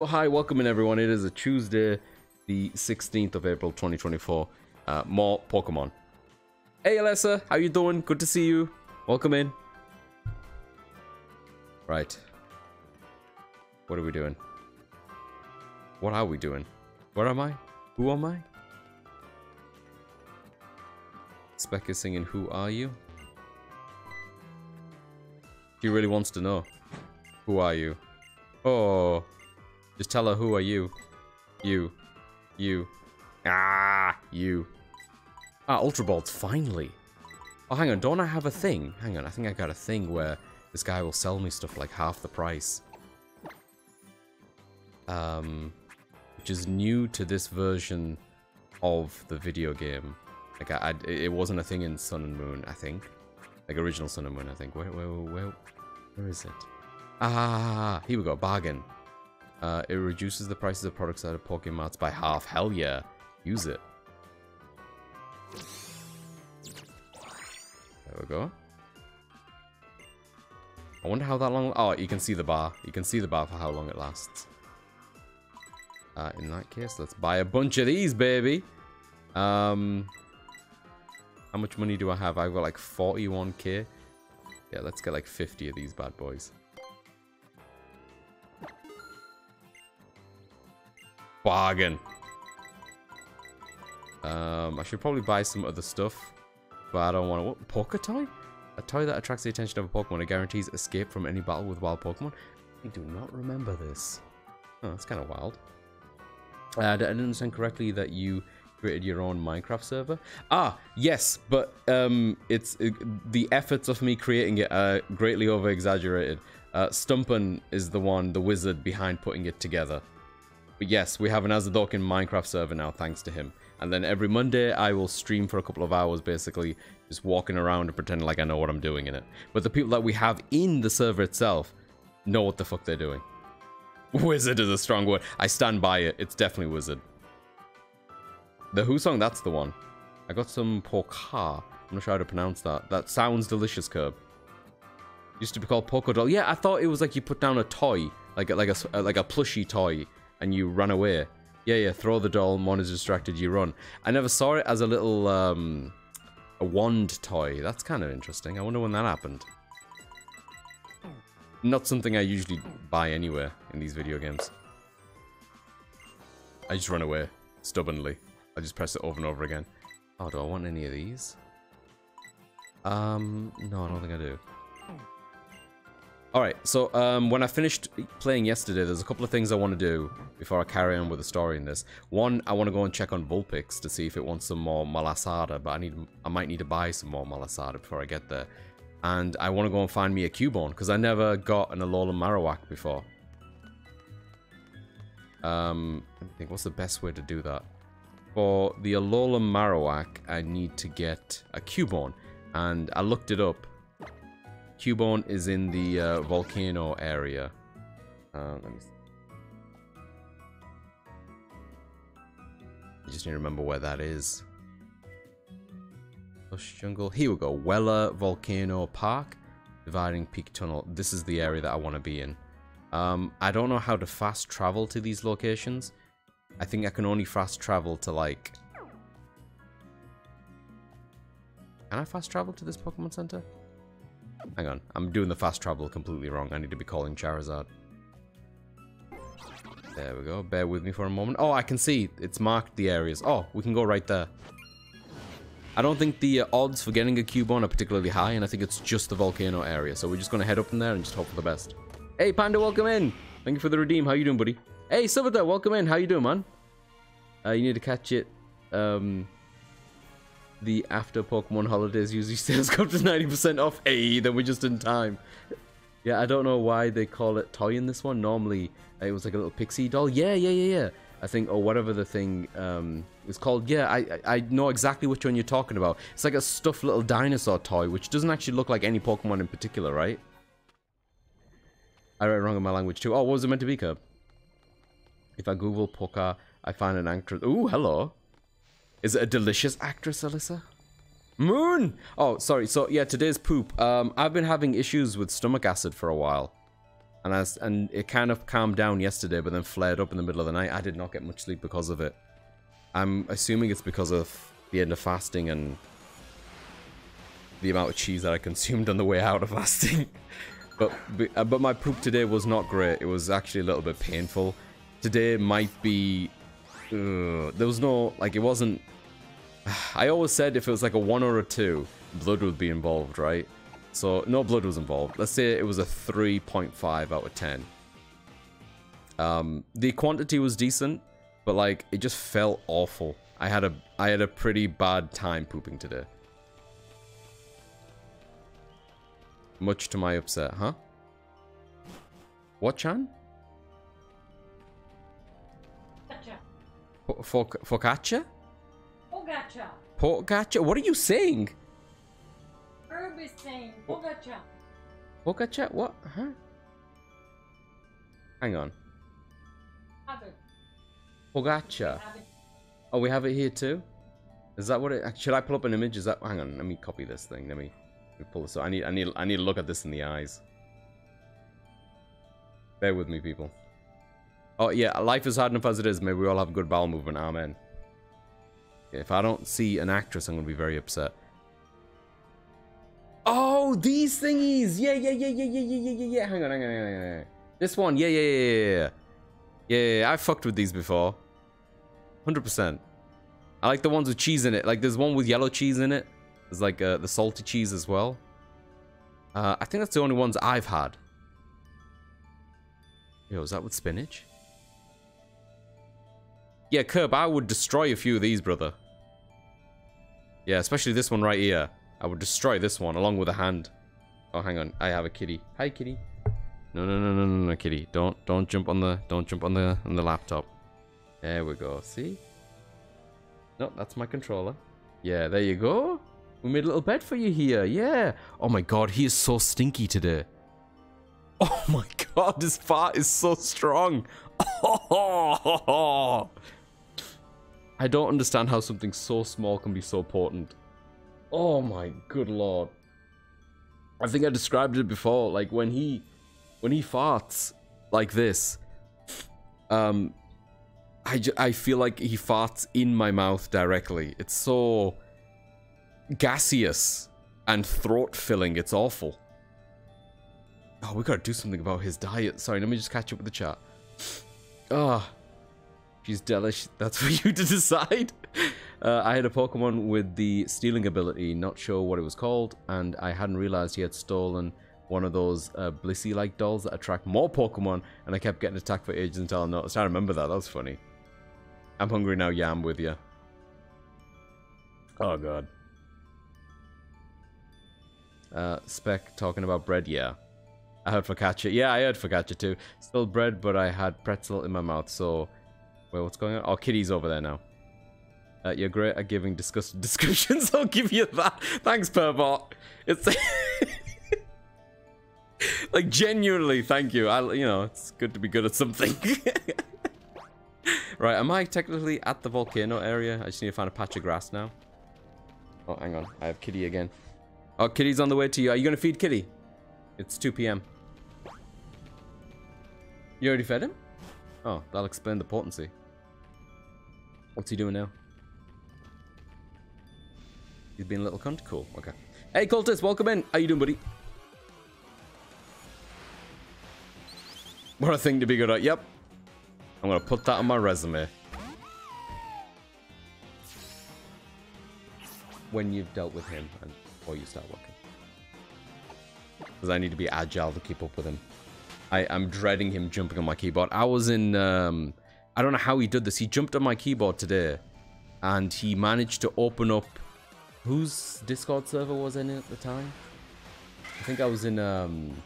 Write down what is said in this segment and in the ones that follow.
Well, hi, welcome in everyone. It is a Tuesday, the 16th of April, 2024. Uh, more Pokemon. Hey, Alessa, how you doing? Good to see you. Welcome in. Right. What are we doing? What are we doing? Where am I? Who am I? Spec is singing, Who are you? She really wants to know. Who are you? Oh. Just tell her who are you. You. You. Ah, you. Ah, Ultra Balls, finally. Oh, hang on, don't I have a thing? Hang on, I think I got a thing where this guy will sell me stuff like half the price. Um, which is new to this version of the video game. Like, I, I, it wasn't a thing in Sun and Moon, I think. Like, original Sun and Moon, I think. Where, where, where, where is it? Ah, here we go, bargain. Uh, it reduces the prices of products out of Pokemarts by half. Hell yeah. Use it. There we go. I wonder how that long... Oh, you can see the bar. You can see the bar for how long it lasts. Uh, in that case, let's buy a bunch of these, baby. Um, how much money do I have? I've got like 41k. Yeah, let's get like 50 of these bad boys. Bargain. Um, I should probably buy some other stuff, but I don't want to. What? Poké Toy? A toy that attracts the attention of a Pokemon and guarantees escape from any battle with wild Pokemon? I do not remember this. Oh, that's kind of wild. Uh, I didn't understand correctly that you created your own Minecraft server. Ah, yes, but um, it's it, the efforts of me creating it are greatly over exaggerated. Uh, Stumpen is the one, the wizard behind putting it together. But yes, we have an Azadouken Minecraft server now, thanks to him. And then every Monday, I will stream for a couple of hours, basically, just walking around and pretending like I know what I'm doing in it. But the people that we have in the server itself know what the fuck they're doing. Wizard is a strong word. I stand by it. It's definitely wizard. The Who song, that's the one. I got some Poka. I'm not sure how to pronounce that. That sounds delicious, Curb. Used to be called Poké Doll. Yeah, I thought it was like you put down a toy, like a, like a like a plushy toy, and you run away. Yeah, yeah, throw the doll, Mon is distracted, you run. I never saw it as a little, um, a wand toy. That's kind of interesting. I wonder when that happened. Not something I usually buy anywhere in these video games. I just run away, stubbornly. I just press it over and over again. Oh, do I want any of these? Um, no, I don't think I do. Alright, so um, when I finished playing yesterday, there's a couple of things I want to do before I carry on with the story in this. One, I want to go and check on Vulpix to see if it wants some more Malasada, but I need, I might need to buy some more Malasada before I get there. And I want to go and find me a Cubone, because I never got an Alolan Marowak before. Um, I think, what's the best way to do that? For the Alolan Marowak, I need to get a Cubone, and I looked it up Cubone is in the uh, volcano area. Uh, let me see. I just need to remember where that is. Lush Jungle. Here we go. Wela Volcano Park. Dividing Peak Tunnel. This is the area that I want to be in. Um, I don't know how to fast travel to these locations. I think I can only fast travel to like... Can I fast travel to this Pokemon Center? Hang on, I'm doing the fast travel completely wrong. I need to be calling Charizard. There we go. Bear with me for a moment. Oh, I can see. It's marked the areas. Oh, we can go right there. I don't think the uh, odds for getting a Cubone are particularly high, and I think it's just the volcano area. So we're just going to head up in there and just hope for the best. Hey, Panda, welcome in. Thank you for the redeem. How you doing, buddy? Hey, Silverter, welcome in. How you doing, man? Uh, you need to catch it. Um, the after Pokemon holidays usually sales go to 90% off. Hey, then we're just in time. Yeah, I don't know why they call it toy in this one. Normally, it was like a little pixie doll. Yeah, yeah, yeah, yeah. I think, or whatever the thing um, is called. Yeah, I I know exactly which one you're talking about. It's like a stuffed little dinosaur toy, which doesn't actually look like any Pokemon in particular, right? I read wrong in my language too. Oh, what was it meant to be, Curb? If I Google Poka, I find an actress. Ooh, hello. Is it a delicious actress, Alyssa? Moon! Oh, sorry. So, yeah, today's poop. Um, I've been having issues with stomach acid for a while. And, I, and it kind of calmed down yesterday, but then flared up in the middle of the night. I did not get much sleep because of it. I'm assuming it's because of the end of fasting and the amount of cheese that I consumed on the way out of fasting. but uh, but my poop today was not great. It was actually a little bit painful. Today might be... There was no... Like, it wasn't... I always said if it was like a 1 or a 2, blood would be involved, right? So, no blood was involved. Let's say it was a 3.5 out of 10. Um, the quantity was decent, but like, it just felt awful. I had a I had a pretty bad time pooping today. Much to my upset, huh? What, Chan? Focaccia? Focaccia. Focaccia? What are you saying? Herb is saying focaccia. Focaccia? What? Huh? Hang on. Focaccia. Oh, we have it here too? Is that what it... Uh, should I pull up an image? Is that... Hang on, let me copy this thing. Let me, let me pull this up. I need, I, need, I need to look at this in the eyes. Bear with me, people. Oh, yeah, life is hard enough as it is. May we all have good bowel movement. Amen. If I don't see an actress, I'm going to be very upset. Oh, these thingies. Yeah, yeah, yeah, yeah, yeah, yeah, yeah, yeah. yeah. Hang on, hang on, hang on, hang on. This one. Yeah, yeah, yeah, yeah, yeah. Yeah, I fucked with these before. 100%. I like the ones with cheese in it. Like, there's one with yellow cheese in it. There's, like, uh, the salty cheese as well. Uh, I think that's the only ones I've had. Yo, is that with spinach? Yeah, Curb, I would destroy a few of these, brother. Yeah, especially this one right here. I would destroy this one along with a hand. Oh, hang on. I have a kitty. Hi, kitty. No, no, no, no, no, no, kitty. Don't, don't jump on the, don't jump on the, on the laptop. There we go. See? No, that's my controller. Yeah, there you go. We made a little bed for you here. Yeah. Oh my god, he is so stinky today. Oh my god, this fart is so strong. Oh, I don't understand how something so small can be so potent. Oh my good lord. I think I described it before, like when he when he farts like this, um I, I feel like he farts in my mouth directly. It's so gaseous and throat filling. It's awful. Oh, we gotta do something about his diet. Sorry, let me just catch up with the chat. Ah, she's delish. That's for you to decide. Uh, I had a Pokemon with the stealing ability, not sure what it was called, and I hadn't realized he had stolen one of those uh, Blissey-like dolls that attract more Pokemon, and I kept getting attacked for ages until I noticed. I remember that. That was funny. I'm hungry now. Yeah, I'm with you. Oh, God. Uh, Spec talking about bread. Yeah. I heard focaccia. Yeah, I heard focaccia too. Still bread, but I had pretzel in my mouth, so... Wait, what's going on? Oh, Kitty's over there now. Uh, you're great at giving disgusting descriptions. I'll give you that. Thanks, Perbot. It's... like, genuinely, thank you. I, you know, it's good to be good at something. right, am I technically at the volcano area? I just need to find a patch of grass now. Oh, hang on. I have Kitty again. Oh, Kitty's on the way to you. Are you going to feed Kitty? It's 2 p.m. You already fed him? Oh, that'll explain the potency. What's he doing now? He's being a little cunt? Cool, okay. Hey, cultist, welcome in. How you doing, buddy? What a thing to be good at. Yep. I'm going to put that on my resume. When you've dealt with him and before you start working. Because I need to be agile to keep up with him. I, am dreading him jumping on my keyboard. I was in... Um, I don't know how he did this. He jumped on my keyboard today. And he managed to open up... Whose Discord server was in at the time? I think I was in um,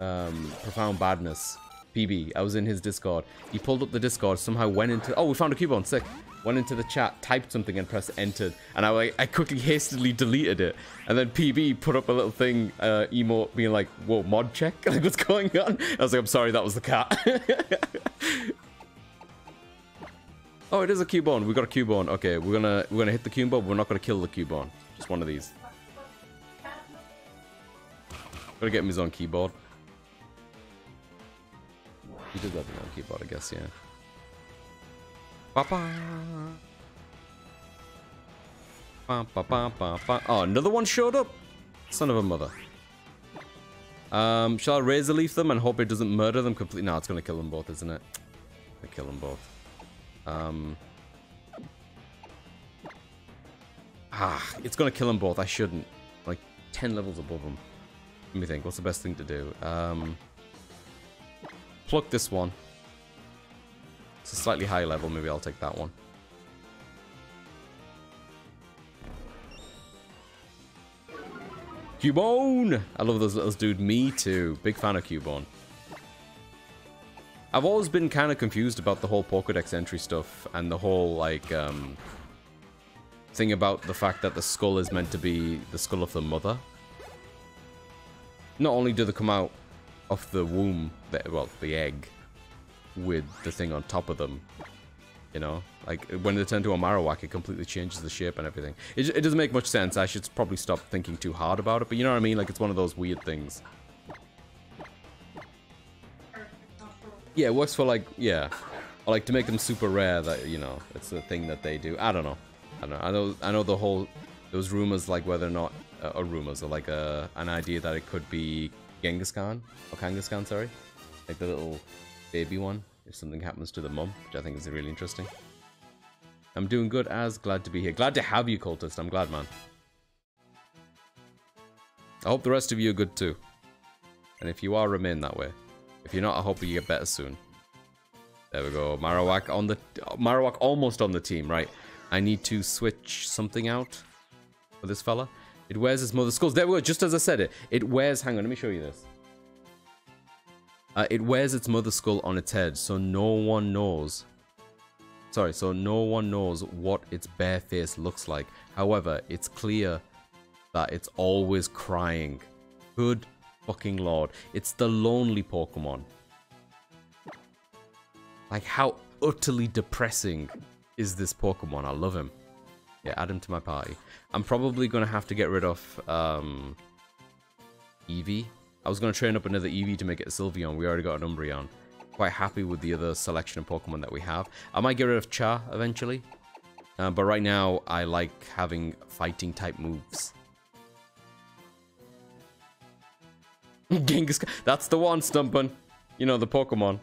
um, Profound Badness. PB. I was in his Discord. He pulled up the Discord, somehow went into... Oh, we found a keyboard. Sick went into the chat, typed something and pressed enter. And I I quickly hastily deleted it. And then PB put up a little thing, uh, emote being like, whoa, mod check? Like, what's going on? I was like, I'm sorry, that was the cat. oh, it is a Cubone. We got a Cubone. Okay, we're gonna we're gonna hit the Cubone, but we're not gonna kill the Cubone. Just one of these. Gotta get him his own keyboard. You did that on keyboard, I guess, yeah. Oh, another one showed up? Son of a mother. Um, shall I razor leaf them and hope it doesn't murder them completely? No, it's gonna kill them both, isn't it? Gonna kill them both. Um. Ah, it's gonna kill them both. I shouldn't. Like, 10 levels above them. Let me think. What's the best thing to do? Um. Pluck this one. It's a slightly higher level. Maybe I'll take that one. Cubone! I love those little dude. Me too. Big fan of Cubone. I've always been kind of confused about the whole Pokedex entry stuff and the whole, like, um, thing about the fact that the skull is meant to be the skull of the mother. Not only do they come out of the womb, well, the egg, with the thing on top of them, you know? Like, when they turn to a Marowak, it completely changes the shape and everything. It, it doesn't make much sense. I should probably stop thinking too hard about it, but you know what I mean? Like, it's one of those weird things. Yeah, it works for, like, yeah. Or, like, to make them super rare, that, you know, it's a thing that they do. I don't know. I don't know. I know, I know the whole... Those rumors, like, whether or not... Uh, or rumors, or, like, a, an idea that it could be Genghis-Khan. Or Kangaskhan, sorry. Like, the little baby one. If something happens to the mum, which I think is really interesting. I'm doing good as glad to be here. Glad to have you, cultist. I'm glad, man. I hope the rest of you are good too. And if you are, remain that way. If you're not, I hope you get better soon. There we go. Marowak on the Marowak almost on the team, right? I need to switch something out for this fella. It wears his mother's skulls. There we go, just as I said it. It wears hang on, let me show you this. Uh, it wears its mother skull on its head, so no one knows Sorry, so no one knows what its bare face looks like. However, it's clear that it's always crying. Good fucking lord. It's the lonely Pokemon. Like, how utterly depressing is this Pokemon? I love him. Yeah, add him to my party. I'm probably going to have to get rid of um, Eevee. I was going to train up another Eevee to make it a Sylveon. We already got an Umbreon quite happy with the other selection of Pokemon that we have. I might get rid of Cha eventually. Uh, but right now, I like having fighting type moves. Genghis That's the one, Stumpin. You know, the Pokemon.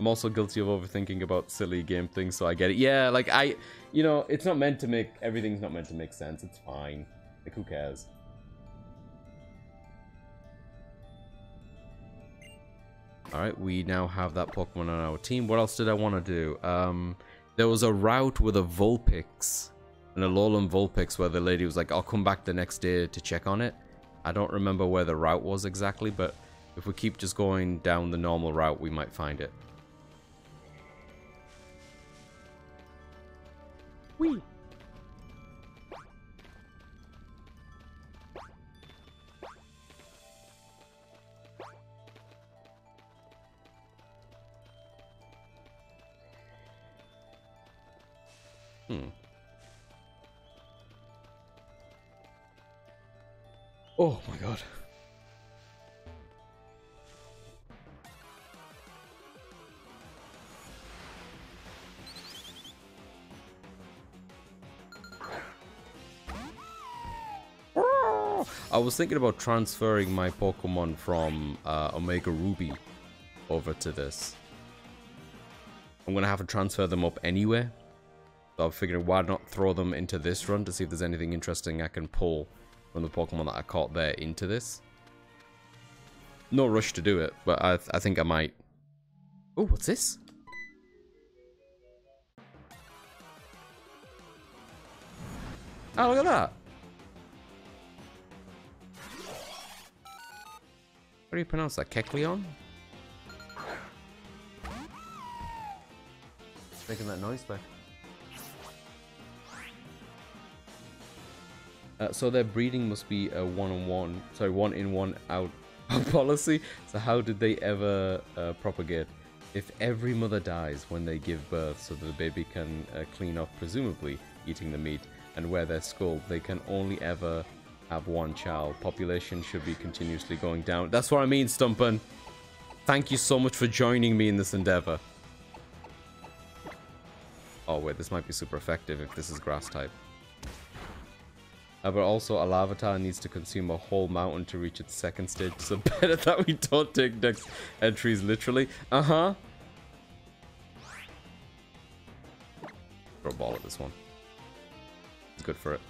I'm also guilty of overthinking about silly game things, so I get it. Yeah, like, I... You know, it's not meant to make... Everything's not meant to make sense. It's fine. Like, who cares? Alright, we now have that Pokemon on our team. What else did I want to do? Um, there was a route with a Vulpix, an Alolan Vulpix, where the lady was like, I'll come back the next day to check on it. I don't remember where the route was exactly, but if we keep just going down the normal route, we might find it. Whee! Hmm. Oh my god. I was thinking about transferring my Pokemon from uh, Omega Ruby over to this. I'm going to have to transfer them up anyway so I figured why not throw them into this run to see if there's anything interesting I can pull from the Pokemon that I caught there into this. No rush to do it, but I, th I think I might. Oh, what's this? Oh, look at that. How do you pronounce that? Kecleon? It's making that noise back. Uh, so their breeding must be a one-on-one, sorry, one-in, one-out policy. So how did they ever uh, propagate? If every mother dies when they give birth so that the baby can uh, clean off, presumably eating the meat, and wear their skull, they can only ever have one child. Population should be continuously going down. That's what I mean, Stumpin. Thank you so much for joining me in this endeavor. Oh wait, this might be super effective if this is grass type. Uh, but also, a Larvitar needs to consume a whole mountain to reach its second stage, so better that we don't take dex entries literally. Uh-huh. Throw a ball at this one. It's good for it.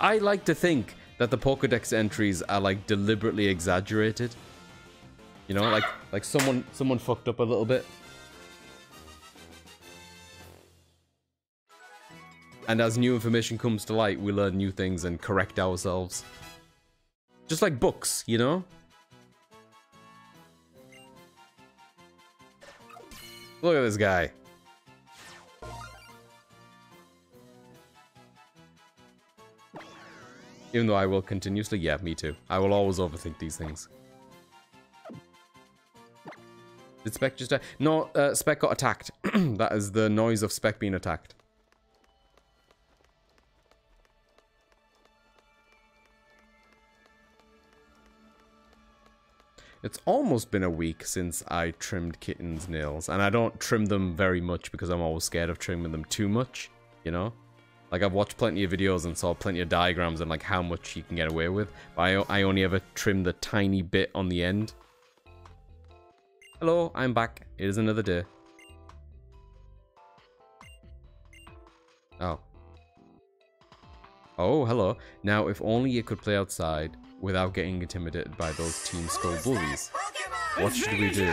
I like to think that the Pokedex entries are like deliberately exaggerated. You know, like like someone someone fucked up a little bit. And as new information comes to light, we learn new things and correct ourselves. Just like books, you know? Look at this guy. Even though I will continuously, yeah, me too. I will always overthink these things. Did Spec just die? No, uh, Spec got attacked. that is the noise of Spec being attacked. It's almost been a week since I trimmed Kitten's nails, and I don't trim them very much because I'm always scared of trimming them too much, you know? Like, I've watched plenty of videos and saw plenty of diagrams and, like, how much you can get away with, but I, I only ever trim the tiny bit on the end. Hello, I'm back. It is another day. Oh. Oh, hello. Now, if only you could play outside without getting intimidated by those Team Skull bullies. What should we do?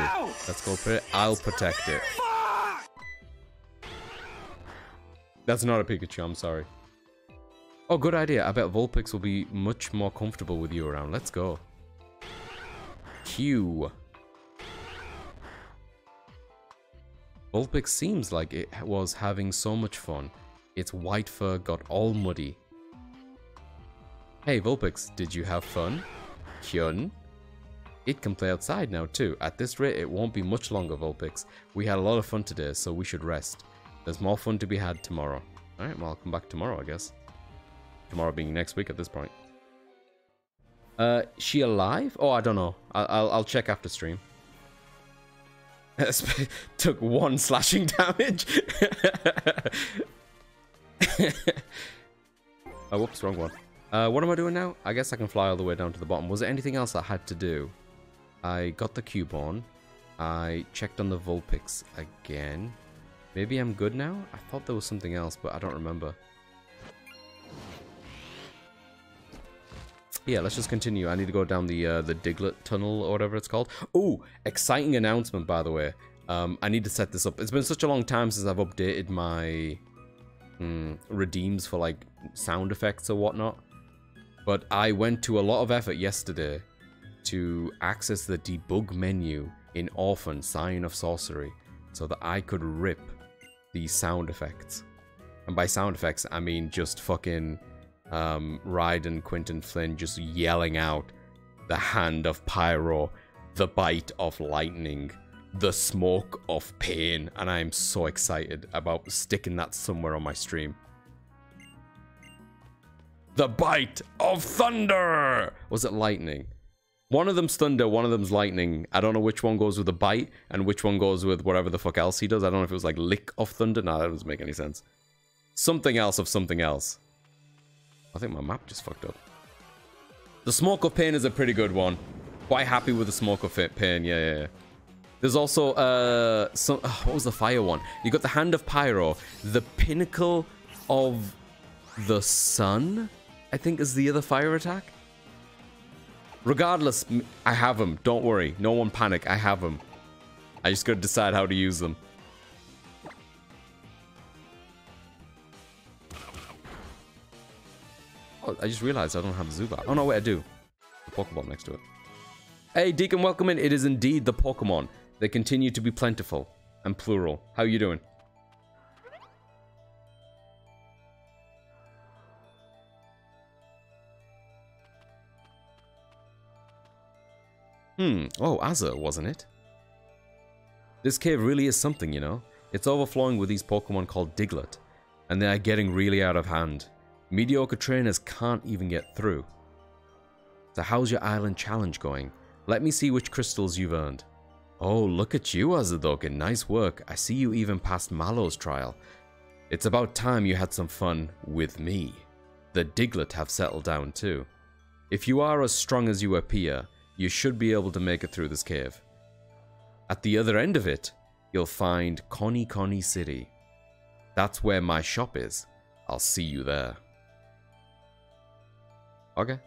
Let's go for it. I'll protect it. That's not a Pikachu, I'm sorry. Oh, good idea. I bet Vulpix will be much more comfortable with you around. Let's go. Q. Vulpix seems like it was having so much fun. Its white fur got all muddy. Hey Vulpix, did you have fun? Hyun? It can play outside now too. At this rate, it won't be much longer, Vulpix. We had a lot of fun today, so we should rest. There's more fun to be had tomorrow. Alright, well, I'll come back tomorrow, I guess. Tomorrow being next week at this point. Uh, she alive? Oh, I don't know. I'll, I'll, I'll check after stream. Took one slashing damage. oh, whoops, wrong one. Uh, what am I doing now? I guess I can fly all the way down to the bottom. Was there anything else I had to do? I got the Cubone. I checked on the Vulpix again. Maybe I'm good now? I thought there was something else, but I don't remember. Yeah, let's just continue. I need to go down the uh, the Diglett tunnel or whatever it's called. Oh, exciting announcement, by the way. Um, I need to set this up. It's been such a long time since I've updated my mm, redeems for like sound effects or whatnot. But I went to a lot of effort yesterday to access the debug menu in Orphen Scion of Sorcery so that I could rip the sound effects. And by sound effects, I mean just fucking um, Raiden Quinton Flynn just yelling out the hand of Pyro, the bite of lightning, the smoke of pain, and I am so excited about sticking that somewhere on my stream. The bite of thunder! Was it lightning? One of them's thunder, one of them's lightning. I don't know which one goes with the bite and which one goes with whatever the fuck else he does. I don't know if it was like lick of thunder. No, that doesn't make any sense. Something else of something else. I think my map just fucked up. The smoke of pain is a pretty good one. Quite happy with the smoke of pain. Yeah, yeah, yeah. There's also, uh, some, oh, what was the fire one? You got the hand of pyro, the pinnacle of the sun. I think is the other fire attack. Regardless, I have them. Don't worry. No one panic. I have them. I just gotta decide how to use them. Oh, I just realized I don't have Zubat. Oh, no, wait, I do. The Pokeball next to it. Hey, Deacon, welcome in. It is indeed the Pokemon. They continue to be plentiful and plural. How you doing? Hmm. Oh, Azza, wasn't it? This cave really is something, you know. It's overflowing with these Pokemon called Diglett, and they are getting really out of hand. Mediocre trainers can't even get through. So how's your island challenge going? Let me see which crystals you've earned. Oh, look at you, Azadouken. Nice work. I see you even passed Mallow's trial. It's about time you had some fun with me. The Diglett have settled down too. If you are as strong as you appear, you should be able to make it through this cave. At the other end of it, you'll find Konikoni City. That's where my shop is. I'll see you there. Okay.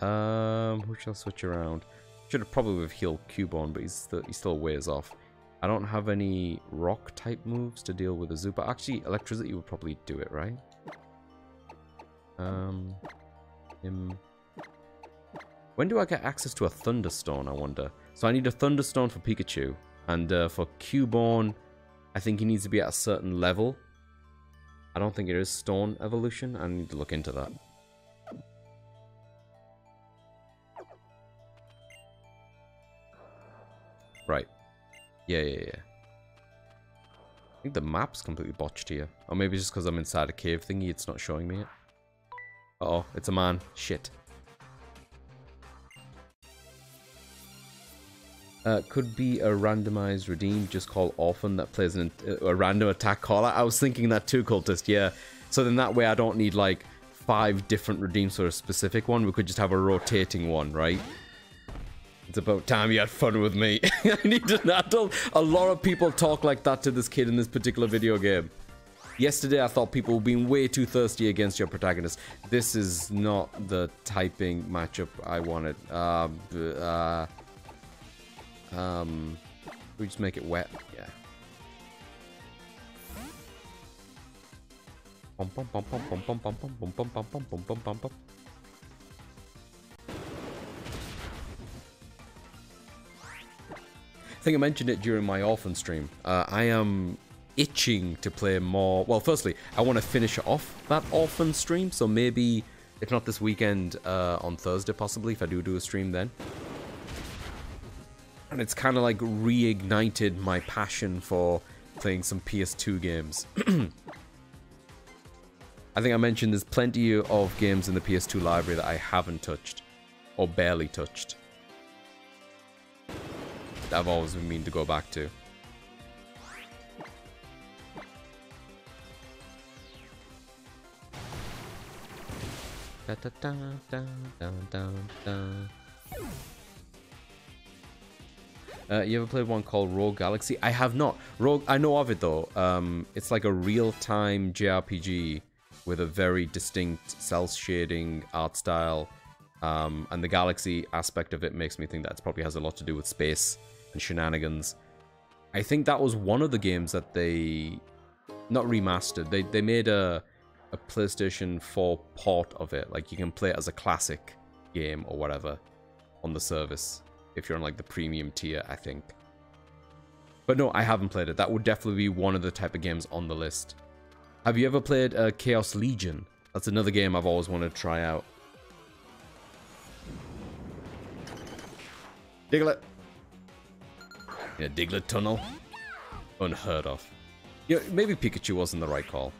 Um, who shall switch around? Should have probably healed Cubone, but he's still, he's still ways off. I don't have any rock type moves to deal with zoo, actually electricity would probably do it, right? Um, him. When do I get access to a Thunderstone, I wonder? So I need a Thunderstone for Pikachu, and uh, for Cubone, I think he needs to be at a certain level. I don't think it is Stone Evolution, I need to look into that. Right. Yeah, yeah, yeah. I think the map's completely botched here. Or maybe just because I'm inside a cave thingy, it's not showing me it. Uh oh it's a man. Shit. Uh, could be a randomized redeem, just call Orphen that plays an, uh, a random attack caller. I was thinking that too, Cultist, yeah. So then that way I don't need like five different redeems for a specific one. We could just have a rotating one, right? It's about time you had fun with me. I need an adult. A lot of people talk like that to this kid in this particular video game. Yesterday, I thought people were being way too thirsty against your protagonist. This is not the typing matchup I wanted. Uh, uh, um, we just make it wet. Yeah. I think I mentioned it during my Orphen stream. Uh, I am itching to play more. Well, firstly, I want to finish off that Orphen stream, so maybe, if not this weekend, uh, on Thursday possibly, if I do do a stream then. And it's kind of like reignited my passion for playing some PS2 games. I think I mentioned there's plenty of games in the PS2 library that I haven't touched, or barely touched. That I've always been mean to go back to. Da, da, da, uh, you ever played one called Rogue Galaxy? I have not. Rogue, I know of it though. Um, it's like a real-time JRPG with a very distinct cel shading art style. Um, and the galaxy aspect of it makes me think that probably has a lot to do with space and shenanigans. I think that was one of the games that they not remastered. They they made a a PlayStation 4 port of it. Like you can play it as a classic game or whatever on the service if you're on like the premium tier, I think. But no, I haven't played it. That would definitely be one of the type of games on the list. Have you ever played uh, Chaos Legion? That's another game I've always wanted to try out. Diglett. Yeah, Diglett Tunnel. Unheard of. Yeah, maybe Pikachu wasn't the right call.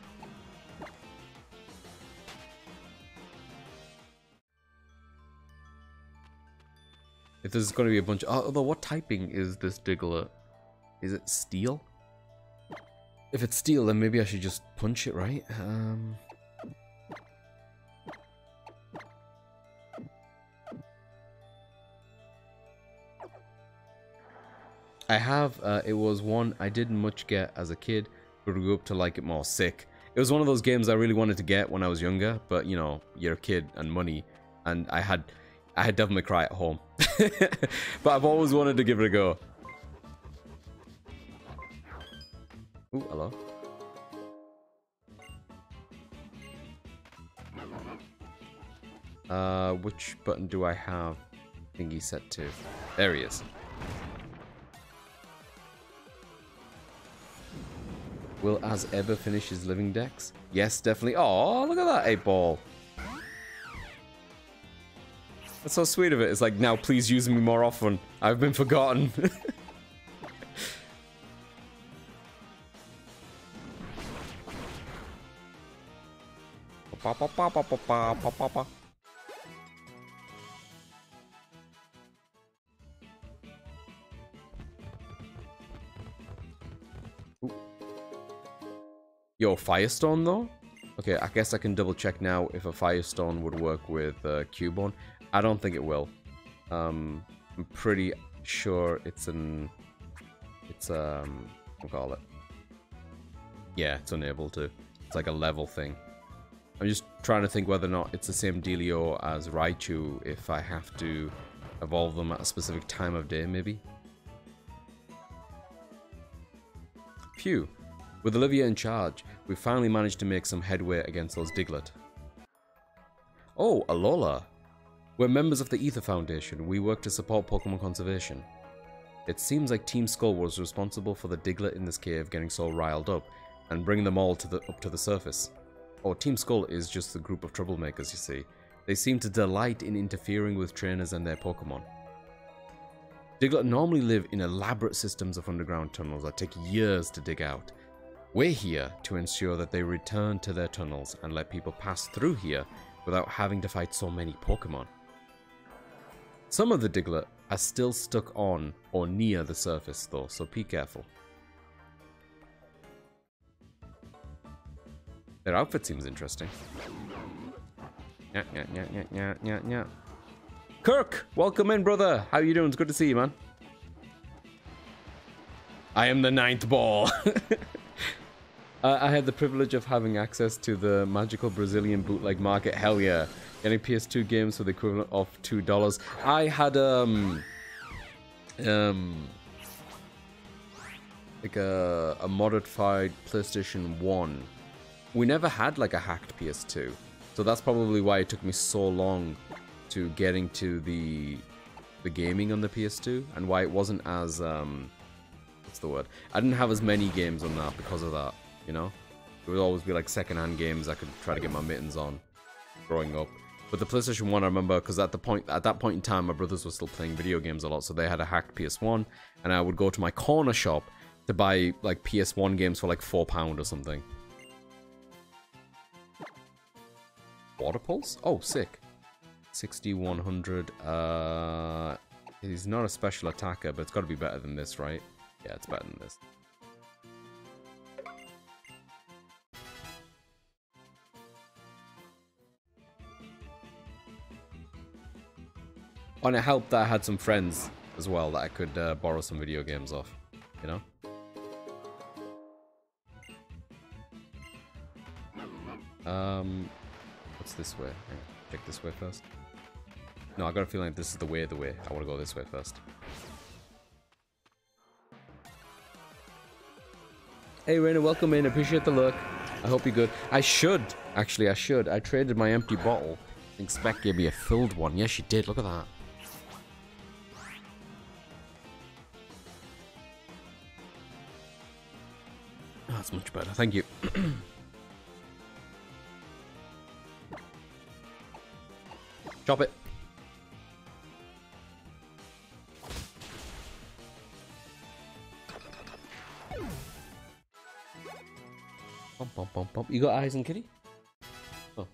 If there's going to be a bunch... Of, although, what typing is this Diglett? Is it steel? If it's steel, then maybe I should just punch it, right? Um... I have. Uh, it was one I didn't much get as a kid, but grew up to like it more. Sick. It was one of those games I really wanted to get when I was younger, but you know, you're a kid and money, and I had, I had Devil May Cry at home, but I've always wanted to give it a go. Ooh, hello. Uh, which button do I have thingy set to? There he is. Will Az ever finish his living dex? Yes, definitely. Oh, look at that 8 ball. That's so sweet of it. It's like, now please use me more often. I've been forgotten. Yo, Firestone though? Okay, I guess I can double check now if a Firestone would work with uh, Cubone. I don't think it will. Um, I'm pretty sure it's an... It's, um... What call it? Yeah, it's unable to. It's like a level thing. I'm just trying to think whether or not it's the same dealio as Raichu if I have to evolve them at a specific time of day, maybe. Phew. With Olivia in charge, we finally managed to make some headway against those Diglett. Oh, Alola. We're members of the Aether Foundation. We work to support Pokemon conservation. It seems like Team Skull was responsible for the Diglett in this cave getting so riled up, and bringing them all to the up to the surface. Or Team Skull is just a group of troublemakers, you see. They seem to delight in interfering with trainers and their Pokemon. Diglett normally live in elaborate systems of underground tunnels that take years to dig out. We're here to ensure that they return to their tunnels and let people pass through here without having to fight so many Pokemon. Some of the Diglett are still stuck on or near the surface though, so be careful. Their outfit seems interesting. Yeah, yeah, yeah, yeah, yeah, yeah, yeah. Kirk, welcome in, brother. How you doing? It's good to see you, man. I am the ninth ball. uh, I had the privilege of having access to the magical Brazilian bootleg market. Hell yeah. Getting PS2 games for the equivalent of $2. I had, um... Um... Like a, a modified PlayStation 1 we never had like a hacked PS2. So that's probably why it took me so long to getting to the the gaming on the PS2 and why it wasn't as um what's the word? I didn't have as many games on that because of that, you know? It would always be like secondhand games I could try to get my mittens on growing up. But the PlayStation 1 I remember because at the point at that point in time my brothers were still playing video games a lot, so they had a hacked PS1 and I would go to my corner shop to buy like PS1 games for like 4 pound or something. Water Pulse? Oh, sick. 6100. Uh, he's not a special attacker, but it's got to be better than this, right? Yeah, it's better than this. And it helped that I had some friends as well that I could uh, borrow some video games off, you know? Um, What's this way? check this way first. No, I got a feeling like this is the way of the way. I want to go this way first. Hey Raina, welcome in. Appreciate the look. I hope you're good. I should. Actually, I should. I traded my empty bottle. I think Spec gave me a filled one. Yes, she did. Look at that. Oh, that's much better. Thank you. Chop it. Bump, bump, bump, bump. You got eyes on Kitty? Oh.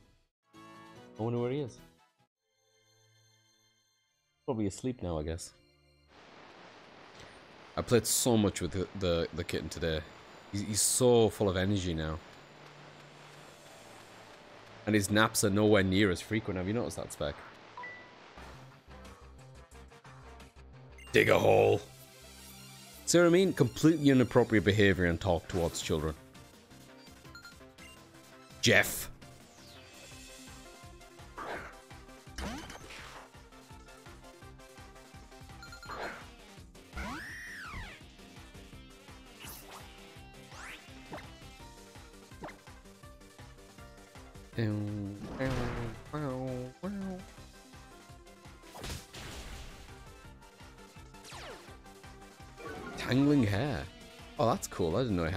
I wonder where he is. Probably asleep now, I guess. I played so much with the, the, the kitten today. He's, he's so full of energy now. And his naps are nowhere near as frequent. Have you noticed that, Spec? Dig a hole. See what I mean? Completely inappropriate behavior and talk towards children. Jeff.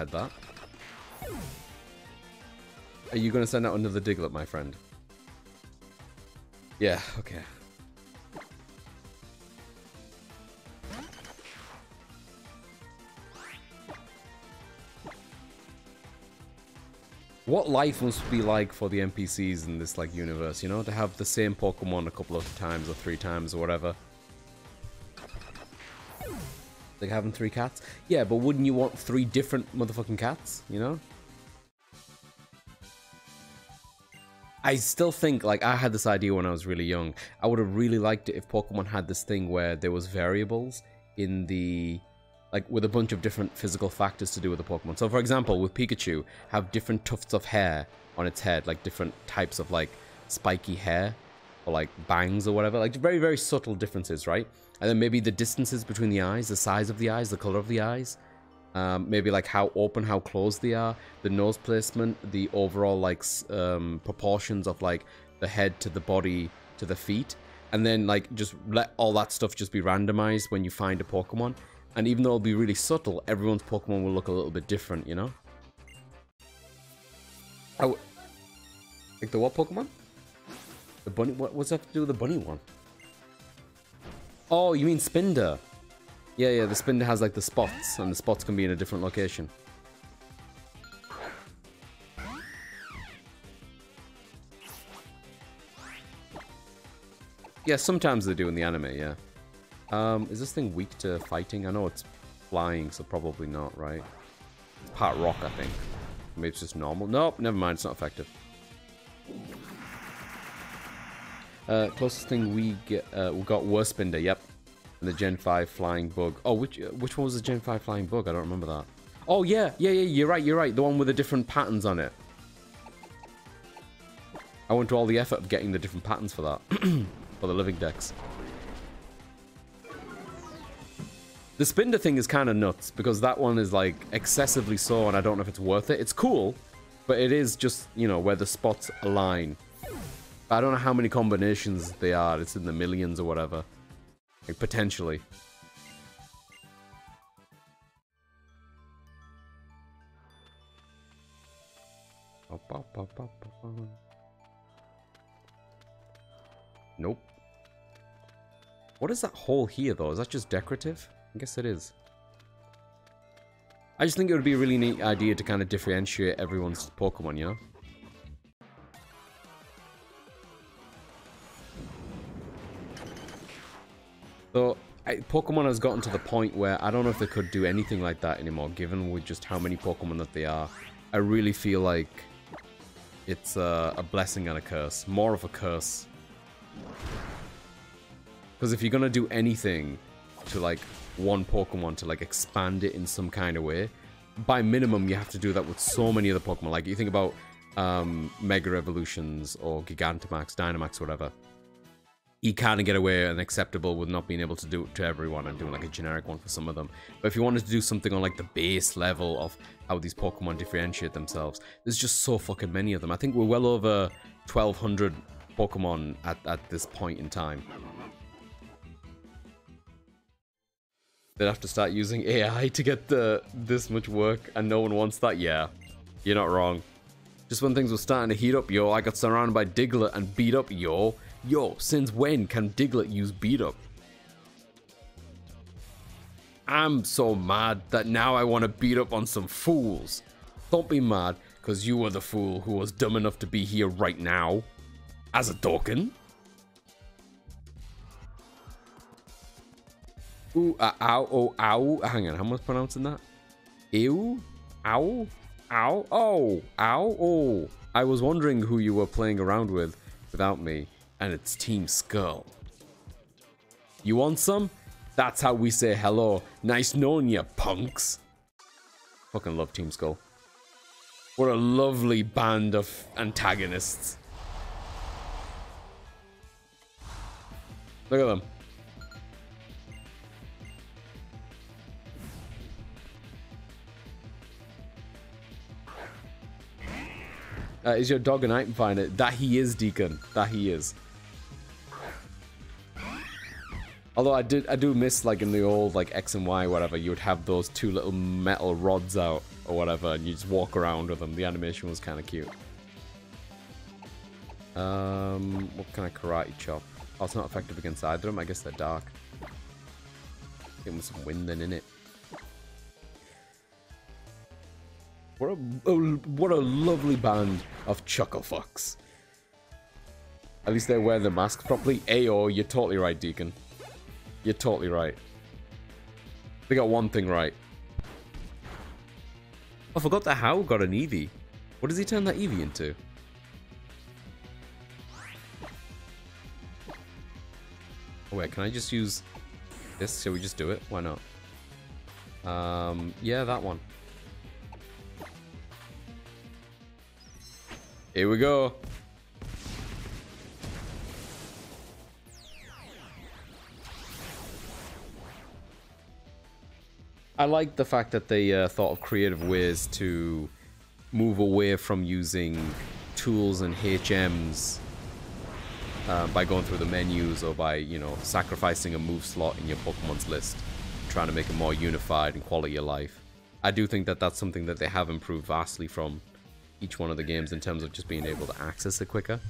Had that. Are you going to send out another Diglett, my friend? Yeah, okay. what life must be like for the NPCs in this like universe, you know, to have the same Pokemon a couple of times or three times or whatever. Like having three cats? Yeah, but wouldn't you want three different motherfucking cats, you know? I still think, like, I had this idea when I was really young. I would have really liked it if Pokemon had this thing where there was variables in the... Like, with a bunch of different physical factors to do with the Pokemon. So, for example, with Pikachu, have different tufts of hair on its head. Like, different types of, like, spiky hair. Or, like, bangs or whatever. Like, very, very subtle differences, right? And then maybe the distances between the eyes, the size of the eyes, the color of the eyes. Um, maybe like how open, how closed they are, the nose placement, the overall like um, proportions of like the head to the body to the feet, and then like just let all that stuff just be randomized when you find a Pokemon. And even though it'll be really subtle, everyone's Pokemon will look a little bit different, you know? Oh, like the what Pokemon? The bunny? What, what's that to do with the bunny one? Oh, you mean Spinda? Yeah, yeah, the Spinda has like the spots, and the spots can be in a different location. Yeah, sometimes they do in the anime, yeah. Um, is this thing weak to fighting? I know it's flying, so probably not, right? It's part rock, I think. Maybe it's just normal. Nope, never mind, it's not effective. Uh, closest thing we get, uh, we got Wurspinder, yep. And the Gen 5 flying bug. Oh, which uh, which one was the Gen 5 flying bug? I don't remember that. Oh, yeah, yeah, yeah, you're right, you're right. The one with the different patterns on it. I went to all the effort of getting the different patterns for that. for the living dex. The Spinda thing is kind of nuts, because that one is, like, excessively so, and I don't know if it's worth it. It's cool, but it is just, you know, where the spots align. I don't know how many combinations they are. It's in the millions or whatever. Like, potentially. Nope. What is that hole here, though? Is that just decorative? I guess it is. I just think it would be a really neat idea to kind of differentiate everyone's Pokemon, you know? So, I, Pokemon has gotten to the point where I don't know if they could do anything like that anymore, given with just how many Pokemon that they are. I really feel like it's a, a blessing and a curse. More of a curse. Because if you're going to do anything to, like, one Pokemon to, like, expand it in some kind of way, by minimum, you have to do that with so many other Pokemon. Like, you think about um, Mega Evolutions or Gigantamax, Dynamax, whatever you kind of get away and acceptable with not being able to do it to everyone and doing like a generic one for some of them. But if you wanted to do something on like the base level of how these Pokemon differentiate themselves, there's just so fucking many of them. I think we're well over 1200 Pokemon at, at this point in time. They'd have to start using AI to get the this much work and no one wants that? Yeah, you're not wrong. Just when things were starting to heat up, yo, I got surrounded by Diglett and beat up, yo. Yo, since when can Diglett use beat up? I'm so mad that now I want to beat up on some fools. Don't be mad, because you were the fool who was dumb enough to be here right now. As a token. Ooh, uh, ow, oh, ow. Hang on, how am I pronouncing that? Ew? Ow? Ow? Oh, ow? Oh. I was wondering who you were playing around with without me and it's Team Skull. You want some? That's how we say hello. Nice knowing you, punks. Fucking love Team Skull. What a lovely band of antagonists. Look at them. Uh, is your dog an item finder? That he is, Deacon. That he is. Although I did, I do miss like in the old like X and Y whatever, you would have those two little metal rods out or whatever, and you just walk around with them. The animation was kind of cute. Um, what kind of karate chop? Oh, it's not effective against either of them. I guess they're dark. Give them some wind then in it. What a, what a lovely band of chuckle fucks. At least they wear the mask properly. Ayo, you're totally right, Deacon. You're totally right. They got one thing right. I forgot that Hau got an Eevee. What does he turn that Eevee into? Oh wait, can I just use this? Shall we just do it? Why not? Um, yeah, that one. Here we go. I like the fact that they uh, thought of creative ways to move away from using tools and HMs uh, by going through the menus or by, you know, sacrificing a move slot in your Pokemon's list, trying to make it more unified and quality of life. I do think that that's something that they have improved vastly from each one of the games in terms of just being able to access it quicker.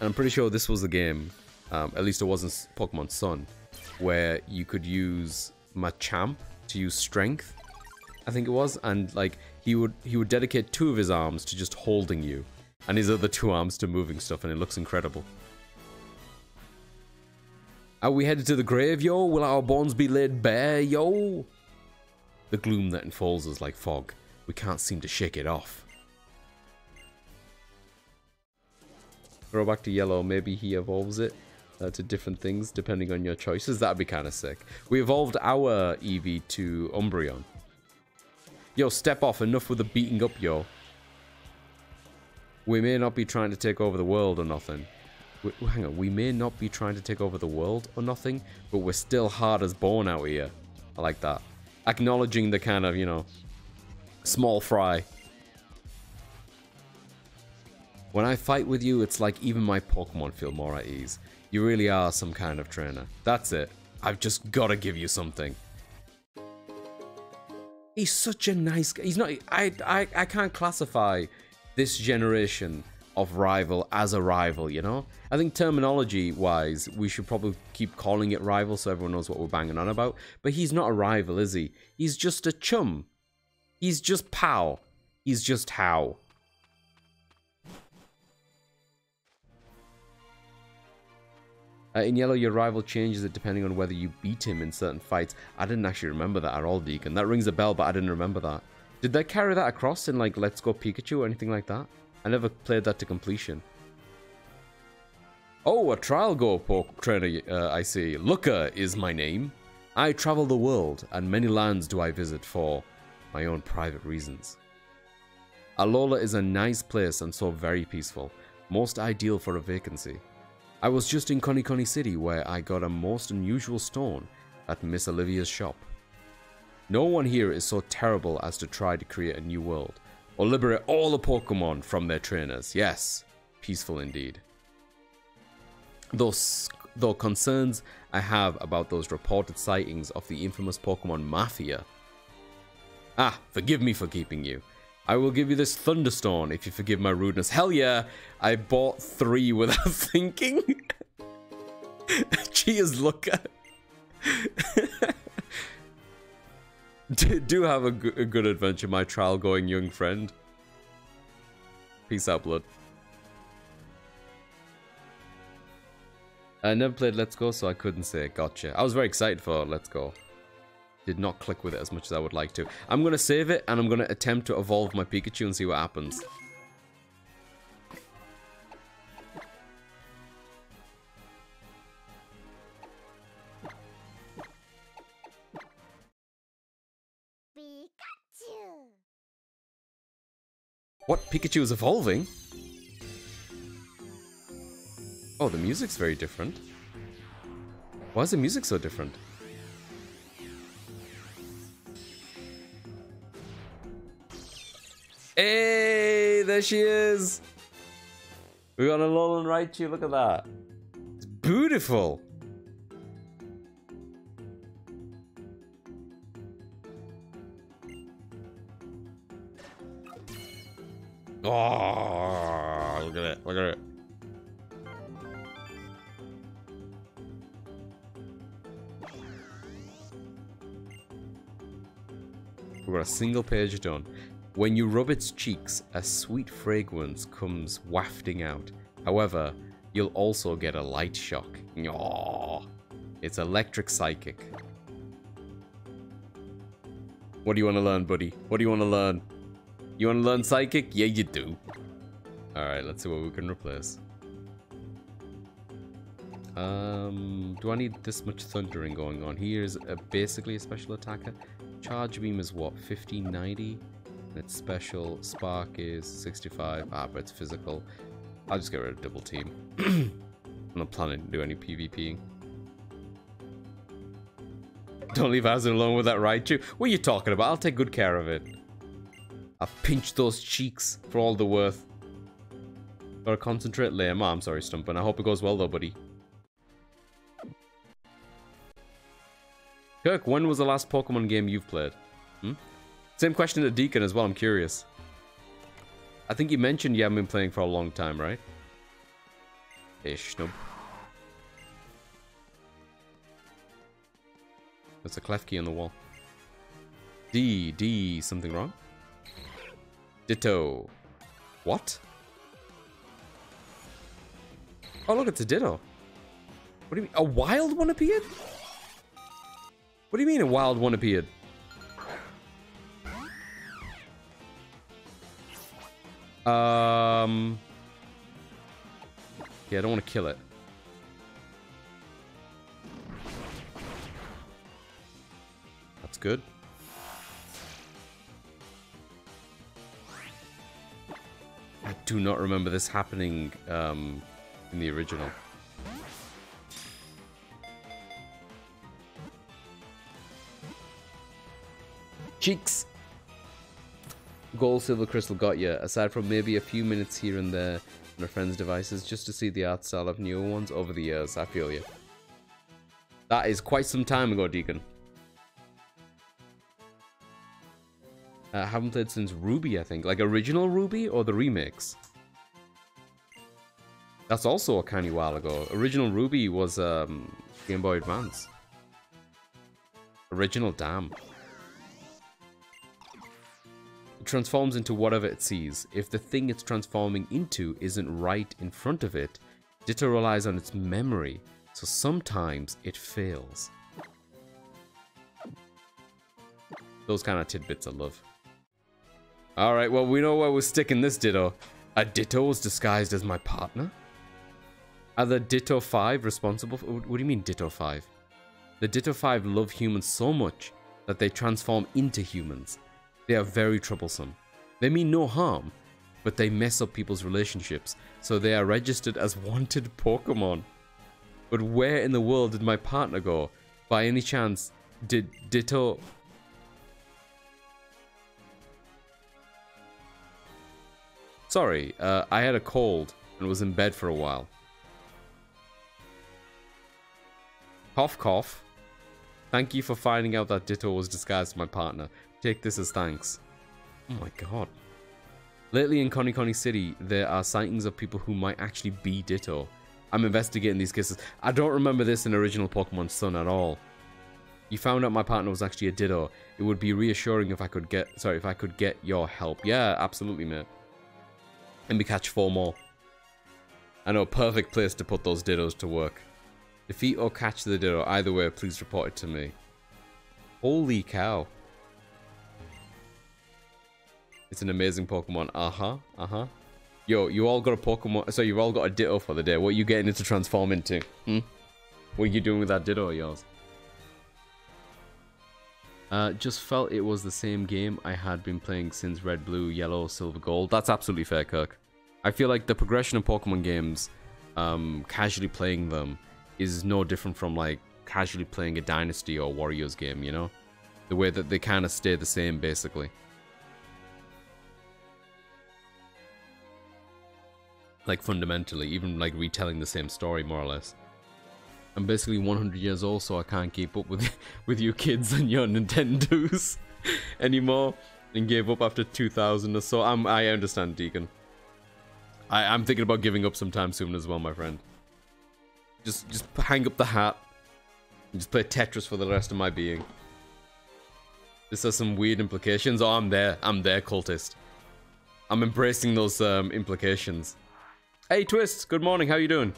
And I'm pretty sure this was the game, um, at least it wasn't Pokemon Sun, where you could use Machamp to use strength, I think it was, and like he would he would dedicate two of his arms to just holding you, and his other two arms to moving stuff, and it looks incredible. Are we headed to the grave, yo? Will our bones be laid bare, yo? The gloom that enfolds us like fog. We can't seem to shake it off. Throw back to yellow. Maybe he evolves it uh, to different things depending on your choices. That'd be kind of sick. We evolved our Eevee to Umbreon. Yo, step off. Enough with the beating up, yo. We may not be trying to take over the world or nothing. We, hang on. We may not be trying to take over the world or nothing, but we're still hard as bone out here. I like that. Acknowledging the kind of, you know, small fry. When I fight with you, it's like even my Pokemon feel more at ease. You really are some kind of trainer. That's it. I've just got to give you something. He's such a nice guy. He's not. I, I, I can't classify this generation of rival as a rival, you know? I think terminology wise, we should probably keep calling it rival so everyone knows what we're banging on about. But he's not a rival, is he? He's just a chum. He's just pal. He's just how. Uh, in yellow, your rival changes it depending on whether you beat him in certain fights. I didn't actually remember that at all, Deacon. That rings a bell, but I didn't remember that. Did they carry that across in, like, Let's Go Pikachu or anything like that? I never played that to completion. Oh, a trial go poke trainer, uh, I see. Looker is my name. I travel the world, and many lands do I visit for my own private reasons. Alola is a nice place and so very peaceful, most ideal for a vacancy. I was just in Konikoni City where I got a most unusual stone at Miss Olivia's shop. No one here is so terrible as to try to create a new world, or liberate all the Pokemon from their trainers. Yes, peaceful indeed. Those, though concerns I have about those reported sightings of the infamous Pokemon Mafia. Ah, forgive me for keeping you. I will give you this Thunderstone if you forgive my rudeness. Hell yeah, I bought three without thinking. Cheers, Looker. do have a, a good adventure, my trial-going young friend. Peace out, blood. I never played Let's Go, so I couldn't say gotcha. I was very excited for Let's Go. Did not click with it as much as I would like to. I'm going to save it, and I'm going to attempt to evolve my Pikachu and see what happens. Pikachu! What? Pikachu is evolving? Oh, the music's very different. Why is the music so different? Hey, there she is. We got a Alolan Raichu, look at that. It's beautiful. Oh, look at it, look at it. We've got a single page done. When you rub its cheeks, a sweet fragrance comes wafting out. However, you'll also get a light shock. Aww. It's electric psychic. What do you want to learn, buddy? What do you want to learn? You want to learn psychic? Yeah, you do. Alright, let's see what we can replace. Um, do I need this much thundering going on? Here's a, basically a special attacker. Charge beam is what, 1590? And its special spark is 65. Ah, but it's physical. I'll just get rid of double team. I'm not planning to do any PvP. Don't leave Azure alone with that Raichu. What are you talking about? I'll take good care of it. I'll pinch those cheeks for all the worth. Gotta concentrate later. Oh, I'm sorry, Stumpin. I hope it goes well though, buddy. Kirk, when was the last Pokemon game you've played? Same question to Deacon as well, I'm curious. I think you mentioned you haven't been playing for a long time, right? Hey, Schnub. There's a Klefki on the wall. D, D, something wrong? Ditto. What? Oh, look, it's a Ditto. What do you mean? A wild one appeared? What do you mean a wild one appeared? Um... Yeah, I don't want to kill it. That's good. I do not remember this happening um, in the original. Cheeks! Gold, silver, crystal got you. Aside from maybe a few minutes here and there on a friend's devices, just to see the art style of newer ones over the years. I feel you. That is quite some time ago, Deacon. I uh, haven't played since Ruby, I think. Like original Ruby or the remix? That's also a kind of while ago. Original Ruby was um, Game Boy Advance. Original Damn. Transforms into whatever it sees. If the thing it's transforming into isn't right in front of it, Ditto relies on its memory, so sometimes it fails. Those kind of tidbits I love. Alright, well, we know where we're sticking this Ditto. A Ditto was disguised as my partner? Are the Ditto 5 responsible for... What do you mean Ditto 5? The Ditto 5 love humans so much that they transform into humans. They are very troublesome. They mean no harm, but they mess up people's relationships, so they are registered as wanted Pokemon. But where in the world did my partner go? By any chance, did Ditto Sorry, uh, I had a cold and was in bed for a while. Cough cough. Thank you for finding out that Ditto was disguised as my partner. Take this as thanks. Oh my god. Lately in Konikoni City, there are sightings of people who might actually be Ditto. I'm investigating these cases. I don't remember this in original Pokemon Sun at all. You found out my partner was actually a Ditto. It would be reassuring if I could get, sorry, if I could get your help. Yeah, absolutely, mate. Let me catch four more. I know a perfect place to put those Dittos to work. Defeat or catch the Ditto. Either way, please report it to me. Holy cow. It's an amazing Pokemon. Uh-huh. Uh-huh. Yo, you all got a Pokemon. So you've all got a Ditto for the day. What are you getting it to transform into? Hmm? What are you doing with that Ditto of yours? Uh, just felt it was the same game I had been playing since Red, Blue, Yellow, Silver, Gold. That's absolutely fair, Kirk. I feel like the progression of Pokemon games, um, casually playing them, is no different from like casually playing a Dynasty or Warriors game, you know? The way that they kind of stay the same, basically. Like fundamentally, even like retelling the same story, more or less. I'm basically 100 years old, so I can't keep up with with you kids and your Nintendos anymore, and gave up after 2000 or so. I'm I understand, Deacon. I I'm thinking about giving up sometime soon as well, my friend. Just just hang up the hat, and just play Tetris for the rest of my being. This has some weird implications. Oh, I'm there. I'm there, cultist. I'm embracing those um, implications. Hey, Twist. Good morning. How you doing?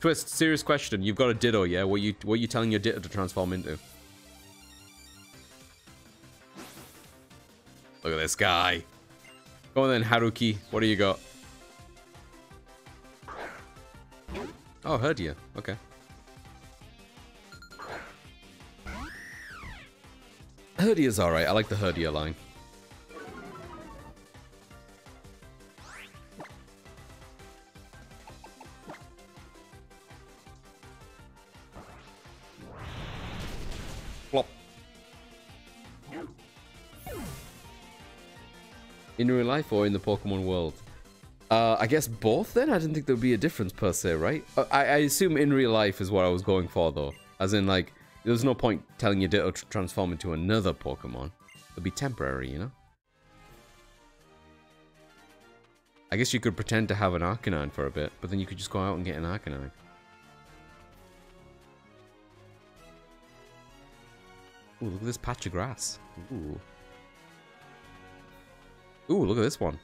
Twist. Serious question. You've got a Ditto, yeah? What you what you telling your Ditto to transform into? Look at this guy. Go on then, Haruki. What do you got? Oh, heard you. Okay. Herdier's alright. I like the Herdier line. In real life or in the Pokemon world? Uh, I guess both then? I didn't think there'd be a difference per se, right? Uh, I, I assume in real life is what I was going for though. As in like, there's no point telling your Ditto to transform into another Pokemon. It'll be temporary, you know? I guess you could pretend to have an Arcanine for a bit, but then you could just go out and get an Arcanine. Ooh, look at this patch of grass. Ooh. Ooh, look at this one.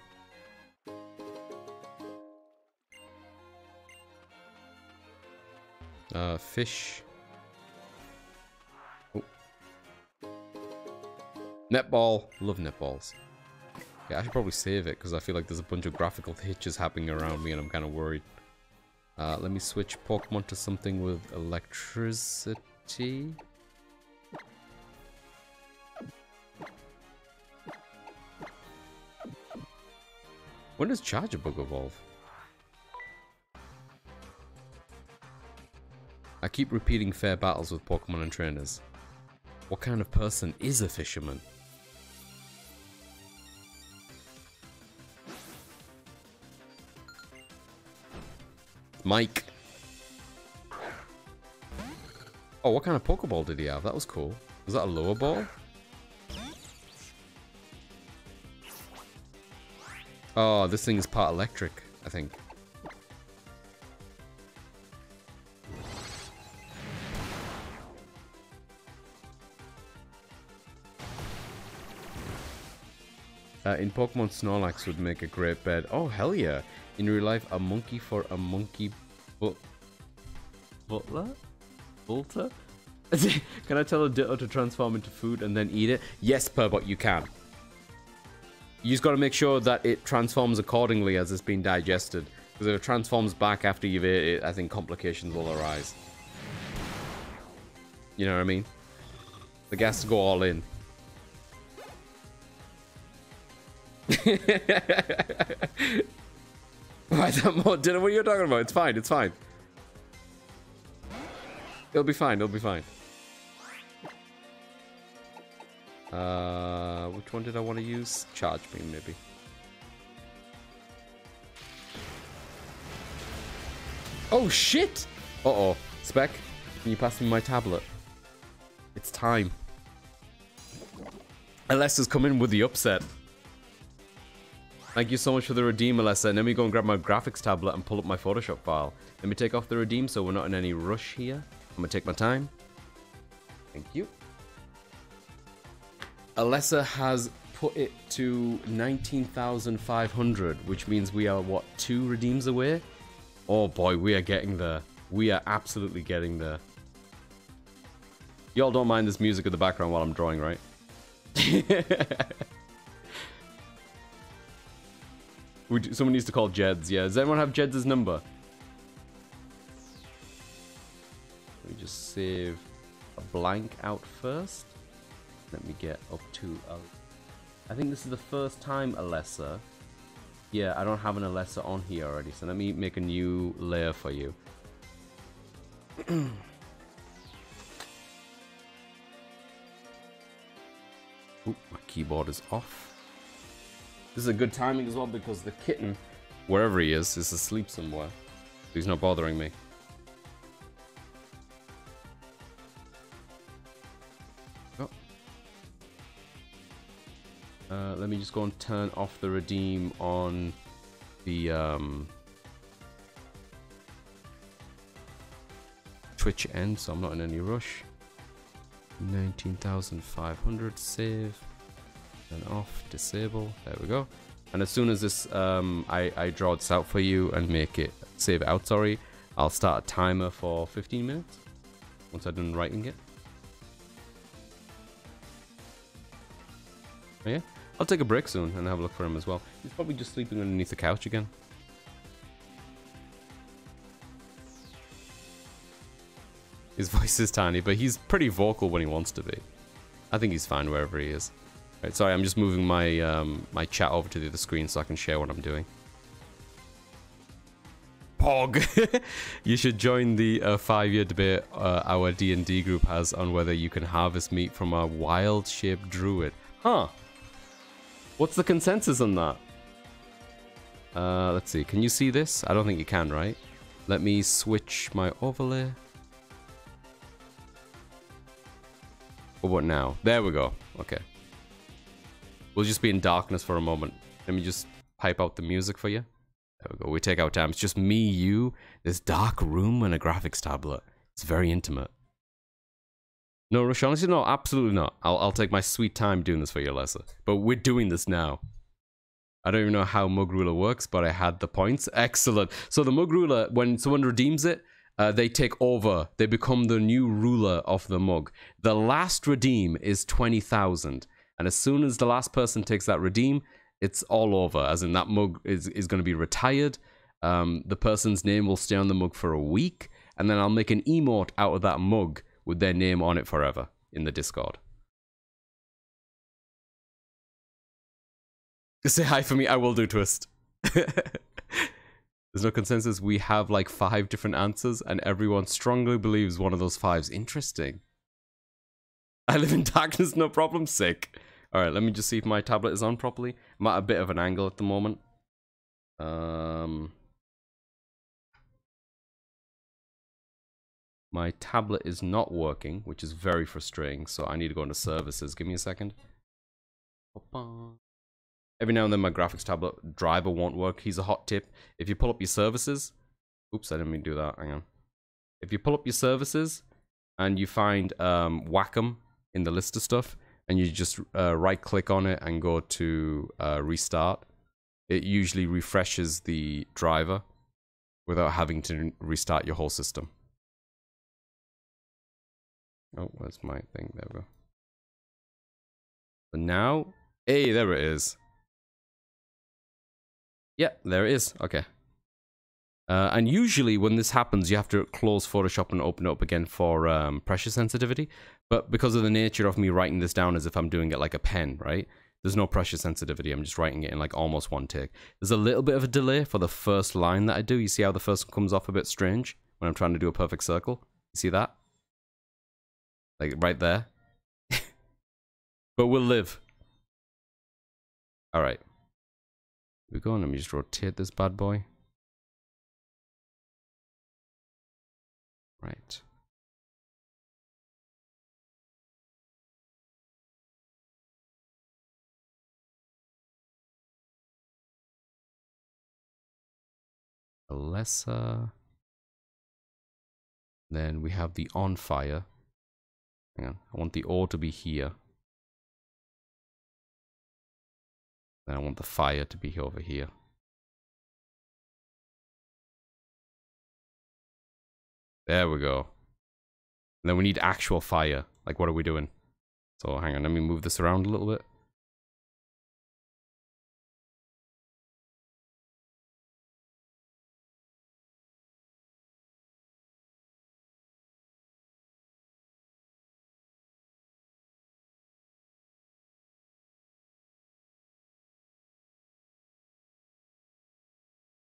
Uh, fish. Oh. Netball. Love netballs. Yeah, I should probably save it because I feel like there's a bunch of graphical hitches happening around me and I'm kind of worried. Uh, let me switch Pokemon to something with electricity. When does Charjabug evolve? I keep repeating fair battles with Pokemon and trainers. What kind of person is a fisherman? Mike. Oh, what kind of Pokeball did he have? That was cool. Was that a Lure Ball? Oh, this thing is part electric, I think. Uh, in Pokemon, Snorlax would make a great bed. Oh, hell yeah. In real life, a monkey for a monkey but butler? Bolter? can I tell a Ditto to transform into food and then eat it? Yes, Perbot, you can. You just got to make sure that it transforms accordingly as it's being digested. Because if it transforms back after you've ate it, I think complications will arise. You know what I mean? The gas to go all in. Why that more dinner? What are you talking about? It's fine, it's fine. It'll be fine, it'll be fine. Uh, which one did I want to use? Charge beam, maybe. Oh, shit! Uh-oh. Spec, can you pass me my tablet? It's time. Alessa's coming with the upset. Thank you so much for the redeem, Alessa. Let me go and grab my graphics tablet and pull up my Photoshop file. Let me take off the redeem so we're not in any rush here. I'm gonna take my time. Thank you. Alessa has put it to 19,500, which means we are, what, two redeems away? Oh boy, we are getting there. We are absolutely getting there. Y'all don't mind this music in the background while I'm drawing, right? Someone needs to call Jeds, yeah. Does anyone have Jeds' number? Let me just save a blank out first. Let me get up to... Uh, I think this is the first time Alessa. Yeah, I don't have an Alessa on here already, so let me make a new layer for you. My keyboard is off. This is a good timing as well because the kitten, wherever he is, is asleep somewhere. He's not bothering me. Uh, let me just go and turn off the redeem on the um, Twitch end, so I'm not in any rush. 19,500 save. And off, disable. There we go. And as soon as this, um, I, I draw this out for you and make it, save it out, sorry, I'll start a timer for 15 minutes. Once I've done writing it. Oh, yeah, I'll take a break soon and have a look for him as well. He's probably just sleeping underneath the couch again. His voice is tiny, but he's pretty vocal when he wants to be. I think he's fine wherever he is. Right, sorry, I'm just moving my um, my chat over to the other screen so I can share what I'm doing. Pog! you should join the uh, five-year debate uh, our D&D group has on whether you can harvest meat from a wild-shaped druid. Huh. What's the consensus on that? Uh, let's see. Can you see this? I don't think you can, right? Let me switch my overlay. What now? There we go. Okay. We'll just be in darkness for a moment. Let me just pipe out the music for you. There we go. We take our time. It's just me, you, this dark room, and a graphics tablet. It's very intimate. No, Rush, no, absolutely not. I'll, I'll take my sweet time doing this for you, Lessa. But we're doing this now. I don't even know how Mug Ruler works, but I had the points. Excellent. So the Mug Ruler, when someone redeems it, uh, they take over. They become the new ruler of the mug. The last redeem is 20,000. And as soon as the last person takes that redeem, it's all over. As in, that mug is, is going to be retired. Um, the person's name will stay on the mug for a week. And then I'll make an emote out of that mug with their name on it forever in the Discord. Say hi for me. I will do twist. There's no consensus. We have like five different answers, and everyone strongly believes one of those fives. Interesting. I live in darkness, no problem. Sick. All right, let me just see if my tablet is on properly. I'm at a bit of an angle at the moment. Um, my tablet is not working, which is very frustrating. So I need to go into services. Give me a second. Every now and then my graphics tablet driver won't work. He's a hot tip. If you pull up your services, oops, I didn't mean to do that. Hang on. If you pull up your services and you find um, Wacom in the list of stuff, and you just uh, right click on it and go to uh, restart, it usually refreshes the driver without having to restart your whole system. Oh, where's my thing? There we go. So now, hey, there it is. Yeah, there it is. Okay. Uh, and usually when this happens, you have to close Photoshop and open it up again for um, pressure sensitivity. But because of the nature of me writing this down as if I'm doing it like a pen, right? There's no pressure sensitivity. I'm just writing it in like almost one take. There's a little bit of a delay for the first line that I do. You see how the first one comes off a bit strange when I'm trying to do a perfect circle? You see that? Like right there. but we'll live. All right. Here we go. Let me just rotate this bad boy. Right. Alessa. Then we have the on fire. Hang on. I want the ore to be here. Then I want the fire to be over here. There we go. And then we need actual fire. Like, what are we doing? So, hang on, let me move this around a little bit.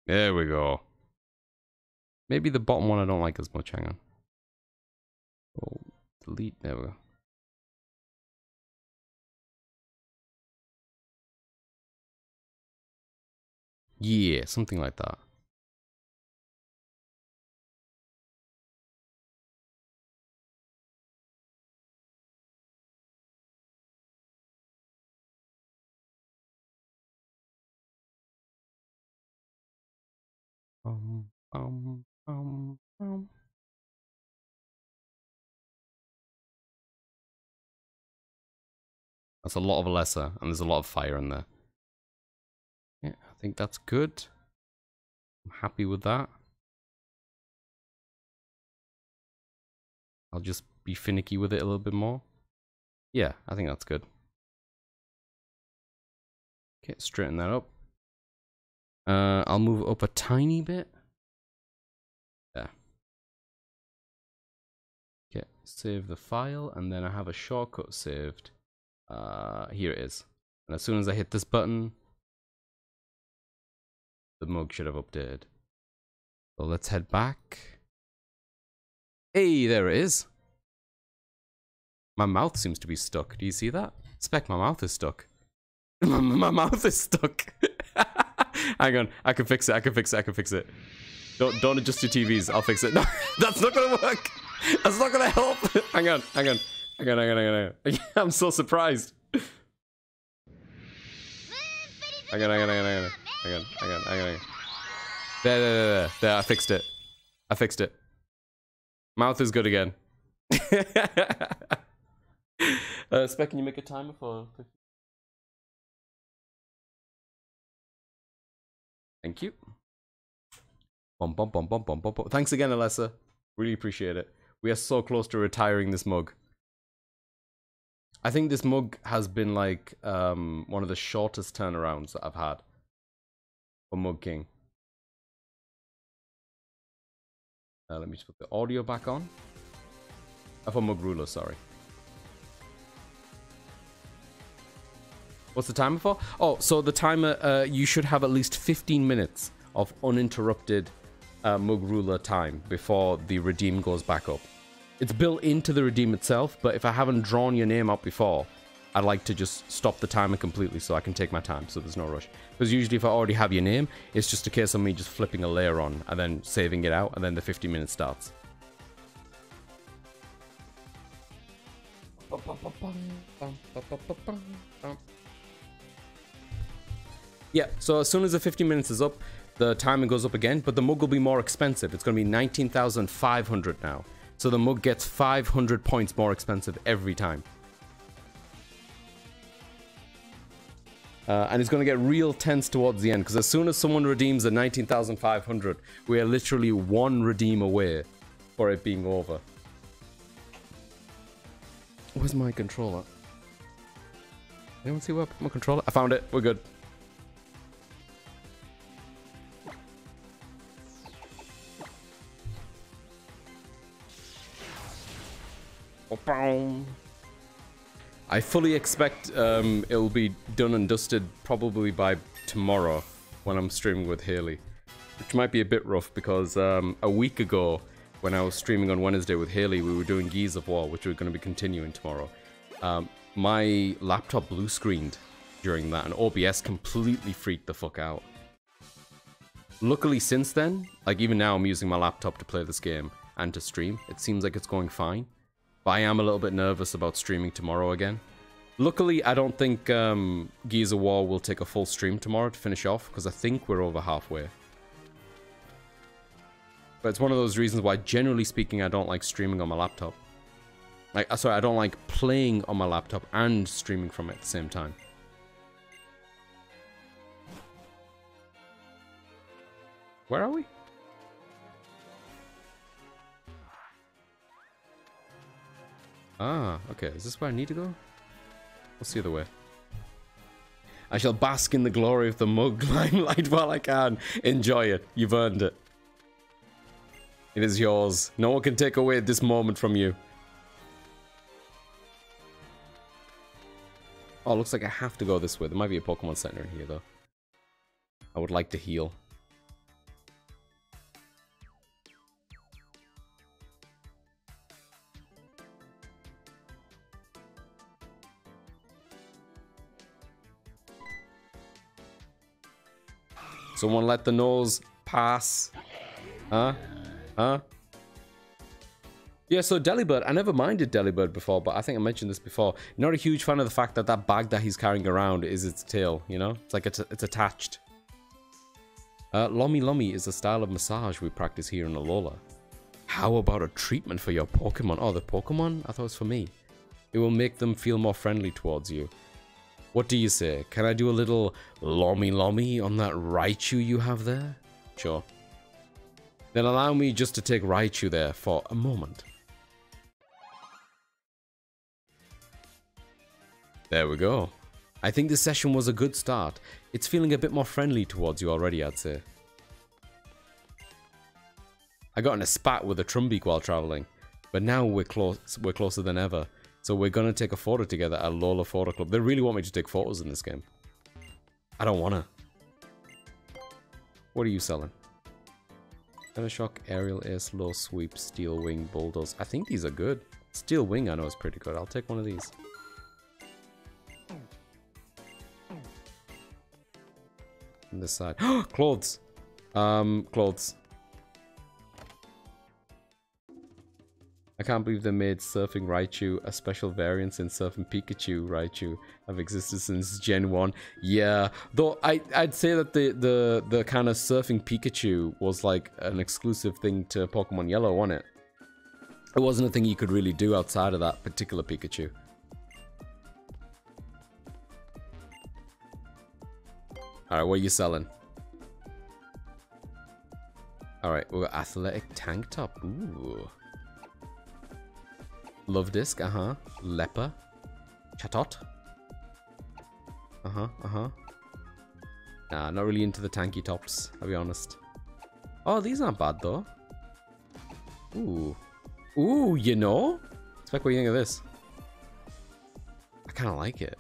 There we go. Maybe the bottom one I don't like as much. Hang on. Oh, delete. There we go. Yeah, something like that. Um, um, um, um. That's a lot of lesser, and there's a lot of fire in there. Yeah, I think that's good. I'm happy with that. I'll just be finicky with it a little bit more. Yeah, I think that's good. Okay, straighten that up. Uh, I'll move up a tiny bit. There. Okay, save the file, and then I have a shortcut saved. Uh, here it is. And as soon as I hit this button, the mug should have updated. So let's head back. Hey, there it is. My mouth seems to be stuck. Do you see that? Spec, my mouth is stuck. my, my mouth is stuck. Hang on, I can fix it. I can fix it. I can fix it. Don't don't adjust your TVs. I'll fix it. No, that's not gonna work. That's not gonna help. hang on, hang on, hang on, hang on, hang on. Hang on. I'm so surprised. Hang on, hang on, hang on, hang on, hang on, hang on, hang on. There, there, there, there. There, I fixed it. I fixed it. Mouth is good again. uh, Spec, can you make a timer for? Thank you. Bum, bum, bum, bum, bum, bum, bum. Thanks again, Alessa. Really appreciate it. We are so close to retiring this mug. I think this mug has been like um, one of the shortest turnarounds that I've had for Mug King. Uh, let me just put the audio back on. Uh, for Mug Ruler, sorry. What's the timer for? Oh, so the timer, uh, you should have at least 15 minutes of uninterrupted uh, Mug Ruler time before the redeem goes back up. It's built into the redeem itself, but if I haven't drawn your name out before, I'd like to just stop the timer completely so I can take my time, so there's no rush. Because usually if I already have your name, it's just a case of me just flipping a layer on and then saving it out, and then the 50 minutes starts. Yeah, so as soon as the 50 minutes is up, the timer goes up again, but the mug will be more expensive. It's going to be 19,500 now. So the mug gets 500 points more expensive every time. Uh, and it's going to get real tense towards the end, because as soon as someone redeems the 19,500, we are literally one redeem away for it being over. Where's my controller? Anyone see where my controller? I found it. We're good. I fully expect um, it'll be done and dusted probably by tomorrow when I'm streaming with Haley. Which might be a bit rough because um, a week ago when I was streaming on Wednesday with Haley, we were doing Gears of War, which we're going to be continuing tomorrow. Um, my laptop blue screened during that and OBS completely freaked the fuck out. Luckily since then, like even now I'm using my laptop to play this game and to stream, it seems like it's going fine. But I am a little bit nervous about streaming tomorrow again. Luckily, I don't think um, Gears of War will take a full stream tomorrow to finish off, because I think we're over halfway. But it's one of those reasons why, generally speaking, I don't like streaming on my laptop. Like, uh, sorry, I don't like playing on my laptop and streaming from it at the same time. Where are we? Ah, okay. Is this where I need to go? What's the other way? I shall bask in the glory of the mug limelight while I can. Enjoy it. You've earned it. It is yours. No one can take away this moment from you. Oh, looks like I have to go this way. There might be a Pokemon Center in here, though. I would like to heal. Someone let the nose pass. Huh? Huh? Yeah, so Delibird, I never minded Delibird before, but I think I mentioned this before. Not a huge fan of the fact that that bag that he's carrying around is its tail, you know? It's like it's, it's attached. Uh, Lomi Lomi is a style of massage we practice here in Alola. How about a treatment for your Pokemon? Oh, the Pokemon? I thought it was for me. It will make them feel more friendly towards you. What do you say? Can I do a little Lomi Lomi on that Raichu you have there? Sure. Then allow me just to take Raichu there for a moment. There we go. I think this session was a good start. It's feeling a bit more friendly towards you already, I'd say. I got in a spat with a Trumbeak while traveling, but now we're close. We're closer than ever. So we're gonna take a photo together at Alola Photo Club. They really want me to take photos in this game. I don't wanna. What are you selling? Shock, Aerial Ace, Low Sweep, Steel Wing, Bulldoze. I think these are good. Steel Wing I know is pretty good. I'll take one of these. On this side. clothes! Um, clothes. I can't believe they made Surfing Raichu a special variant since Surfing Pikachu Raichu have existed since Gen 1. Yeah, though I, I'd say that the, the, the kind of Surfing Pikachu was like an exclusive thing to Pokemon Yellow, wasn't it? It wasn't a thing you could really do outside of that particular Pikachu. Alright, what are you selling? Alright, we got athletic tank top. Ooh. Love Disc, uh-huh. Leper. Chatot. Uh-huh, uh-huh. Nah, not really into the tanky tops, I'll be honest. Oh, these aren't bad, though. Ooh. Ooh, you know? Spec, what do you think of this? I kind of like it.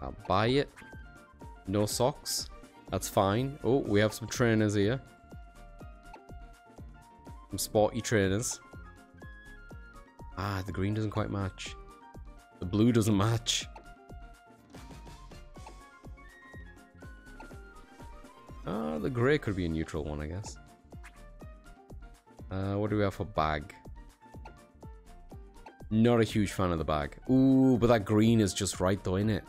I'll buy it. No socks. That's fine. Oh, we have some trainers here. Some sporty trainers. Ah, the green doesn't quite match. The blue doesn't match. Ah, the grey could be a neutral one, I guess. Uh, what do we have for bag? Not a huge fan of the bag. Ooh, but that green is just right though, innit?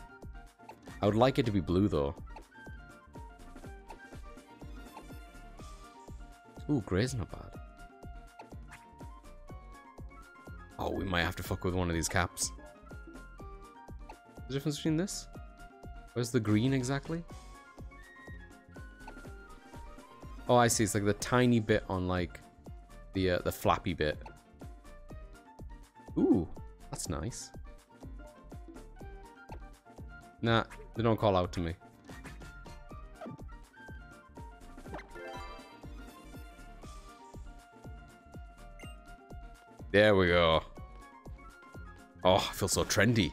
I would like it to be blue though. Ooh, grey's not bad. Oh, we might have to fuck with one of these caps. The difference between this? Where's the green exactly? Oh, I see. It's like the tiny bit on like the uh, the flappy bit. Ooh, that's nice. Nah, they don't call out to me. There we go. Oh, I feel so trendy.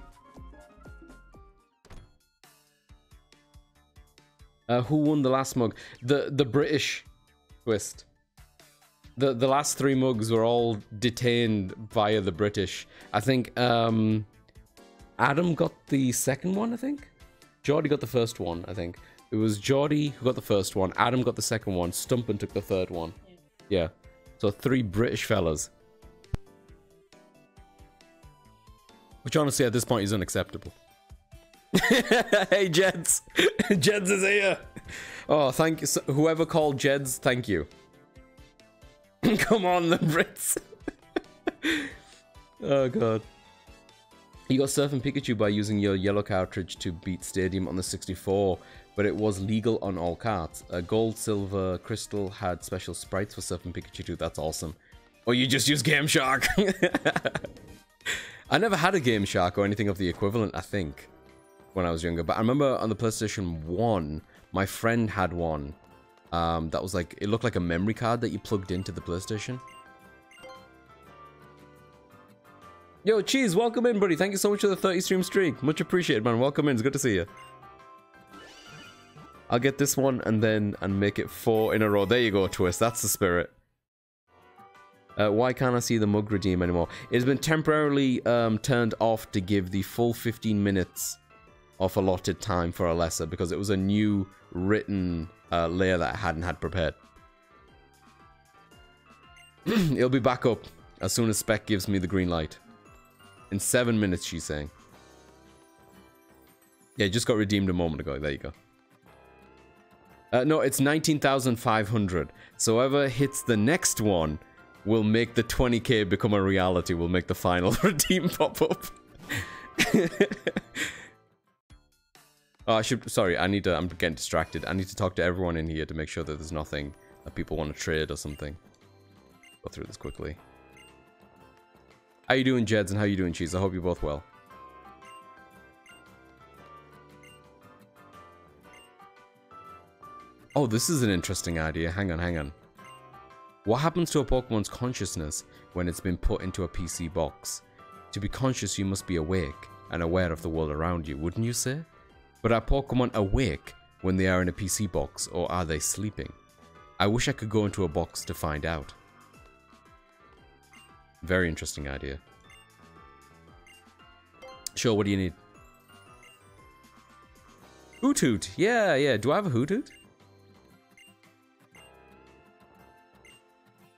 Uh, who won the last mug? The the British twist. The the last three mugs were all detained via the British. I think um, Adam got the second one, I think. Geordie got the first one, I think. It was Geordie who got the first one, Adam got the second one, Stumpin took the third one. Yeah. So three British fellas. Which honestly at this point is unacceptable. hey Jeds! Jeds is here! Oh, thank you. Whoever called Jeds, thank you. Come on, the Brits. oh god. You got Surfing Pikachu by using your yellow cartridge to beat Stadium on the 64, but it was legal on all carts. Uh, gold, silver, crystal had special sprites for Surfing Pikachu too. That's awesome. Or you just use Game Shark. I never had a Game Shark or anything of the equivalent, I think, when I was younger. But I remember on the PlayStation 1, my friend had one. Um, that was like, it looked like a memory card that you plugged into the PlayStation. Yo, Cheese, welcome in, buddy. Thank you so much for the 30 stream streak. Much appreciated, man. Welcome in. It's good to see you. I'll get this one and then and make it four in a row. There you go, Twist. That's the spirit. Uh, why can't I see the mug redeem anymore? It has been temporarily um, turned off to give the full 15 minutes of allotted time for Alessa because it was a new written uh, layer that I hadn't had prepared. It'll be back up as soon as Spec gives me the green light. In seven minutes, she's saying. Yeah, just got redeemed a moment ago. There you go. Uh, no, it's 19,500. So whoever hits the next one will make the 20k become a reality. Will make the final redeem pop up. oh, I should. Sorry, I need to. I'm getting distracted. I need to talk to everyone in here to make sure that there's nothing that people want to trade or something. Go through this quickly. How you doing, Jeds, and how you doing, Cheese? I hope you're both well. Oh, this is an interesting idea. Hang on, hang on. What happens to a Pokemon's consciousness when it's been put into a PC box? To be conscious, you must be awake and aware of the world around you, wouldn't you say? But are Pokemon awake when they are in a PC box, or are they sleeping? I wish I could go into a box to find out. Very interesting idea. Sure, what do you need? Hoothoot. Yeah, yeah. Do I have a Hoothoot?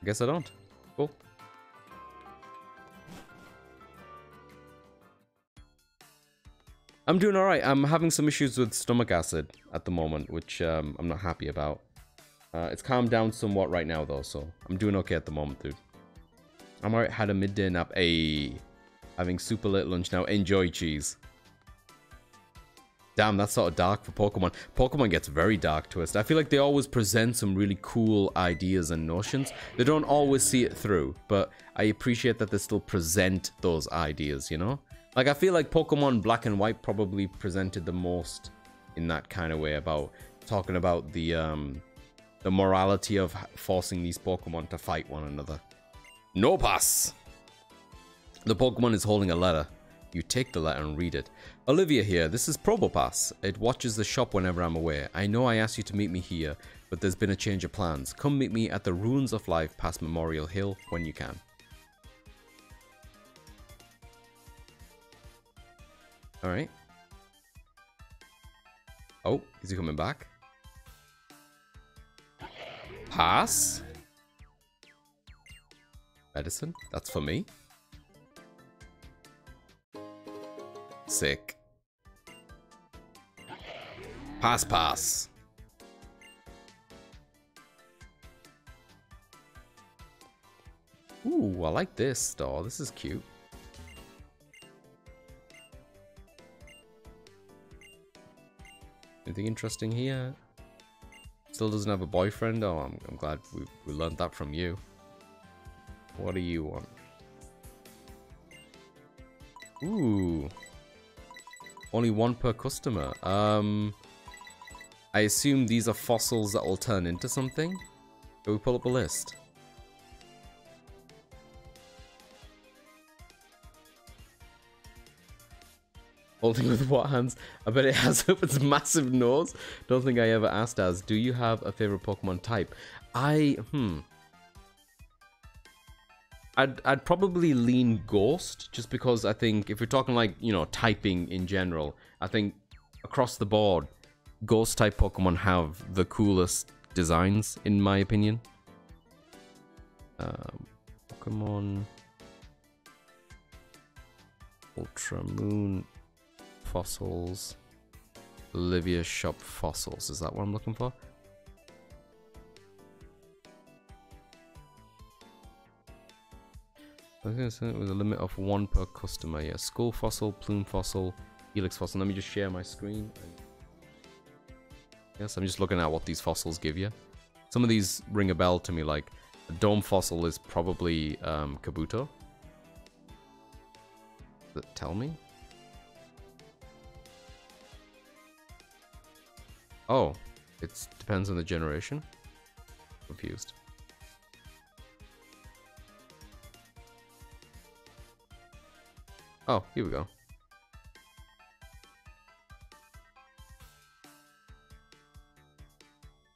I guess I don't. Cool. I'm doing alright. I'm having some issues with stomach acid at the moment, which um, I'm not happy about. Uh, it's calmed down somewhat right now, though, so I'm doing okay at the moment, dude. I'm alright. Had a midday nap. A having super late lunch now. Enjoy cheese. Damn, that's sort of dark for Pokemon. Pokemon gets very dark twisted. I feel like they always present some really cool ideas and notions. They don't always see it through, but I appreciate that they still present those ideas, you know? Like, I feel like Pokemon Black and White probably presented the most in that kind of way about talking about the, um, the morality of forcing these Pokemon to fight one another. No pass! The Pokemon is holding a letter. You take the letter and read it. Olivia here, this is Probopass. It watches the shop whenever I'm away. I know I asked you to meet me here, but there's been a change of plans. Come meet me at the Ruins of Life past Memorial Hill when you can. Alright. Oh, is he coming back? Pass? Medicine? That's for me? Sick. Pass, pass. Ooh, I like this store. This is cute. Anything interesting here? Still doesn't have a boyfriend? Oh, I'm, I'm glad we, we learned that from you. What do you want? Ooh. Only one per customer. Um, I assume these are fossils that will turn into something. Can we pull up a list? Holding with what hands? I bet it has its massive nose. Don't think I ever asked as, do you have a favorite Pokemon type? I, hmm. I'd, I'd probably lean Ghost, just because I think if we're talking like, you know, typing in general, I think across the board, Ghost type Pokemon have the coolest designs, in my opinion. Um, Pokemon Ultra Moon Fossils Olivia Shop Fossils. Is that what I'm looking for? I say it was a limit of one per customer. Yeah, Skull Fossil, Plume Fossil, Helix Fossil. Let me just share my screen. Yes, I'm just looking at what these fossils give you. Some of these ring a bell to me, like a Dome Fossil is probably um, Kabuto. Does tell me? Oh, it depends on the generation. Confused. Oh, here we go.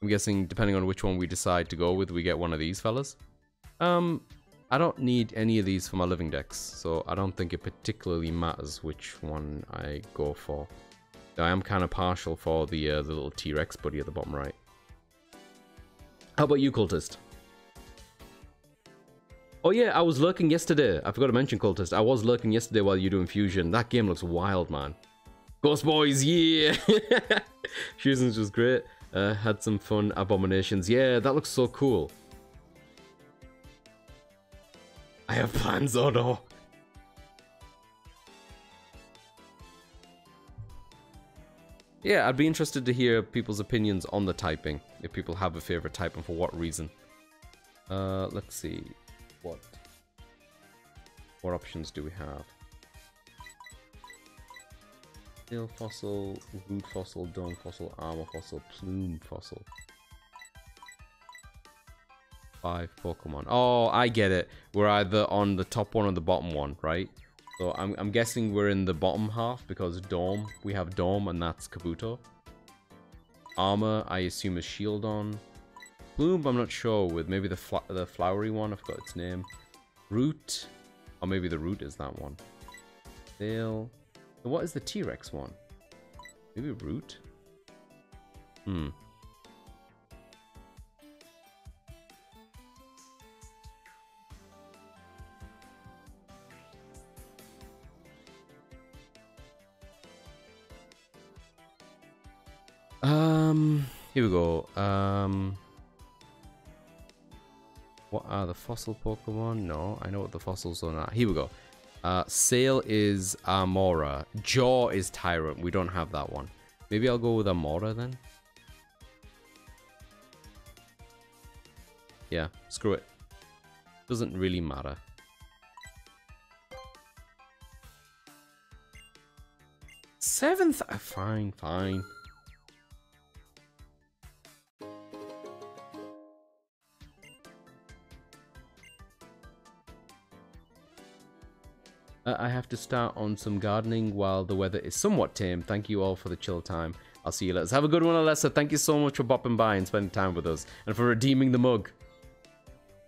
I'm guessing depending on which one we decide to go with, we get one of these fellas. Um, I don't need any of these for my living dex, so I don't think it particularly matters which one I go for. I am kind of partial for the, uh, the little T-Rex buddy at the bottom right. How about you, Cultist? Oh yeah, I was lurking yesterday. I forgot to mention Cultist. I was lurking yesterday while you were doing Fusion. That game looks wild, man. Ghost Boys, yeah! Fusion's just great. Uh, had some fun abominations. Yeah, that looks so cool. I have plans, Odo. Yeah, I'd be interested to hear people's opinions on the typing. If people have a favorite type and for what reason. Uh, let's see. What? What options do we have? Steel fossil, root fossil, dome fossil, armor fossil, plume fossil. Five Pokemon. Oh, I get it. We're either on the top one or the bottom one, right? So I'm, I'm guessing we're in the bottom half because Dome, we have Dome and that's Kabuto. Armor, I assume is Shieldon. Plume, I'm not sure with maybe the fl the flowery one, I forgot its name. Root, or maybe the root is that one. Tail. What is the T-Rex one? Maybe Root? Hmm. Um, here we go. Um, what are the fossil Pokemon? No, I know what the fossils are not. Here we go. Uh, Sail is Amaura. Jaw is Tyrunt. We don't have that one. Maybe I'll go with Amaura then. Yeah, screw it. Doesn't really matter. Seventh? Uh, fine, fine. I have to start on some gardening while the weather is somewhat tame. Thank you all for the chill time. I'll see you later. Have a good one, Alessa. Thank you so much for bopping by and spending time with us. And for redeeming the mug.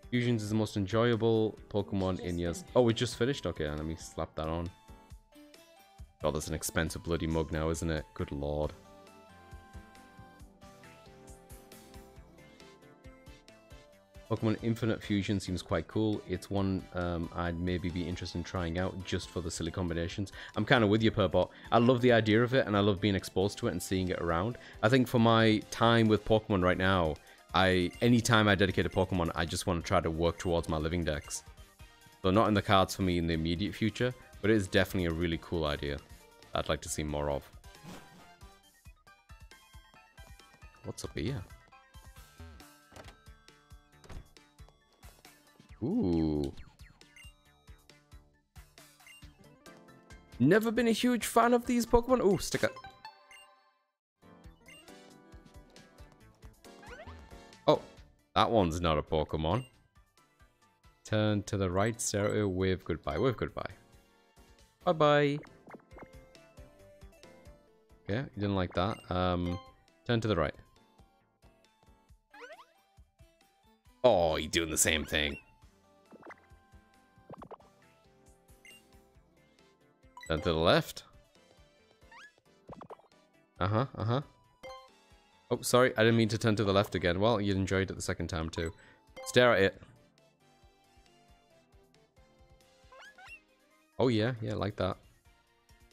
Fusions is the most enjoyable Pokemon in years. Oh, we just finished? Okay, let me slap that on. God, that's an expensive bloody mug now, isn't it? Good lord. Pokemon Infinite Fusion seems quite cool. It's one um, I'd maybe be interested in trying out just for the silly combinations. I'm kind of with you, Purbot. I love the idea of it and I love being exposed to it and seeing it around. I think for my time with Pokemon right now, I any time I dedicate a Pokemon, I just want to try to work towards my living dex. So not in the cards for me in the immediate future, but it is definitely a really cool idea. I'd like to see more of. What's up here? Ooh. Never been a huge fan of these Pokemon. Ooh, sticker. Oh, that one's not a Pokemon. Turn to the right, Sarah. wave goodbye, wave goodbye. Bye-bye. Yeah, you didn't like that. Um, turn to the right. Oh, you're doing the same thing. Then to the left. Uh-huh, uh-huh. Oh, sorry, I didn't mean to turn to the left again. Well, you enjoyed it the second time too. Stare at it. Oh yeah, yeah, like that.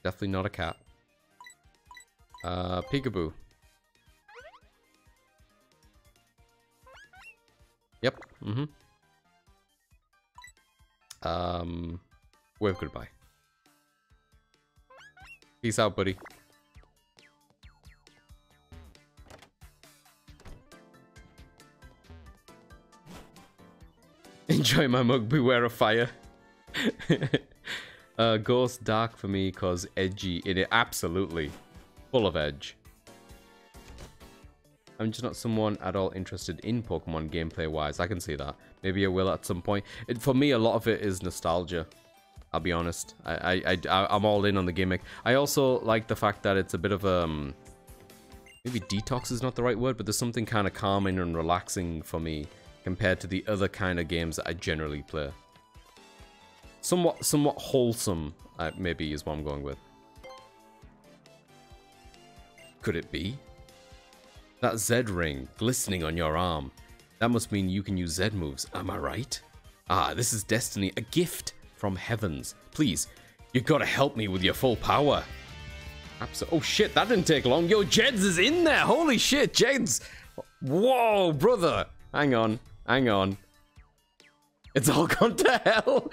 Definitely not a cat. Uh, peekaboo. Yep, mm-hmm. Um, wave goodbye. Peace out, buddy. Enjoy my mug, beware of fire. uh, Ghost Dark for me, cause edgy in it. Absolutely. Full of edge. I'm just not someone at all interested in Pokemon gameplay-wise. I can see that. Maybe I will at some point. It, for me, a lot of it is nostalgia. I'll be honest. I, I, I, am all in on the gimmick. I also like the fact that it's a bit of a... Um, maybe detox is not the right word, but there's something kind of calming and relaxing for me compared to the other kind of games that I generally play. Somewhat, somewhat wholesome, uh, maybe, is what I'm going with. Could it be? That Z ring glistening on your arm. That must mean you can use Z moves, am I right? Ah, this is destiny, a gift from heavens. Please, you gotta help me with your full power. Abso oh shit, that didn't take long. Yo, Jeds is in there. Holy shit, Jeds. Whoa, brother. Hang on, hang on. It's all gone to hell.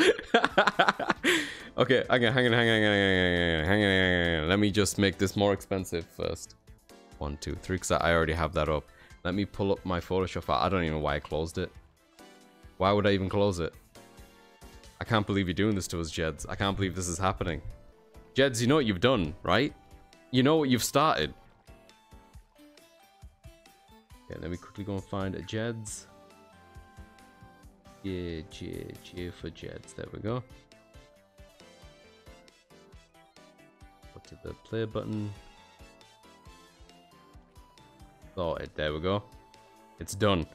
okay, hang on, hang on, hang on, hang on, hang on, hang on, hang on. Let me just make this more expensive first. One, two, three, because I already have that up. Let me pull up my Photoshop. I don't even know why I closed it. Why would I even close it? I can't believe you're doing this to us, Jeds. I can't believe this is happening. Jeds, you know what you've done, right? You know what you've started. Okay, let me quickly go and find a Jeds. Yeah, J, J for Jeds. There we go. Go to the play button. Sorted. There we go. It's done.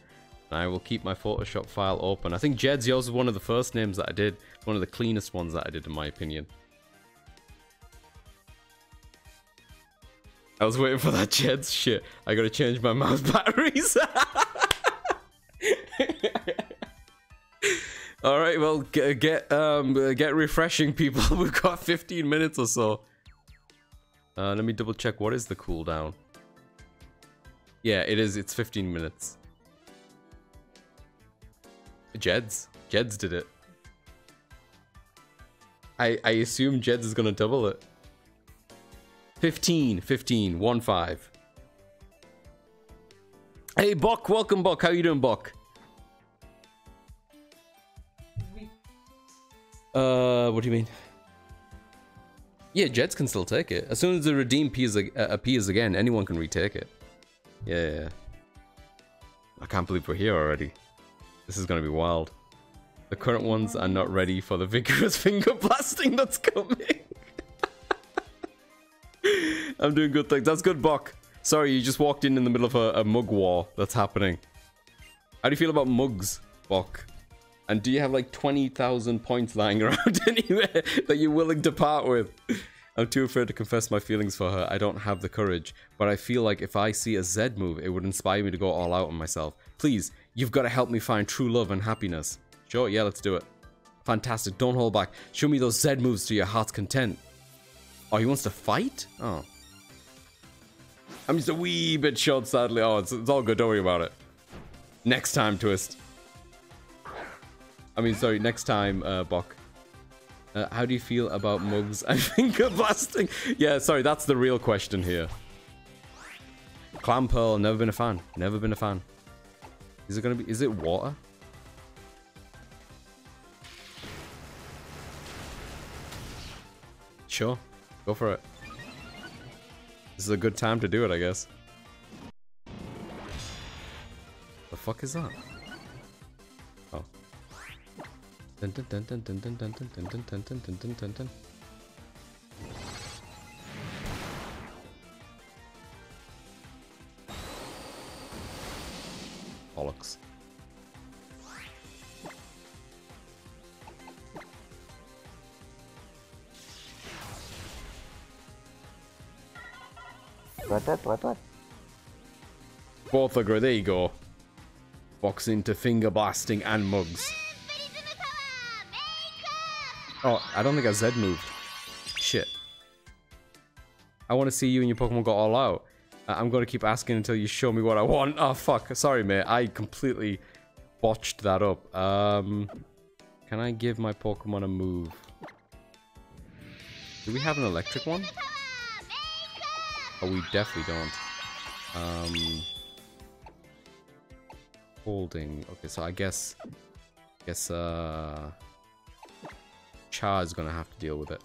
And I will keep my Photoshop file open. I think Jed's yours is one of the first names that I did. One of the cleanest ones that I did, in my opinion. I was waiting for that Jed's shit. I gotta change my mouse batteries. All right, well, get get, um, get refreshing, people. We've got 15 minutes or so. Uh, let me double check. What is the cooldown? Yeah, it is. It's 15 minutes. Jeds. Jeds did it. I I assume Jeds is gonna double it. 15, 15, 1 5. Hey Buck, welcome Buck. How you doing, Buck? Uh, what do you mean? Yeah, Jeds can still take it. As soon as the redeem appears, uh, appears again, anyone can retake it. Yeah, yeah. I can't believe we're here already. This is gonna be wild. The current ones are not ready for the vigorous finger blasting that's coming. I'm doing good things. That's good, Buck. Sorry, you just walked in in the middle of a, a mug war that's happening. How do you feel about mugs, Buck? And do you have like 20,000 points lying around anywhere that you're willing to part with? I'm too afraid to confess my feelings for her. I don't have the courage. But I feel like if I see a Z move, it would inspire me to go all out on myself. Please, you've got to help me find true love and happiness. Sure, yeah, let's do it. Fantastic, don't hold back. Show me those Z moves to your heart's content. Oh, he wants to fight? Oh. I'm just a wee bit short, sadly. Oh, it's, it's all good, don't worry about it. Next time, Twist. I mean, sorry, next time, uh, Buck. Uh, how do you feel about mugs and finger blasting? Yeah, sorry, that's the real question here. Clamperl, never been a fan. Never been a fan. Is it gonna be, is it water? Sure, go for it. This is a good time to do it, I guess. The fuck is that? Oh. Dun dun dun dun dun dun dun dun dun dun dun dun dun dun dun Bollocks. What, what, what, what? Both are great. There you go. Box into finger blasting and mugs. Oh, I don't think I Z moved. Shit. I want to see you and your Pokemon go all out. Uh, I'm going to keep asking until you show me what I want. Oh, fuck. Sorry, mate. I completely botched that up. Um, can I give my Pokemon a move? Do we have an electric one? Oh, we definitely don't. Um, holding. Okay, so I guess, I guess uh, Char is gonna have to deal with it.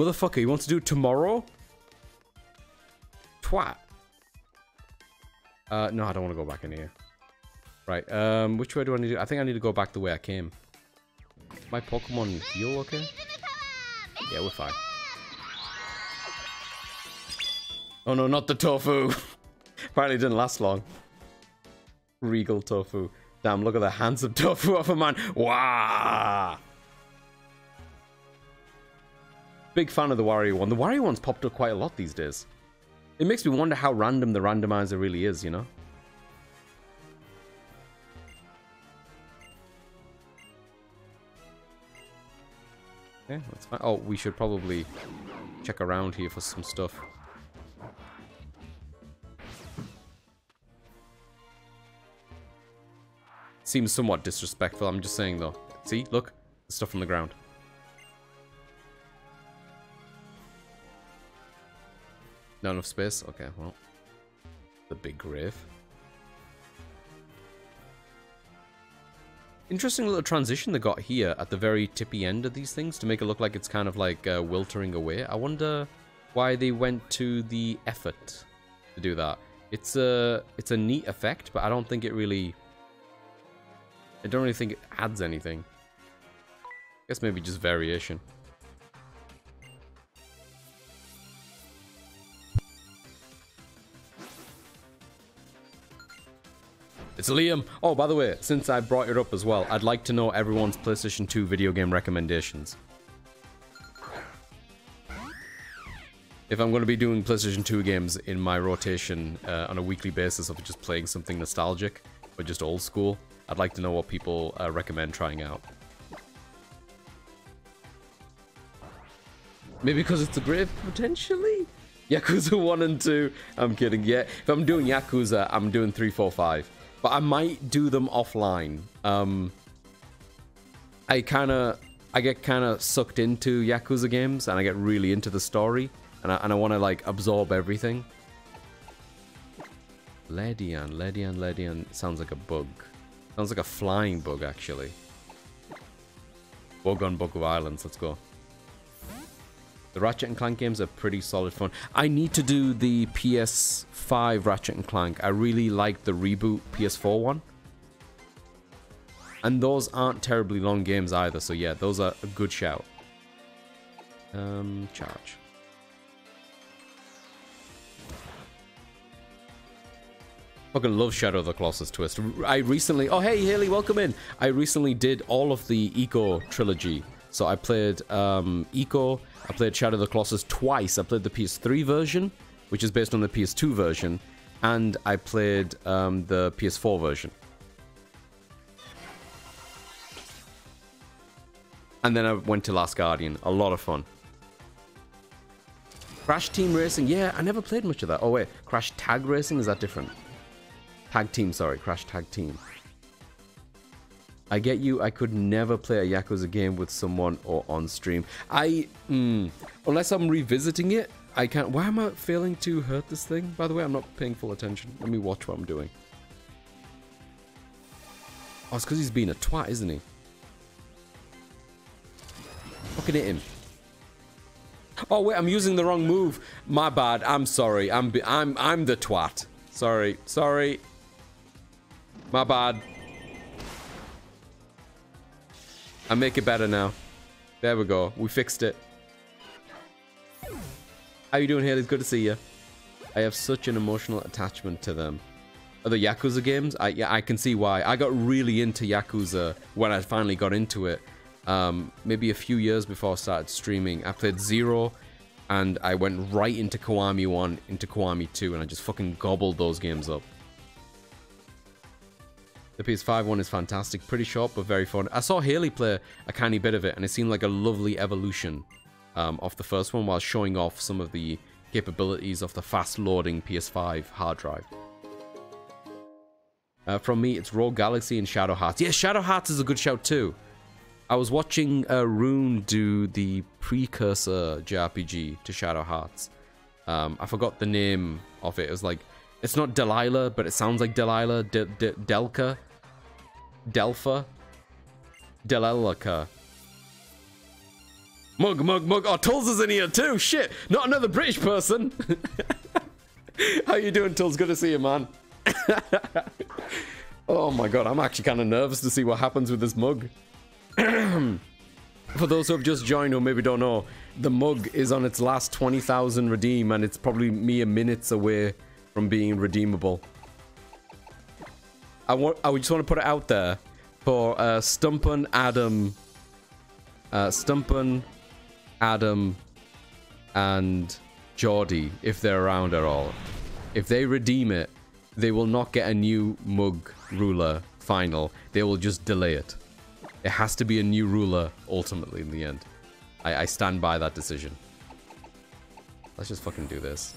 Motherfucker, you want to do it tomorrow? Twat. Uh, no, I don't want to go back in here. Right, um, which way do I need to... I think I need to go back the way I came. My Pokemon heal okay? Yeah, we're fine. Oh no, not the tofu! Apparently didn't last long. Regal tofu. Damn, look at the handsome tofu of a man. Wow! Big fan of the Wario one. The Wario one's popped up quite a lot these days. It makes me wonder how random the randomizer really is, you know? Okay, that's fine. Oh, we should probably check around here for some stuff. Seems somewhat disrespectful, I'm just saying though. See, look, the stuff on the ground. Not enough space? Okay, well. The big grave. Interesting little transition they got here at the very tippy end of these things to make it look like it's kind of like uh, wiltering away. I wonder why they went to the effort to do that. It's a it's a neat effect, but I don't think it really. I don't really think it adds anything. I guess maybe just variation. It's Liam. Oh, by the way, since I brought it up as well, I'd like to know everyone's PlayStation 2 video game recommendations. If I'm going to be doing PlayStation 2 games in my rotation uh, on a weekly basis of just playing something nostalgic, but just old school, I'd like to know what people uh, recommend trying out. Maybe because it's a grave, potentially? Yakuza 1 and 2. I'm kidding. Yeah, if I'm doing Yakuza, I'm doing 3, 4, 5. But I might do them offline. Um, I kind of, I get kind of sucked into Yakuza games, and I get really into the story, and I, and I want to like absorb everything. Ledian, Ledian, Ledian sounds like a bug. Sounds like a flying bug, actually. Bug on Book of Islands, let's go. The Ratchet and Clank games are pretty solid fun. I need to do the PS5 Ratchet and Clank. I really like the reboot PS4 one. And those aren't terribly long games either, so yeah, those are a good shout. Um, charge. Fucking love Shadow of the Colossus twist. I recently... Oh, hey, Haley, welcome in. I recently did all of the Ico trilogy. So I played um, Ico, I played Shadow of the Colossus twice. I played the PS3 version, which is based on the PS2 version, and I played um, the PS4 version. And then I went to Last Guardian. A lot of fun. Crash Team Racing. Yeah, I never played much of that. Oh, wait. Crash Tag Racing? Is that different? Tag Team, sorry. Crash Tag Team. I get you. I could never play a Yakuza game with someone or on stream. I, mm, unless I'm revisiting it, I can't. Why am I failing to hurt this thing? By the way, I'm not paying full attention. Let me watch what I'm doing. Oh, it's because he's being a twat, isn't he? Fucking hit him. Oh wait, I'm using the wrong move. My bad. I'm sorry. I'm I'm I'm the twat. Sorry. Sorry. My bad. I make it better now. There we go. We fixed it. How you doing, Haley? It's good to see you. I have such an emotional attachment to them. Are the Yakuza games? I yeah, I can see why. I got really into Yakuza when I finally got into it. Um, maybe a few years before I started streaming. I played Zero, and I went right into Kiwami 1, into Kiwami 2, and I just fucking gobbled those games up. The PS5 one is fantastic, pretty short but very fun. I saw Haley play a tiny bit of it and it seemed like a lovely evolution um, of the first one while showing off some of the capabilities of the fast-loading PS5 hard drive. Uh, from me, it's Rogue Galaxy and Shadow Hearts. Yeah, Shadow Hearts is a good shout too. I was watching uh, Rune do the precursor JRPG to Shadow Hearts. Um, I forgot the name of it. It was like, it's not Delilah, but it sounds like Delilah. De De Delka. Delpha. Delelica. Mug, mug, mug. Oh, Tulls is in here too. Shit. Not another British person. How you doing, Tulls? Good to see you, man. oh my god, I'm actually kind of nervous to see what happens with this mug. For those who have just joined or maybe don't know, the mug is on its last 20,000 redeem and it's probably mere minutes away from being redeemable. I want. I just want to put it out there for uh, Stumpen Adam, uh, Stumpen Adam, and Geordie, if they're around at all. If they redeem it, they will not get a new mug ruler final. They will just delay it. It has to be a new ruler ultimately in the end. I, I stand by that decision. Let's just fucking do this.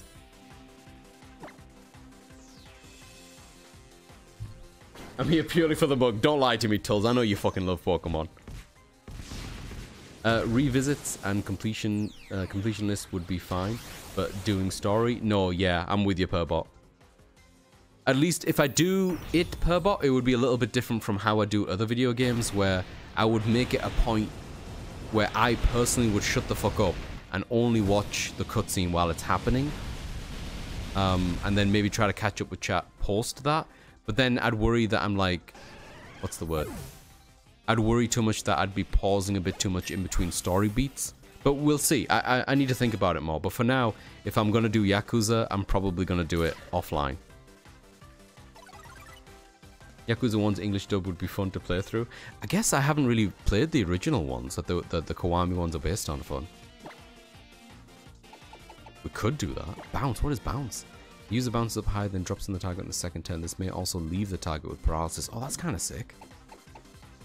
I'm here purely for the bug. Don't lie to me, Tulls. I know you fucking love Pokemon. Uh, revisits and completion uh, completion list would be fine, but doing story, no, yeah, I'm with you, Perbot. At least if I do it Perbot, it would be a little bit different from how I do other video games, where I would make it a point where I personally would shut the fuck up and only watch the cutscene while it's happening, um, and then maybe try to catch up with chat post that. But then I'd worry that I'm like, what's the word? I'd worry too much that I'd be pausing a bit too much in between story beats. But we'll see. I, I, I need to think about it more. But for now, if I'm going to do Yakuza, I'm probably going to do it offline. Yakuza 1's English dub would be fun to play through. I guess I haven't really played the original ones that the, the, the Kiwami ones are based on fun. We could do that. Bounce, what is bounce? Use the bounce up high, then drops on the target in the second turn. This may also leave the target with paralysis. Oh, that's kind of sick.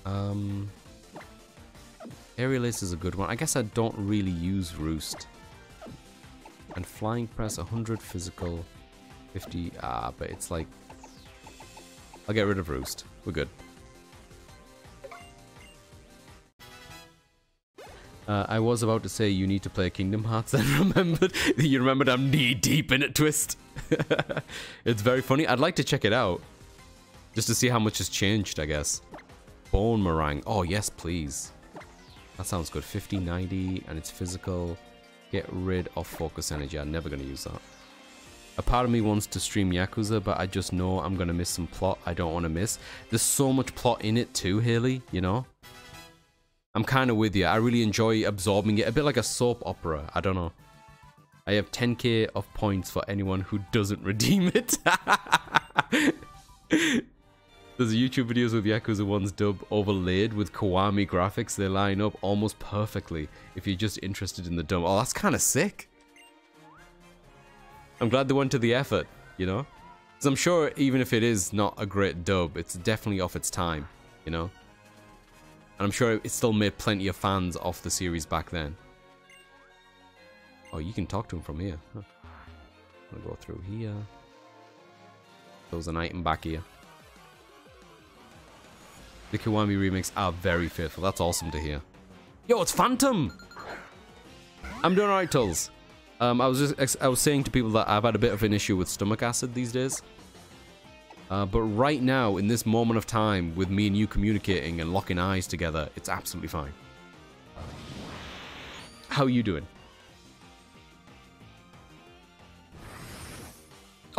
Um, Aerial Ace is a good one. I guess I don't really use Roost. And Flying Press, 100 physical, 50... Ah, but it's like... I'll get rid of Roost. We're good. Uh, I was about to say you need to play Kingdom Hearts, then remembered you remembered I'm knee deep in it. Twist. it's very funny. I'd like to check it out, just to see how much has changed. I guess. Bonemerang. Oh yes, please. That sounds good. 50, 90, and it's physical. Get rid of focus energy. I'm never gonna use that. A part of me wants to stream Yakuza, but I just know I'm gonna miss some plot I don't want to miss. There's so much plot in it too, Haley. You know. I'm kind of with you. I really enjoy absorbing it. A bit like a soap opera. I don't know. I have 10k of points for anyone who doesn't redeem it. There's YouTube videos with Yakuza 1's dub overlaid with Kiwami graphics. They line up almost perfectly if you're just interested in the dub. Oh, that's kind of sick. I'm glad they went to the effort, you know? Because I'm sure even if it is not a great dub, it's definitely off its time, you know? And I'm sure it still made plenty of fans off the series back then. Oh, you can talk to him from here. Huh. I'll go through here. There's an item back here. The Kiwami remakes are very faithful. That's awesome to hear. Yo, it's Phantump! I'm doing alright, Tulls. Um, I was just I was saying to people that I've had a bit of an issue with stomach acid these days. Uh, but right now, in this moment of time, with me and you communicating and locking eyes together, it's absolutely fine. How are you doing?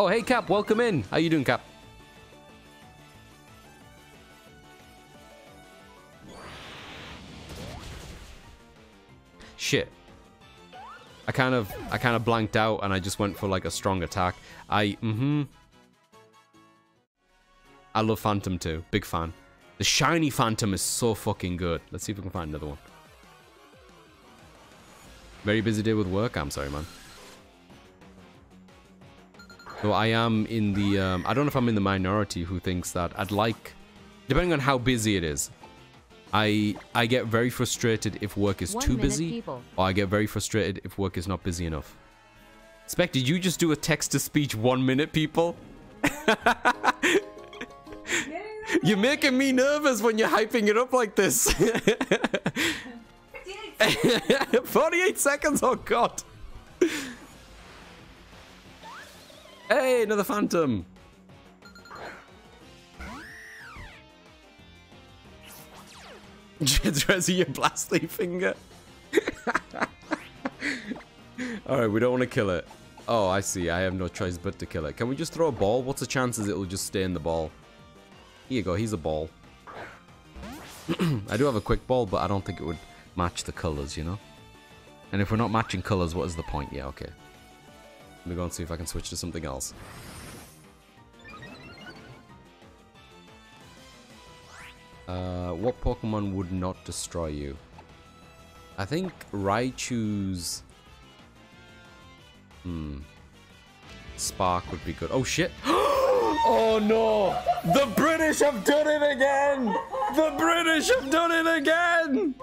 Oh, hey Cap, welcome in. How you doing, Cap? Shit. I kind of I kind of blanked out and I just went for like a strong attack. I mm-hmm. I love Phantump too. Big fan. The shiny Phantump is so fucking good. Let's see if we can find another one. Very busy day with work. I'm sorry, man. So I am in the, um, I don't know if I'm in the minority who thinks that I'd like, depending on how busy it is, I I get very frustrated if work is One too minute, busy, people. or I get very frustrated if work is not busy enough. Spec, did you just do a text-to-speech one minute, people? You're making me nervous when you're hyping it up like this. 48 seconds, oh god. Hey, another Phantump. Dresser, your blastly finger. Alright, we don't want to kill it. Oh, I see. I have no choice but to kill it. Can we just throw a ball? What's the chances it'll just stay in the ball? Here you go. He's a ball. I do have a quick ball, but I don't think it would match the colors, you know? And if we're not matching colors, what is the point? Yeah, okay. Me go and see if I can switch to something else. Uh, what Pokemon would not destroy you? I think Raichu's... Hmm. Spark would be good. Oh shit! oh no! The British have done it again! The British have done it again!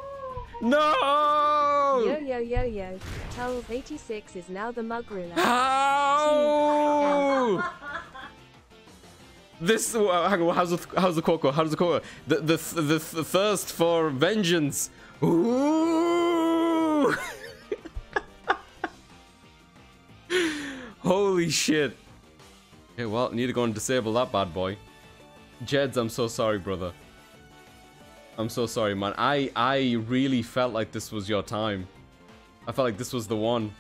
No! Yo yo yo yo. Tulls 86 is now the mug ruler. How? This uh, hang on, how's the how's the go? How's the go? The the the, the thirst for vengeance. Ooh! Holy shit! Okay, well, need to go and disable that bad boy. Jeds, I'm so sorry, brother. I'm so sorry, man. I I really felt like this was your time. I felt like this was the one.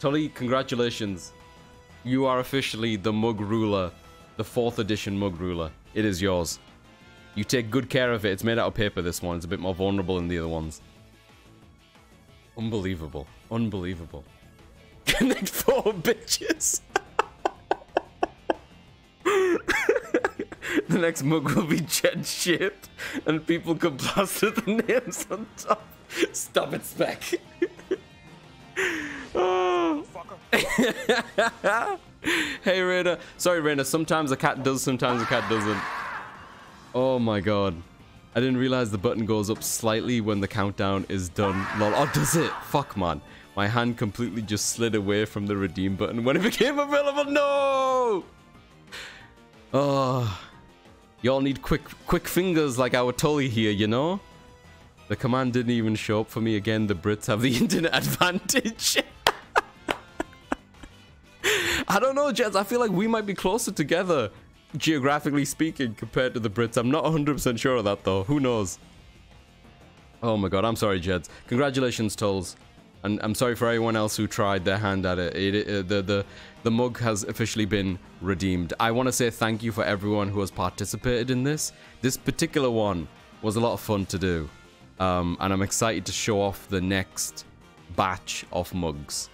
Tully, congratulations. You are officially the mug ruler. The fourth edition mug ruler. It is yours. You take good care of it. It's made out of paper, this one. It's a bit more vulnerable than the other ones. Unbelievable. Unbelievable. Connect four bitches. The next mug will be jet shaped and people can plaster the names on top. Stop it, Spec. oh. hey, Raina. Sorry, Raina. Sometimes a cat does, sometimes a cat doesn't. Oh my god. I didn't realize the button goes up slightly when the countdown is done. Lol. Oh, does it? Fuck, man. My hand completely just slid away from the redeem button when it became available. No! Oh. Y'all need quick quick fingers like our Tully here, you know? The command didn't even show up for me again. The Brits have the internet advantage. I don't know, Jeds. I feel like we might be closer together, geographically speaking, compared to the Brits. I'm not 100% sure of that, though. Who knows? Oh my god, I'm sorry, Jeds. Congratulations, Tulls. And I'm sorry for everyone else who tried their hand at it. it, it the, the, the mug has officially been redeemed. I want to say thank you for everyone who has participated in this. This particular one was a lot of fun to do. Um, and I'm excited to show off the next batch of mugs.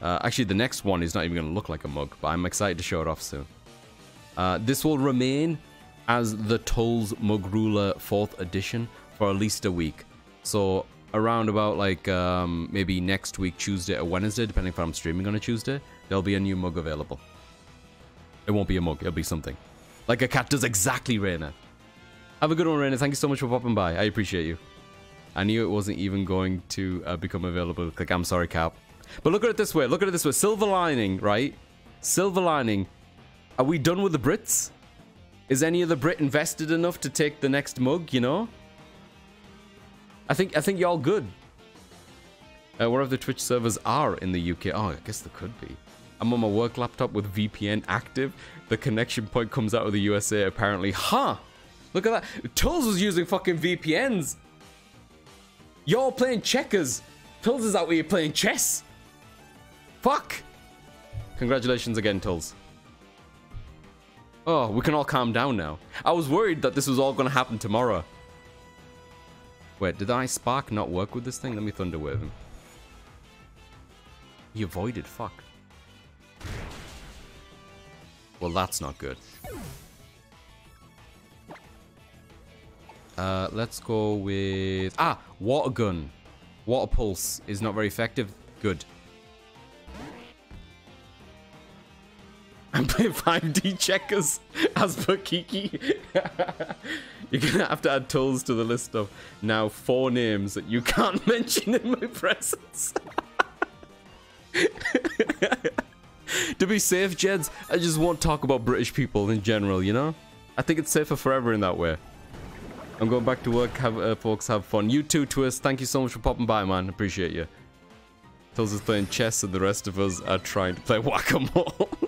Uh, actually, the next one is not even going to look like a mug, but I'm excited to show it off soon. Uh, this will remain as the Tulls Mug Ruler 4th edition for at least a week. So around about like um, maybe next week, Tuesday or Wednesday, depending if I'm streaming on a Tuesday, there'll be a new mug available. It won't be a mug, it'll be something. Like a cat does exactly, Raina. Have a good one, Raina. Thank you so much for popping by. I appreciate you. I knew it wasn't even going to uh, become available. Like, I'm sorry, Cap. But look at it this way. Look at it this way. Silver lining, right? Silver lining. Are we done with the Brits? Is any of the Brit invested enough to take the next mug, you know? I think I think y'all good. Uh, wherever the Twitch servers are in the UK. Oh, I guess there could be. I'm on my work laptop with VPN active. The connection point comes out of the USA apparently. Huh! Look at that. Tulls was using fucking VPNs. Y'all playing checkers. Tulls is out here playing chess. Fuck! Congratulations again, Tulls. Oh, we can all calm down now. I was worried that this was all going to happen tomorrow. Wait, did I spark not work with this thing? Let me thunder wave him. He avoided, fuck. Well, that's not good. Uh, let's go with... Ah! Water gun. Water pulse is not very effective. Good. I'm playing 5D checkers as per Kiki. You're gonna have to add Tulls to the list of now four names that you can't mention in my presence. to be safe, Jeds, I just won't talk about British people in general, you know? I think it's safer forever in that way. I'm going back to work. Have uh, folks have fun. You too, Twist. Thank you so much for popping by, man. Appreciate you. Tells us playing chess and the rest of us are trying to play whack-a-mole.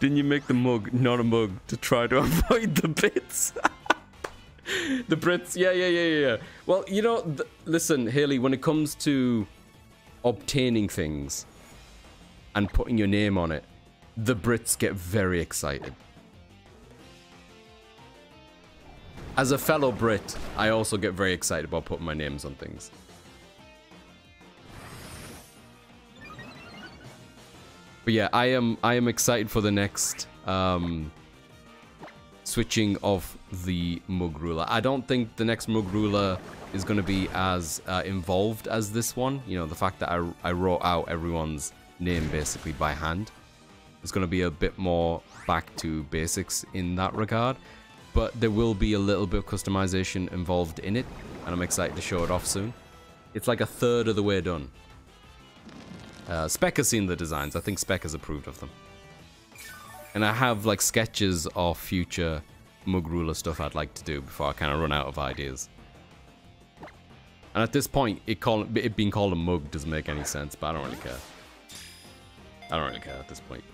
Didn't you make the mug not a mug to try to avoid the bits? the Brits, yeah, yeah, yeah, yeah. Well, you know, listen, Haley, when it comes to obtaining things and putting your name on it, the Brits get very excited. As a fellow Brit, I also get very excited about putting my names on things. But yeah, I am I am excited for the next um, switching of the Mug Ruler. I don't think the next Mug Ruler is going to be as uh, involved as this one. You know, the fact that I, I wrote out everyone's name basically by hand. It's going to be a bit more back to basics in that regard. But there will be a little bit of customization involved in it. And I'm excited to show it off soon. It's like a third of the way done. Uh, Spec has seen the designs. I think Spec has approved of them. And I have like sketches of future mug ruler stuff I'd like to do before I kind of run out of ideas. And at this point, it, call, it being called a mug doesn't make any sense, but I don't really care. I don't really care at this point.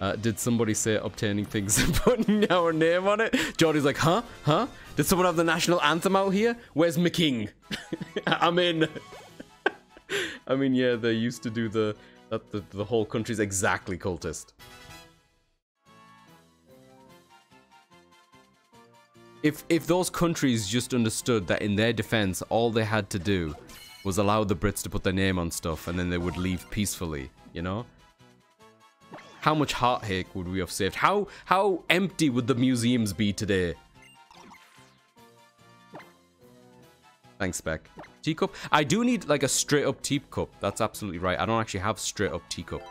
Uh, did somebody say obtaining things and putting our name on it? Jordy's like, huh? Huh? Did someone have the national anthem out here? Where's my king? I'm in. I mean, yeah, they used to do the that the, the whole country's exactly cultist. If if those countries just understood that in their defense, all they had to do was allow the Brits to put their name on stuff, and then they would leave peacefully, you know. How much heartache would we have saved? How how empty would the museums be today? Thanks, Beck. Teacup? I do need like a straight up teacup. That's absolutely right. I don't actually have straight up teacup.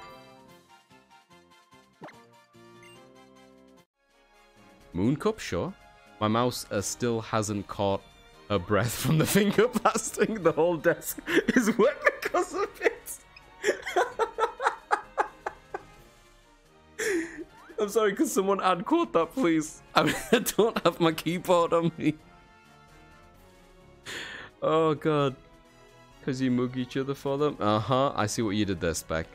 Moon cup? Sure. My mouse uh, still hasn't caught a breath from the finger blasting. The whole desk is wet because of it. I'm sorry, could someone add quote that, please? I mean, I don't have my keyboard on me. Oh, God. Because you mug each other for them? Uh-huh, I see what you did there, Spec.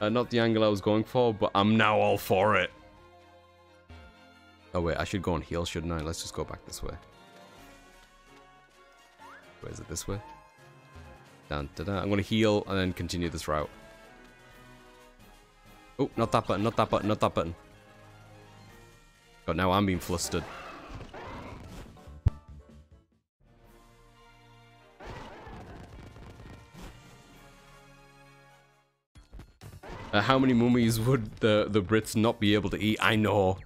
Uh, not the angle I was going for, but I'm now all for it. Oh, wait, I should go on heal, shouldn't I? Let's just go back this way. Is it? This way? Dun, dun, dun. I'm going to heal and then continue this route. Oh, not that button, not that button, not that button. But now I'm being flustered. Uh, how many mummies would the, the Brits not be able to eat? I know.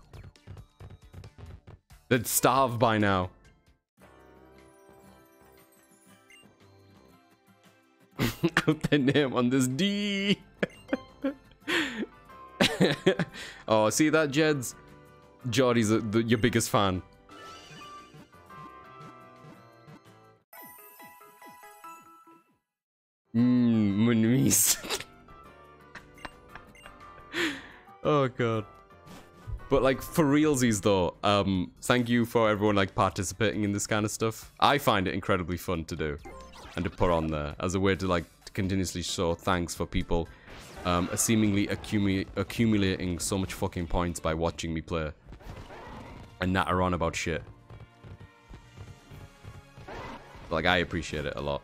They'd starve by now. Out their name on this D. oh, see that, Jeds? Jordy's a, the, your biggest fan. Mmm, Muniz. oh god. But like for realsies though, um, thank you for everyone like participating in this kind of stuff. I find it incredibly fun to do and to put on there as a way to like to continuously show thanks for people um, seemingly accumul accumulating so much fucking points by watching me play and natter on about shit. Like I appreciate it a lot.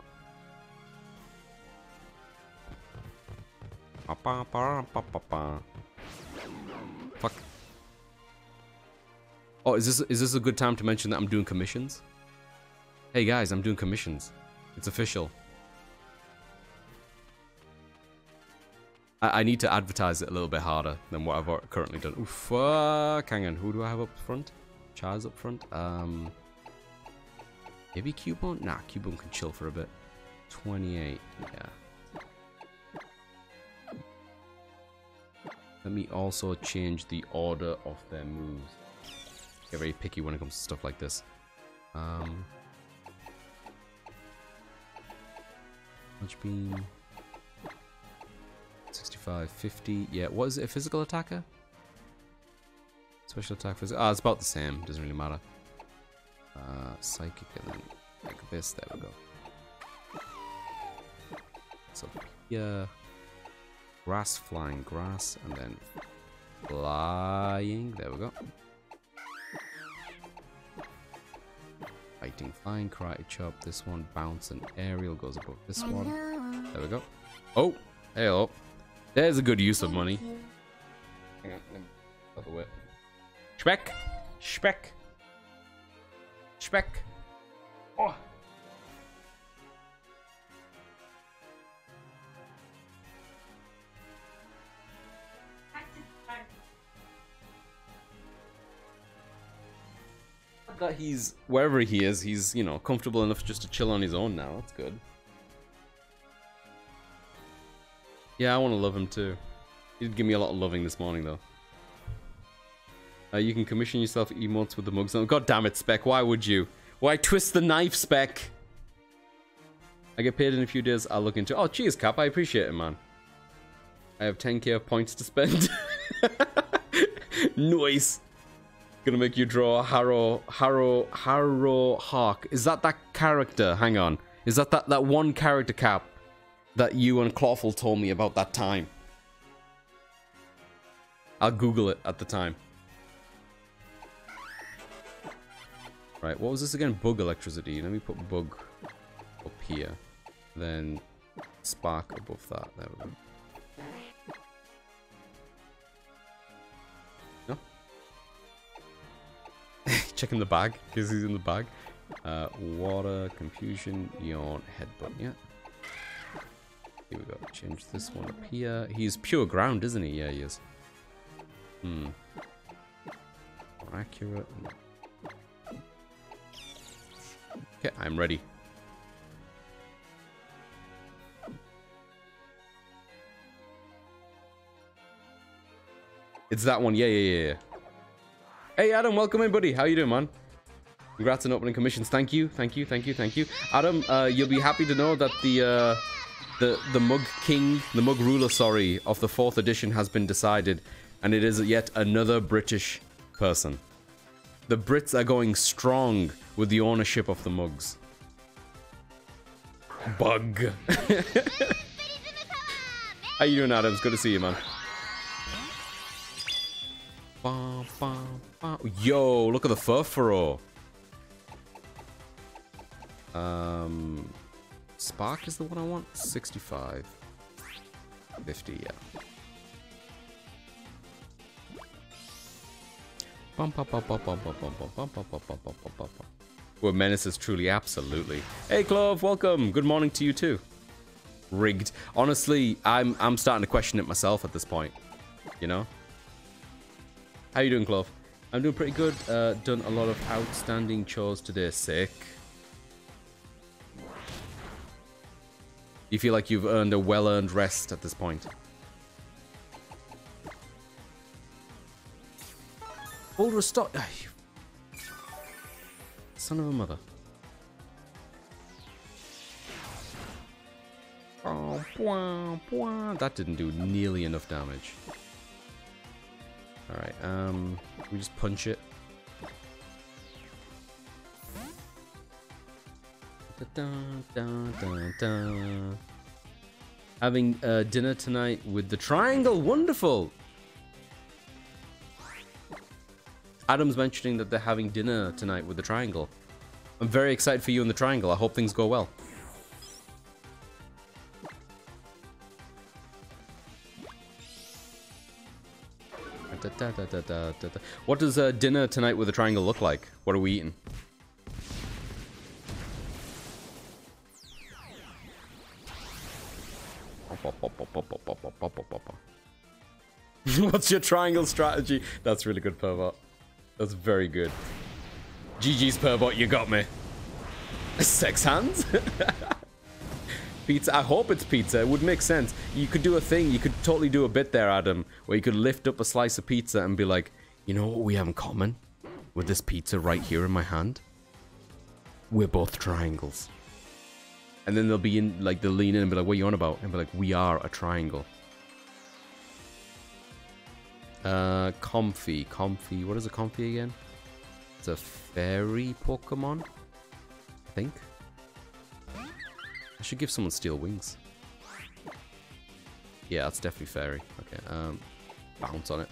Fuck. Oh, is this is this a good time to mention that I'm doing commissions? Hey guys, I'm doing commissions. It's official. I, I need to advertise it a little bit harder than what I've currently done. Ooh, fuck. Hang on. Who do I have up front? Chaz up front? Um, maybe Cubone? Nah, Cubone can chill for a bit. 28. Yeah. Let me also change the order of their moves. Get very picky when it comes to stuff like this. Um, Punch beam. 65, 50. Yeah, what is it? A physical attacker? Special attack, physical. Ah, oh, it's about the same. Doesn't really matter. Uh, psychic and then like this. There we go. So yeah, grass, flying grass, and then flying. There we go. Fighting, flying, karate chop. This one, bounce, and aerial goes above this one. There we go. Oh, hello. There's a good use of money. Hang on, me Spec! Spec! Spec! That he's wherever he is, he's you know comfortable enough just to chill on his own now. That's good. Yeah, I want to love him too. He did give me a lot of loving this morning though. Uh, you can commission yourself emotes with the mugs on. God damn it, Spec. Why would you? Why twist the knife, Spec? I get paid in a few days. I'll look into. Oh, cheers, Cap. I appreciate it, man. I have 10k of points to spend. nice. Gonna make you draw Harrow, Harrow, Harrowhark. Is that that character? Hang on. Is that that, that one character cap that you and Clawful told me about that time? I'll Google it at the time. Right, what was this again? Bug electricity. Let me put bug up here. Then spark above that. There we go. Checking the bag, because he's in the bag. Uh, water, confusion, yawn, headbutt, yeah. Here we go. Change this one up here. He's pure ground, isn't he? Yeah, he is. Hmm. More accurate. Okay, I'm ready. It's that one. Yeah, yeah, yeah, yeah. Hey, Adam, welcome in, buddy. How you doing, man? Congrats on opening commissions. Thank you, thank you, thank you, thank you. Adam, uh, you'll be happy to know that the uh, the the mug king, the mug ruler, sorry, of the fourth edition has been decided, and it is yet another British person. The Brits are going strong with the ownership of the mugs. Bug. How you doing, Adam? It's good to see you, man. Bum, bum, Yo, look at the Furfrou. Um, Spark is the one I want. 65. 50, yeah. Well, Menace is truly absolutely. Hey, Clove, welcome. Good morning to you too. Rigged. Honestly, I'm I'm starting to question it myself at this point. You know. How you doing, Clove? I'm doing pretty good. Uh, done a lot of outstanding chores today. Sick. You feel like you've earned a well-earned rest at this point. Restore. Ah, Son of a mother. Oh. That didn't do nearly enough damage. Alright, um, we just punch it. Da, da, da, Having uh, dinner tonight with the triangle. Wonderful. Adam's mentioning that they're having dinner tonight with the triangle. I'm very excited for you and the triangle. I hope things go well. Da, da, da, da, da. What does uh, dinner tonight with a triangle look like? What are we eating? What's your triangle strategy? That's really good, Pervot. That's very good. GG's, Pervot, you got me. Sex hands? pizza. I hope it's pizza. It would make sense. You could do a thing. You could totally do a bit there, Adam, where you could lift up a slice of pizza and be like, you know what we have in common with this pizza right here in my hand? We're both triangles. And then they'll be in, like, they'll lean in and be like, what are you on about? And be like, we are a triangle. Uh, Comfy. Comfey. What is a Comfey again? It's a fairy Pokemon, I think. Should give someone steel wings. Yeah, that's definitely fairy. Okay, um, bounce on it.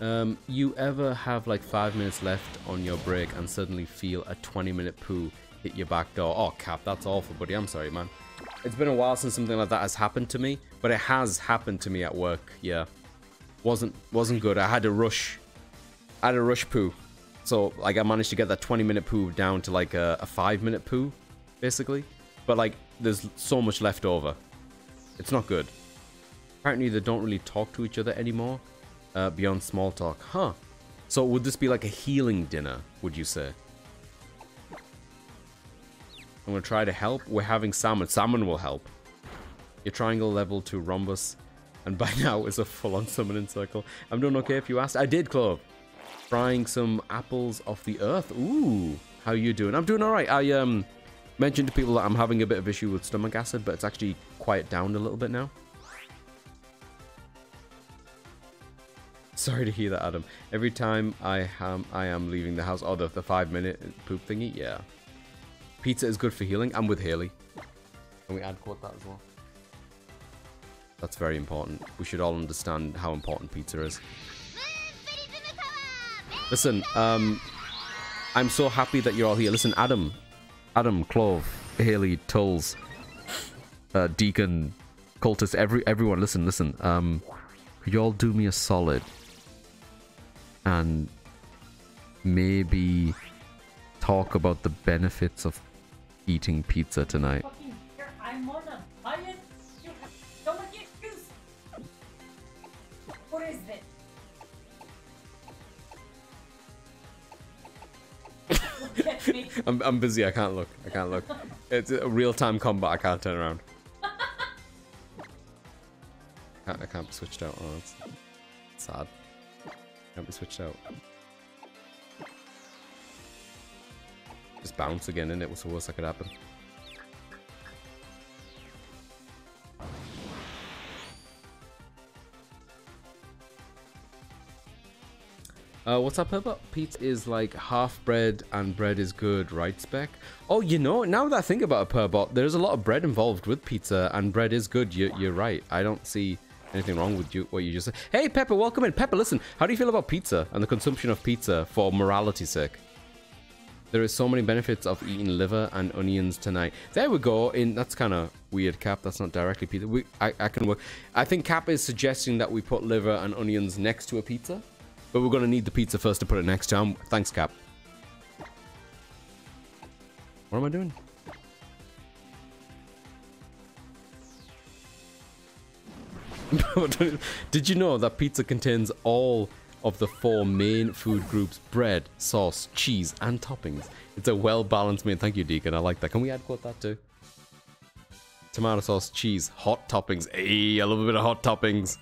Um, you ever have like five minutes left on your break and suddenly feel a 20 minute poo hit your back door? Oh, Cap, that's awful, buddy. I'm sorry, man. It's been a while since something like that has happened to me, but it has happened to me at work, yeah wasn't wasn't good. I had to rush. I had to rush poo. So like I managed to get that 20 minute poo down to like a, a five minute poo, basically. But like there's so much left over. It's not good. Apparently, they don't really talk to each other anymore uh, beyond small talk. Huh. So, would this be like a healing dinner, would you say? I'm to try to help. We're having salmon. Salmon will help. Your triangle level to rhombus. And by now, it's a full-on summoning circle. I'm doing okay if you asked. I did, Clove. Frying some apples off the earth. Ooh. How you doing? I'm doing alright. I um mentioned to people that I'm having a bit of issue with stomach acid, but it's actually quiet down a little bit now. Sorry to hear that, Adam. Every time I am I am leaving the house, oh, the, the five minute poop thingy, yeah. Pizza is good for healing. I'm with Haley. Can we add quote that as well? That's very important. We should all understand how important pizza is. Listen, um, I'm so happy that you're all here. Listen, Adam, Adam, Clove, Haley, Tulls, uh, Deacon, Cultist, every everyone, listen, listen. Um, could you all do me a solid and maybe talk about the benefits of eating pizza tonight? I'm, I'm busy. I can't look. I can't look. It's a real-time combat. I can't turn around. I can't, I can't be switched out. Oh, that's sad. Can't be switched out. Just bounce again, and it was the worst that could happen. Uh, what's up, Pepper? Pizza is like half bread and bread is good, right, Spec? Oh, you know, now that I think about it, Perbot, there's a lot of bread involved with pizza, and bread is good. You're, you're right. I don't see anything wrong with you, what you just said. Hey, Pepper, welcome in. Pepper, listen, how do you feel about pizza and the consumption of pizza for morality's sake? There is so many benefits of eating liver and onions tonight. There we go. In that's kind of weird, Cap. That's not directly pizza. We, I, I can work. I think Cap is suggesting that we put liver and onions next to a pizza, but we're gonna need the pizza first to put it next to. Um, thanks, Cap. What am I doing? Did you know that pizza contains all of the four main food groups bread, sauce, cheese, and toppings? It's a well balanced meal. Thank you, Deacon. I like that. Can we add quote that too? Tomato sauce, cheese, hot toppings. Hey, I love a bit of hot toppings.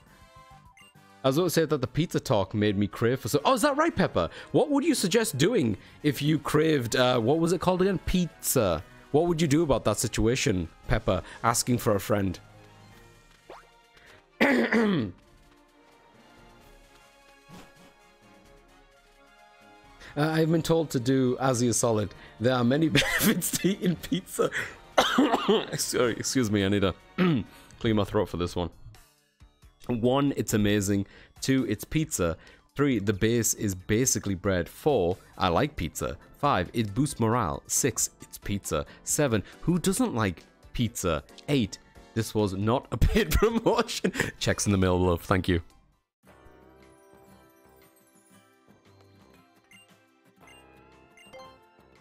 I was going to say that the pizza talk made me crave for so. Oh, is that right, Pepper? What would you suggest doing if you craved? Uh, what was it called again? Pizza. What would you do about that situation, Pepper? Asking for a friend. Uh, I've been told to do Azia Solid. There are many benefits to eating pizza. Sorry, excuse me, I need to clear my throat for this one. One, it's amazing. Two, it's pizza. Three, the base is basically bread. Four, I like pizza. Five, it boosts morale. Six, it's pizza. Seven, who doesn't like pizza? Eight, this was not a paid promotion. Checks in the mail, love. Thank you.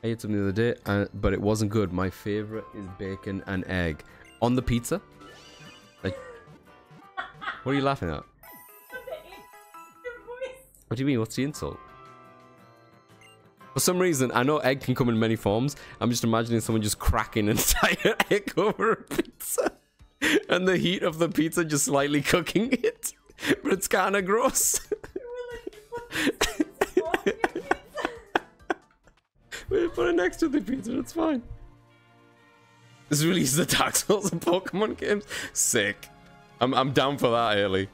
I ate something the other day, uh, but it wasn't good. My favorite is bacon and egg on the pizza. Like, what are you laughing at? What do you mean? What's the insult? For some reason, I know egg can come in many forms. I'm just imagining someone just cracking an entire egg over a pizza, and the heat of the pizza just slightly cooking it. But it's kind of gross. We put it next to the pizza, it's fine. This release the Dark Souls and Pokemon games. Sick. I'm I'm down for that, Haley.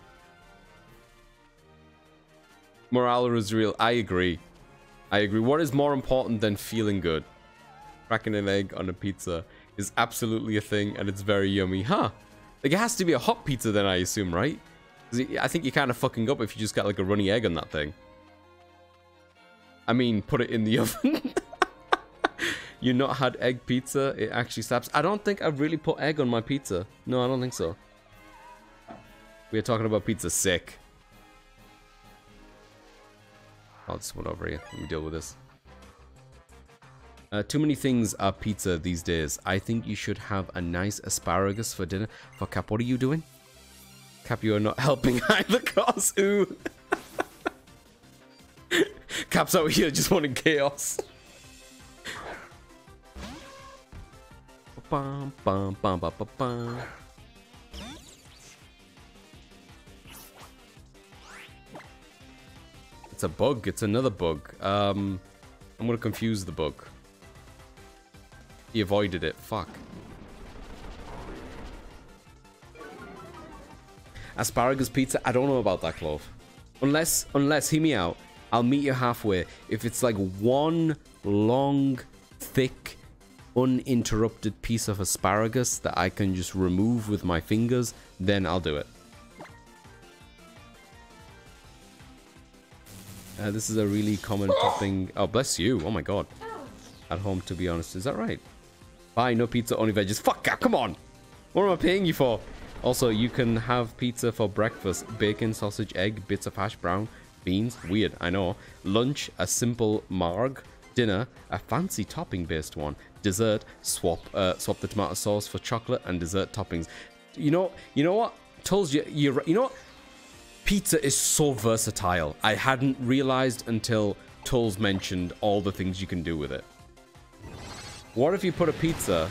Morale is real. I agree. I agree. What is more important than feeling good? Cracking an egg on a pizza is absolutely a thing, and it's very yummy. Huh? Like, it has to be a hot pizza then, I assume, right? I think you're kind of fucking up if you just got, like, a runny egg on that thing. I mean, put it in the oven. you not had egg pizza? It actually slaps. I don't think I've really put egg on my pizza. No, I don't think so. We are talking about pizza sick. I'll just one over here. Let me deal with this. Uh, too many things are pizza these days. I think you should have a nice asparagus for dinner. For Cap, what are you doing? Cap, you are not helping either cause. Ooh. Cap's out here just wanting chaos. Bum, bum, bum, bum, bum, bum. It's a bug. It's another bug. Um, I'm gonna confuse the bug. He avoided it. Fuck. Asparagus pizza? I don't know about that, Clove. Unless, unless, hear me out. I'll meet you halfway. If it's like one long, thick, uninterrupted piece of asparagus that I can just remove with my fingers, then I'll do it. Uh, this is a really common topping. Oh, bless you. Oh my god. At home, to be honest. Is that right? Bye, no pizza, only veggies. Fuck, yeah, come on. What am I paying you for? Also, you can have pizza for breakfast. Bacon, sausage, egg, bits of hash brown, beans. Weird, I know. Lunch, a simple marg. Dinner, a fancy topping-based one. Dessert, swap uh, swap the tomato sauce for chocolate and dessert toppings. You know, you know what? Tells you, you, you know what? Pizza is so versatile. I hadn't realized until Tulls mentioned all the things you can do with it. What if you put a pizza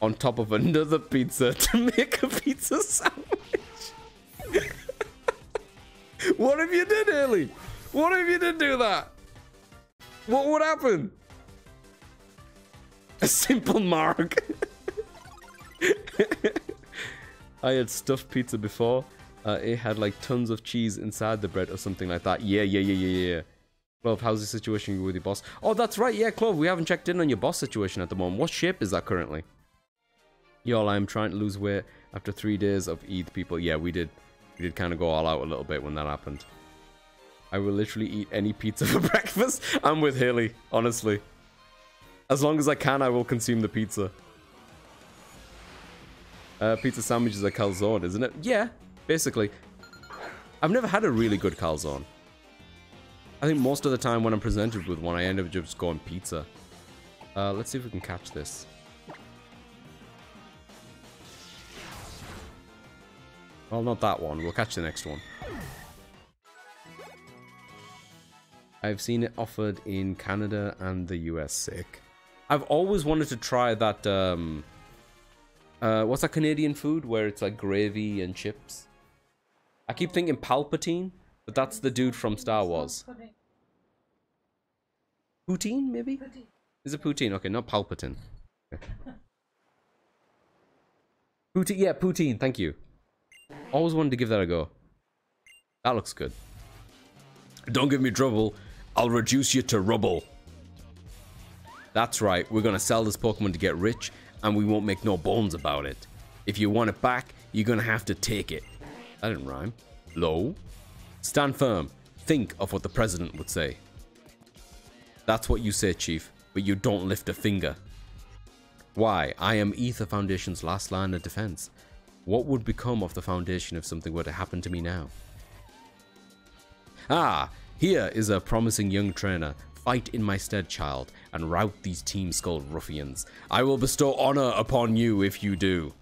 on top of another pizza to make a pizza sandwich? what if you did, Haley? What if you did do that? What would happen? A simple mark. I had stuffed pizza before. Uh, it had like tons of cheese inside the bread or something like that. Yeah, yeah, yeah, yeah, yeah. Clove, how's the situation with your boss? Oh, that's right. Yeah, Clove, we haven't checked in on your boss situation at the moment. What shape is that currently? Y'all, I'm trying to lose weight after three days of Eid people. Yeah, we did. We did kind of go all out a little bit when that happened. I will literally eat any pizza for breakfast. I'm with Haley, honestly. As long as I can, I will consume the pizza. Uh, pizza sandwich is a calzone, isn't it? Yeah, basically. I've never had a really good calzone. I think most of the time when I'm presented with one, I end up just going pizza. Uh, let's see if we can catch this. Well, not that one. We'll catch the next one. I've seen it offered in Canada and the US. Sick. I've always wanted to try that, um... Uh, what's that Canadian food where it's like gravy and chips? I keep thinking Palpatine, but that's the dude from Star Wars. Poutine, maybe? Is it Poutine? Okay, not Palpatine. Okay. Poutine, yeah, Poutine, thank you. Always wanted to give that a go. That looks good. Don't give me trouble. I'll reduce you to rubble. That's right, we're gonna sell this Pokemon to get rich, and we won't make no bones about it. If you want it back, you're gonna have to take it. That didn't rhyme. Low. Stand firm. Think of what the president would say. That's what you say, Chief, but you don't lift a finger. Why? I am Aether Foundation's last line of defense. What would become of the Foundation if something were to happen to me now? Ah, here is a promising young trainer. Fight in my stead, child, and rout these Team Skull ruffians. I will bestow honor upon you if you do.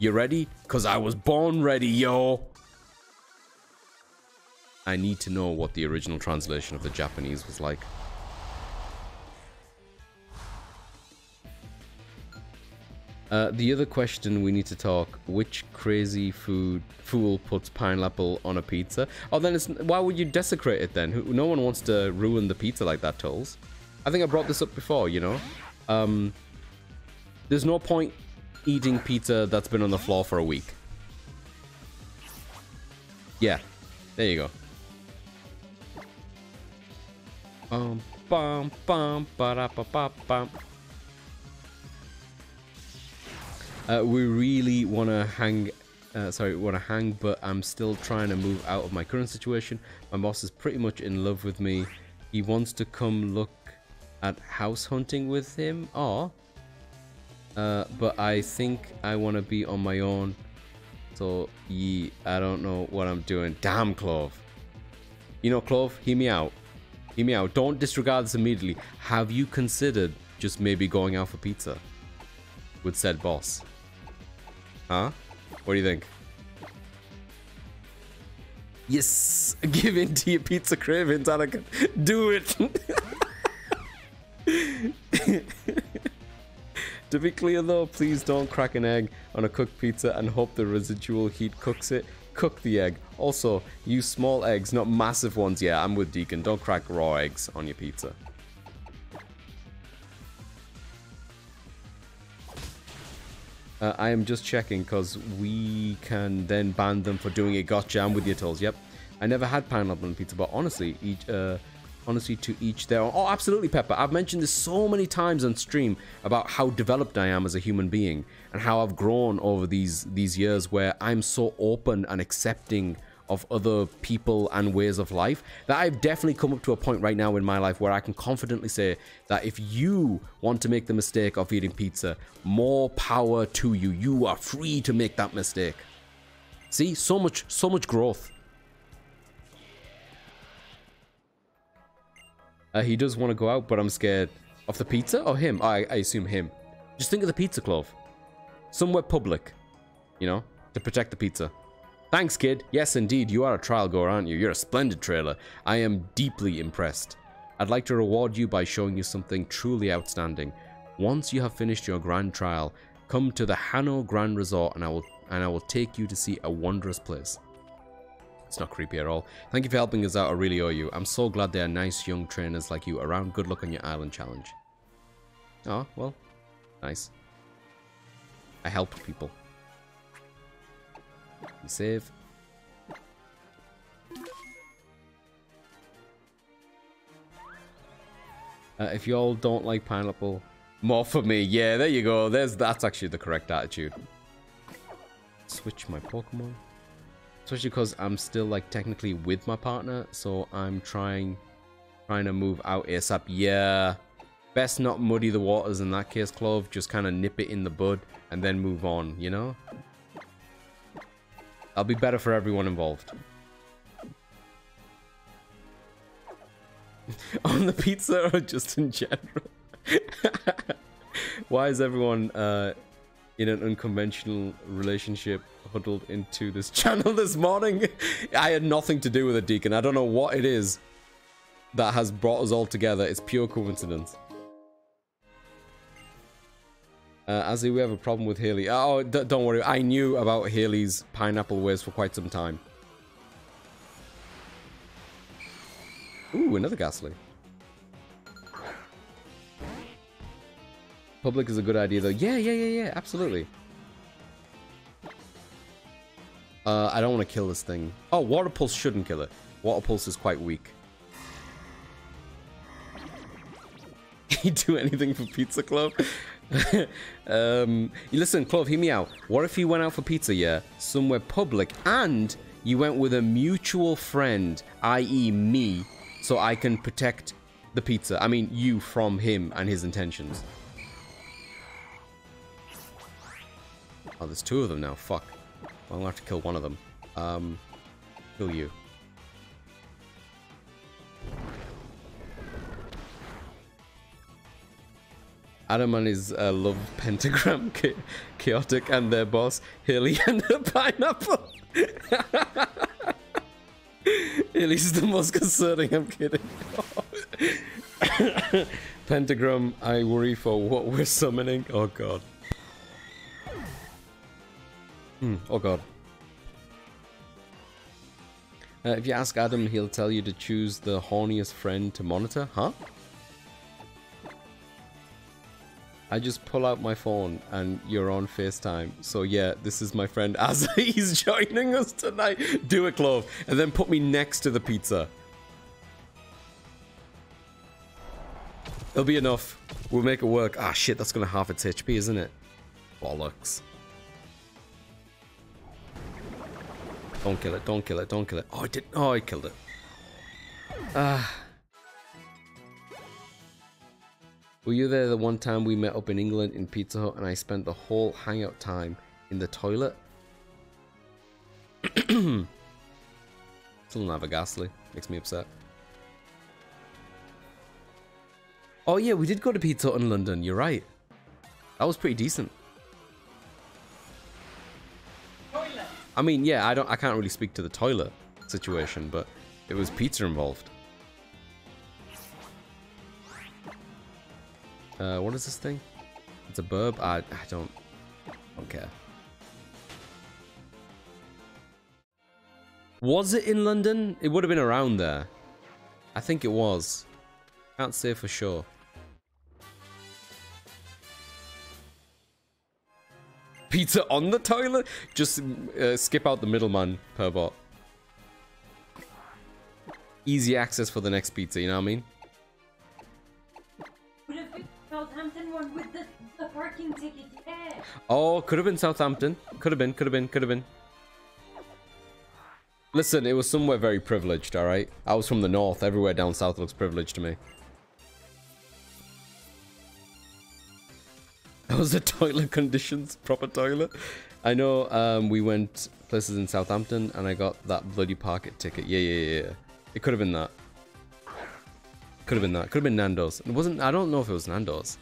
You ready? Cause I was born ready, yo! I need to know what the original translation of the Japanese was like. Uh, the other question we need to talk: Which crazy food fool puts pineapple on a pizza? Oh, then it's why would you desecrate it then? No one wants to ruin the pizza like that, Tulls. I think I brought this up before. You know, um, there's no point eating pizza that's been on the floor for a week. Yeah, there you go. Bum bum bum ba da ba ba bum. Uh, we really want to hang, uh, sorry, want to hang, but I'm still trying to move out of my current situation. My boss is pretty much in love with me. He wants to come look at house hunting with him. Or, uh, but I think I want to be on my own. So, ye, I don't know what I'm doing. Damn, Clove. You know, Clove, hear me out. Hear me out. Don't disregard this immediately. Have you considered just maybe going out for pizza? With said boss. Huh? What do you think? Yes! Give in to your pizza cravings, Anakin. Do it! to be clear though, please don't crack an egg on a cooked pizza and hope the residual heat cooks it. Cook the egg. Also, use small eggs, not massive ones. Yeah, I'm with Deacon. Don't crack raw eggs on your pizza. Uh, I am just checking because we can then ban them for doing a gotcha. I'm with your tools. Yep. I never had pineapple on pizza, but honestly, each uh, honestly to each their own. Oh, absolutely, Pepper. I've mentioned this so many times on stream about how developed I am as a human being and how I've grown over these these years where I'm so open and accepting of other people and ways of life that I've definitely come up to a point right now in my life where I can confidently say that if you want to make the mistake of eating pizza, more power to you. You are free to make that mistake. See, so much, so much growth. Uh, he does want to go out, but I'm scared of the pizza or him. I, I assume him. Just think of the pizza clove. Somewhere public, you know, to protect the pizza. Thanks, kid. Yes, indeed, you are a trial goer, aren't you? You're a splendid trailer. I am deeply impressed. I'd like to reward you by showing you something truly outstanding. Once you have finished your grand trial, come to the Hano Grand Resort and I will and I will take you to see a wondrous place. It's not creepy at all. Thank you for helping us out. I really owe you. I'm so glad there are nice young trainers like you around. Good luck on your island challenge. Oh, well, nice. I helped people. You save. Uh, if you all don't like pineapple, more for me. Yeah, there you go. There's That's actually the correct attitude. Switch my Pokemon. Especially because I'm still like technically with my partner, so I'm trying trying to move out ASAP. Yeah. Best not muddy the waters in that case, Clove. Just kind of nip it in the bud and then move on, you know? That'll be better for everyone involved. On the pizza or just in general? Why is everyone uh, in an unconventional relationship huddled into this channel this morning? I had nothing to do with it, Deacon. I don't know what it is that has brought us all together. It's pure coincidence. Uh, as we have a problem with Haley. Oh, don't worry. I knew about Haley's pineapple ways for quite some time. Ooh, another Gastly. Public is a good idea, though. Yeah, yeah, yeah, yeah. Absolutely. Uh, I don't want to kill this thing. Oh, Water Pulse shouldn't kill it. Water Pulse is quite weak. He'd do anything for Pizza Club. um, listen, Clove, hear me out. What if you went out for pizza, yeah, somewhere public, and you went with a mutual friend, i.e. me, so I can protect the pizza. I mean, you from him and his intentions. Oh, there's two of them now. Fuck. Well, I'm gonna have to kill one of them. Um, kill you. Adam and his uh, love pentagram, cha chaotic, and their boss, Haley and the pineapple. Haley's the most concerning, I'm kidding. pentagram, I worry for what we're summoning. Oh god. Hmm, oh god. Uh, if you ask Adam, he'll tell you to choose the horniest friend to monitor. Huh? I just pull out my phone and you're on FaceTime. So yeah, this is my friend as he's joining us tonight. Do it, Clove. And then put me next to the pizza. It'll be enough. We'll make it work. Ah, shit, that's gonna half its HP, isn't it? Bollocks. Don't kill it, don't kill it, don't kill it. Oh, I did. Oh, I killed it. Ah. Were you there the one time we met up in England in Pizza Hut and I spent the whole hangout time in the toilet? Still don't have a Gastly. Makes me upset. Oh yeah, we did go to Pizza Hut in London. You're right. That was pretty decent. I mean, yeah, I don't, I can't really speak to the toilet situation, but it was pizza involved. Uh, what is this thing? It's a burb. I, I don't, don't care. Was it in London? It would have been around there. I think it was. Can't say for sure. Pizza on the toilet? Just uh, skip out the middleman, per bot. Easy access for the next pizza, you know what I mean? Would have been Southampton one with the, the parking ticket. Yeah. Oh, could have been Southampton. Could have been, could have been, could have been. Listen, it was somewhere very privileged, alright? I was from the north. Everywhere down south looks privileged to me. That was the toilet conditions, proper toilet. I know um, we went places in Southampton and I got that bloody parket ticket. Yeah, yeah, yeah, yeah. It could have been that. Could have been that. Could have been Nando's. It wasn't. I don't know if it was Nando's.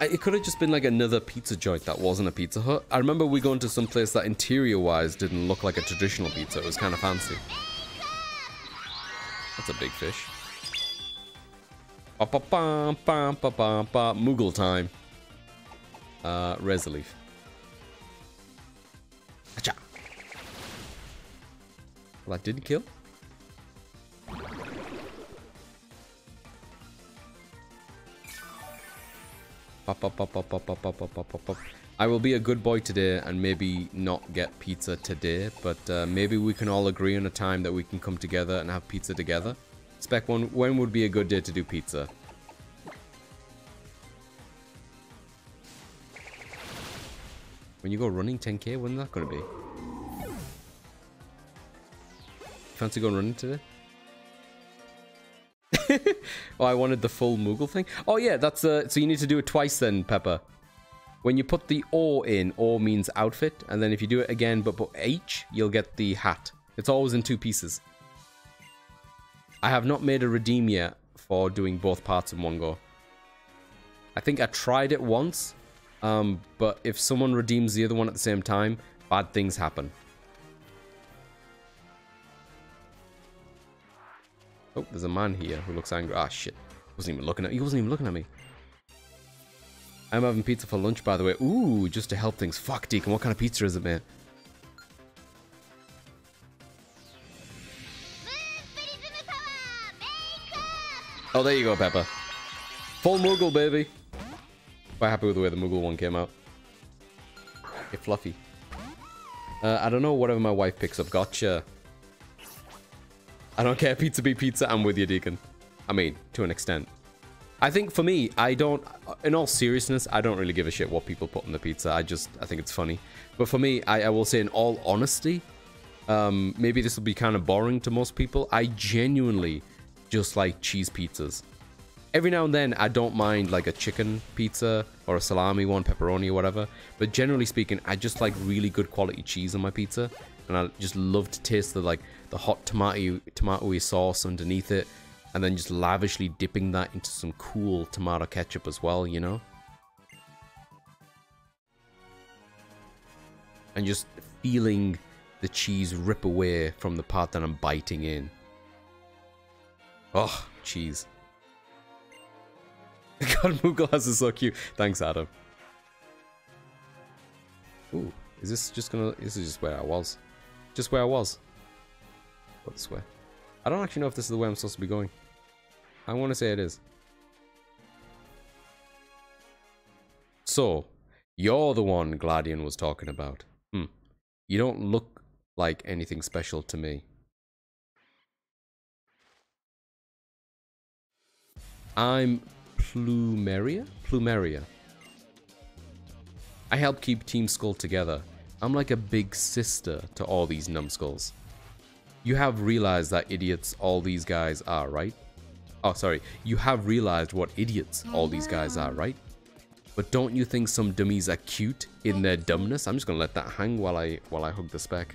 I- It could have just been like another pizza joint that wasn't a Pizza Hut. I remember we going to some place that interior-wise didn't look like a traditional pizza. It was kind of fancy. That's a big fish. Ba -ba -bum, -bum, -bum, Moogle time. Uh, Razor Leaf. Acha. Well, that didn't kill. I will be a good boy today and maybe not get pizza today, but uh, maybe we can all agree on a time that we can come together and have pizza together. Spec one, when would be a good day to do pizza? When you go running 10k, when's that gonna be? Fancy going running today? oh, I wanted the full Moogle thing. Oh yeah, that's uh. So you need to do it twice then, Pepper. When you put the O in, O means outfit, and then if you do it again but put H, you'll get the hat. It's always in two pieces. I have not made a redeem yet for doing both parts in one go. I think I tried it once, um, but if someone redeems the other one at the same time, bad things happen. Oh, there's a man here who looks angry. Ah, shit. Wasn't even looking at. He wasn't even looking at me. I'm having pizza for lunch, by the way. Ooh, just to help things. Fuck, Deacon. What kind of pizza is it, man? Oh, there you go, Pepper. Full Moogle, baby. Quite happy with the way the Moogle one came out. Hey, Fluffy. Uh, I don't know, whatever my wife picks up. Gotcha. I don't care, pizza be pizza. I'm with you, Deacon. I mean, to an extent. I think for me, I don't, in all seriousness, I don't really give a shit what people put on the pizza. I just, I think it's funny. But for me, I, I will say in all honesty, um, maybe this will be kind of boring to most people. I genuinely just like cheese pizzas. Every now and then, I don't mind like a chicken pizza or a salami one, pepperoni or whatever. But generally speaking, I just like really good quality cheese on my pizza. And I just love to taste the like the hot tomato tomatoey sauce underneath it. And then just lavishly dipping that into some cool tomato ketchup as well, you know? And just feeling the cheese rip away from the part that I'm biting in. Oh, cheese. God, Moogle has is so cute. Thanks, Adam. Ooh, is this just gonna... This is just where I was. Just where I was. Go this way. I don't actually know if this is the way I'm supposed to be going. I want to say it is. So, you're the one Gladion was talking about. Hmm. You don't look like anything special to me. I'm Plumeria? Plumeria. I help keep Team Skull together. I'm like a big sister to all these numbskulls. You have realized that idiots all these guys are, right? Oh, sorry. You have realized what idiots oh, all these guys are, right? But don't you think some dummies are cute in their dumbness? I'm just gonna let that hang while I while I hug the spec.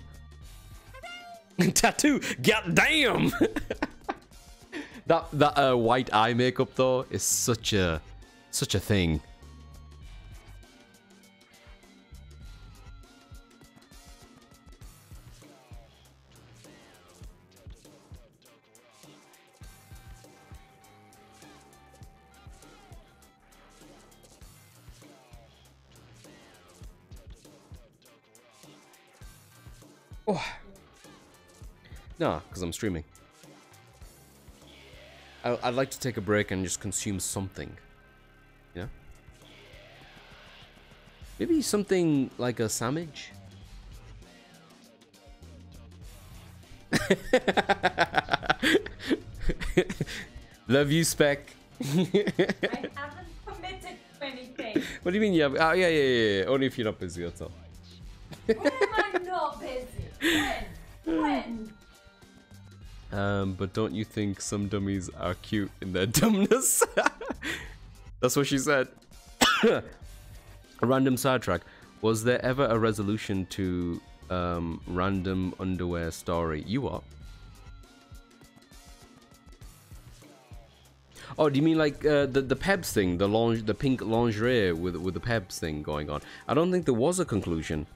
Tattoo! God damn! that that uh, white eye makeup though is such a such a thing. Oh. No, because I'm streaming. I, I'd like to take a break and just consume something. You know? Maybe something like a sandwich? Love you, Spec. I haven't committed to anything. What do you mean you have? Oh, yeah, yeah, yeah, yeah. Only if you're not busy, that's all. When am I not busy? When? When? Um, but don't you think some dummies are cute in their dumbness? That's what she said. a random sidetrack. Was there ever a resolution to um, random underwear story? You what? Oh, do you mean like uh, the the Pebs thing, the linge, the pink lingerie with with the Pebs thing going on? I don't think there was a conclusion.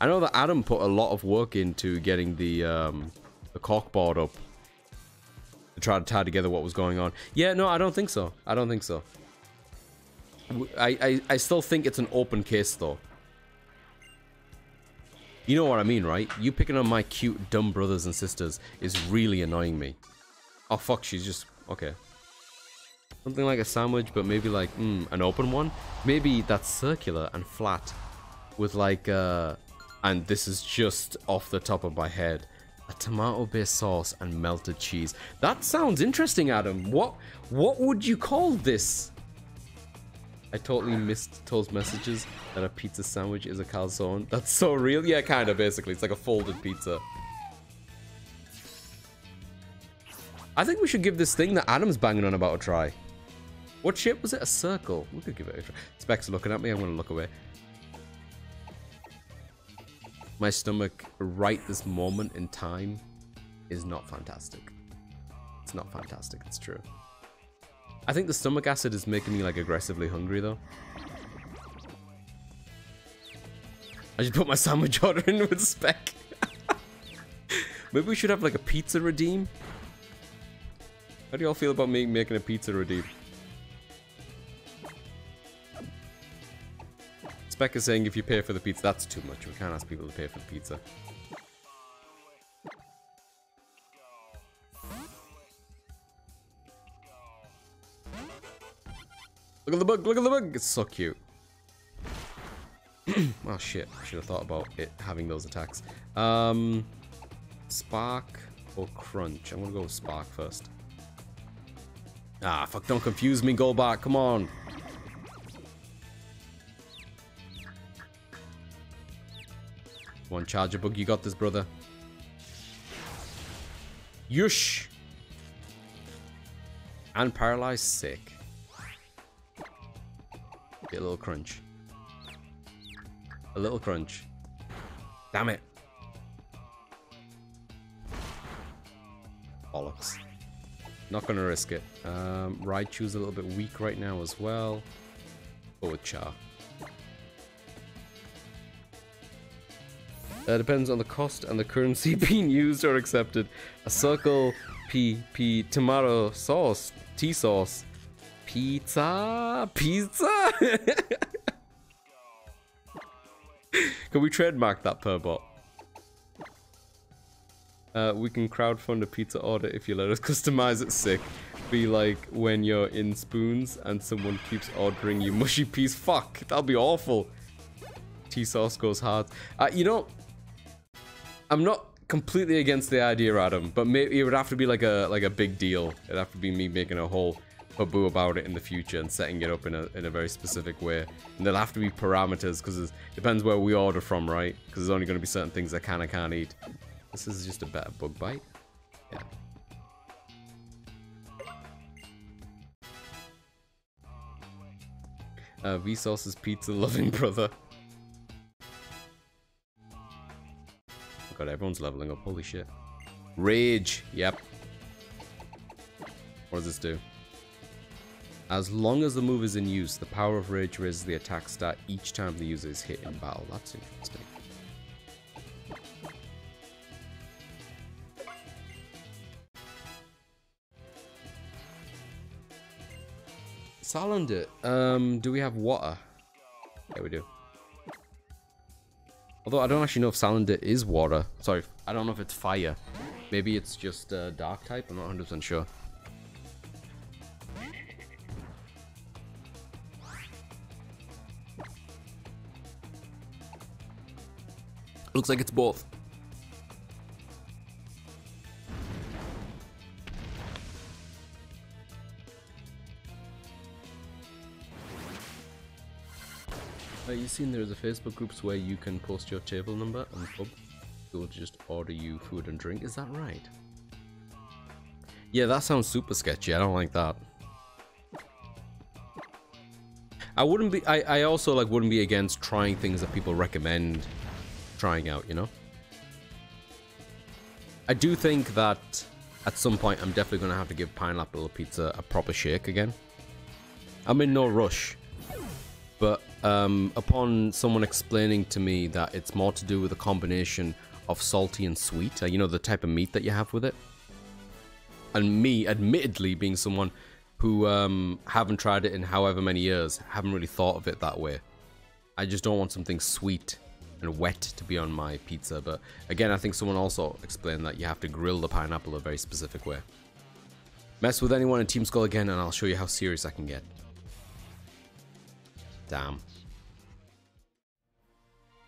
I know that Adam put a lot of work into getting the um, the corkboard up to try to tie together what was going on. Yeah, no, I don't think so. I don't think so. I I still think it's an open case though. You know what I mean, right? You picking on my cute, dumb brothers and sisters is really annoying me. Oh, fuck, she's just... Okay. Something like a sandwich, but maybe like, mm, an open one? Maybe that's circular and flat. With like, uh... And this is just off the top of my head. A tomato-based sauce and melted cheese. That sounds interesting, Adam. What what would you call this? I totally missed Toad's messages that a pizza sandwich is a calzone. That's so real. Yeah, kind of, basically. It's like a folded pizza. I think we should give this thing that Adam's banging on about a try. What shape was it? A circle. We could give it a try. Specs looking at me. I'm going to look away. My stomach right this moment in time is not fantastic. It's not fantastic. It's true. I think the stomach acid is making me like aggressively hungry though. I just put my sandwich order in with spec. Maybe we should have like a pizza redeem. How do y'all feel about me making a pizza redeem? Spec is saying if you pay for the pizza, that's too much. We can't ask people to pay for the pizza. Look at the bug, look at the bug! It's so cute. oh shit, I should have thought about it having those attacks. Um, Spark or Crunch? I'm gonna go with Spark first. Ah, fuck, don't confuse me, Golbat, come on. One Charjabug, you got this, brother. Yush! And paralyzed, sick. Get a little crunch. A little crunch. Damn it. Bollocks. Not gonna risk it. Um, Raichu's a little bit weak right now as well. Go with Char. Uh, depends on the cost and the currency being used or accepted. A circle, P, P, tomato sauce, tea sauce, pizza, pizza. Can we trademark that per bot? Uh, we can crowdfund a pizza order if you let us customize it sick. Be like when you're in spoons and someone keeps ordering you mushy peas. Fuck, that'll be awful. Tea sauce goes hard. Uh, you know, I'm not completely against the idea, Adam, but maybe it would have to be like a like a big deal. It'd have to be me making a whole boo about it in the future and setting it up in a in a very specific way. And there'll have to be parameters because it depends where we order from, right? Because there's only going to be certain things I can and can't eat. This is just a better bug bite. Yeah. Uh, Vsauce's pizza loving brother. God, everyone's leveling up. Holy shit. Rage. Yep. What does this do? As long as the move is in use, the power of rage raises the attack stat each time the user is hit in battle. That's interesting. Salandit, um, do we have water? Yeah, we do. Although I don't actually know if Salandit is water. Sorry, I don't know if it's fire. Maybe it's just uh, dark type. I'm not 100% sure. Looks like it's both. Uh, you seen there's a Facebook groups where you can post your table number and pub. They'll just order you food and drink. Is that right? Yeah, that sounds super sketchy. I don't like that. I wouldn't be. I, I also like wouldn't be against trying things that people recommend trying out. You know. I do think that at some point I'm definitely gonna have to give pineapple pizza a proper shake again. I'm in no rush, um, upon someone explaining to me that it's more to do with a combination of salty and sweet, uh, you know, the type of meat that you have with it. And me, admittedly, being someone who um, haven't tried it in however many years, haven't really thought of it that way. I just don't want something sweet and wet to be on my pizza. But again, I think someone also explained that you have to grill the pineapple a very specific way. Mess with anyone in Team Skull again, and I'll show you how serious I can get. Damn.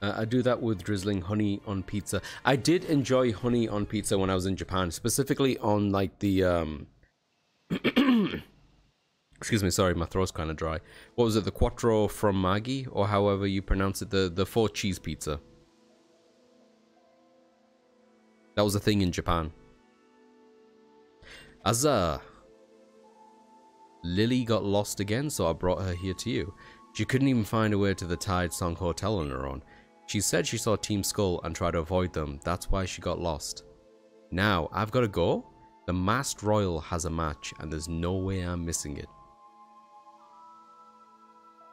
Uh, I do that with drizzling honey on pizza. I did enjoy honey on pizza when I was in Japan, specifically on like the um. Excuse me, sorry, my throat's kind of dry. What was it, the quattro formaggi, or however you pronounce it, the the four cheese pizza? That was a thing in Japan. Azza. Lily got lost again, so I brought her here to you. She couldn't even find her way to the Tide Song Hotel on her own. She said she saw Team Skull and tried to avoid them, that's why she got lost. Now, I've got to go. The Masked Royal has a match, and there's no way I'm missing it.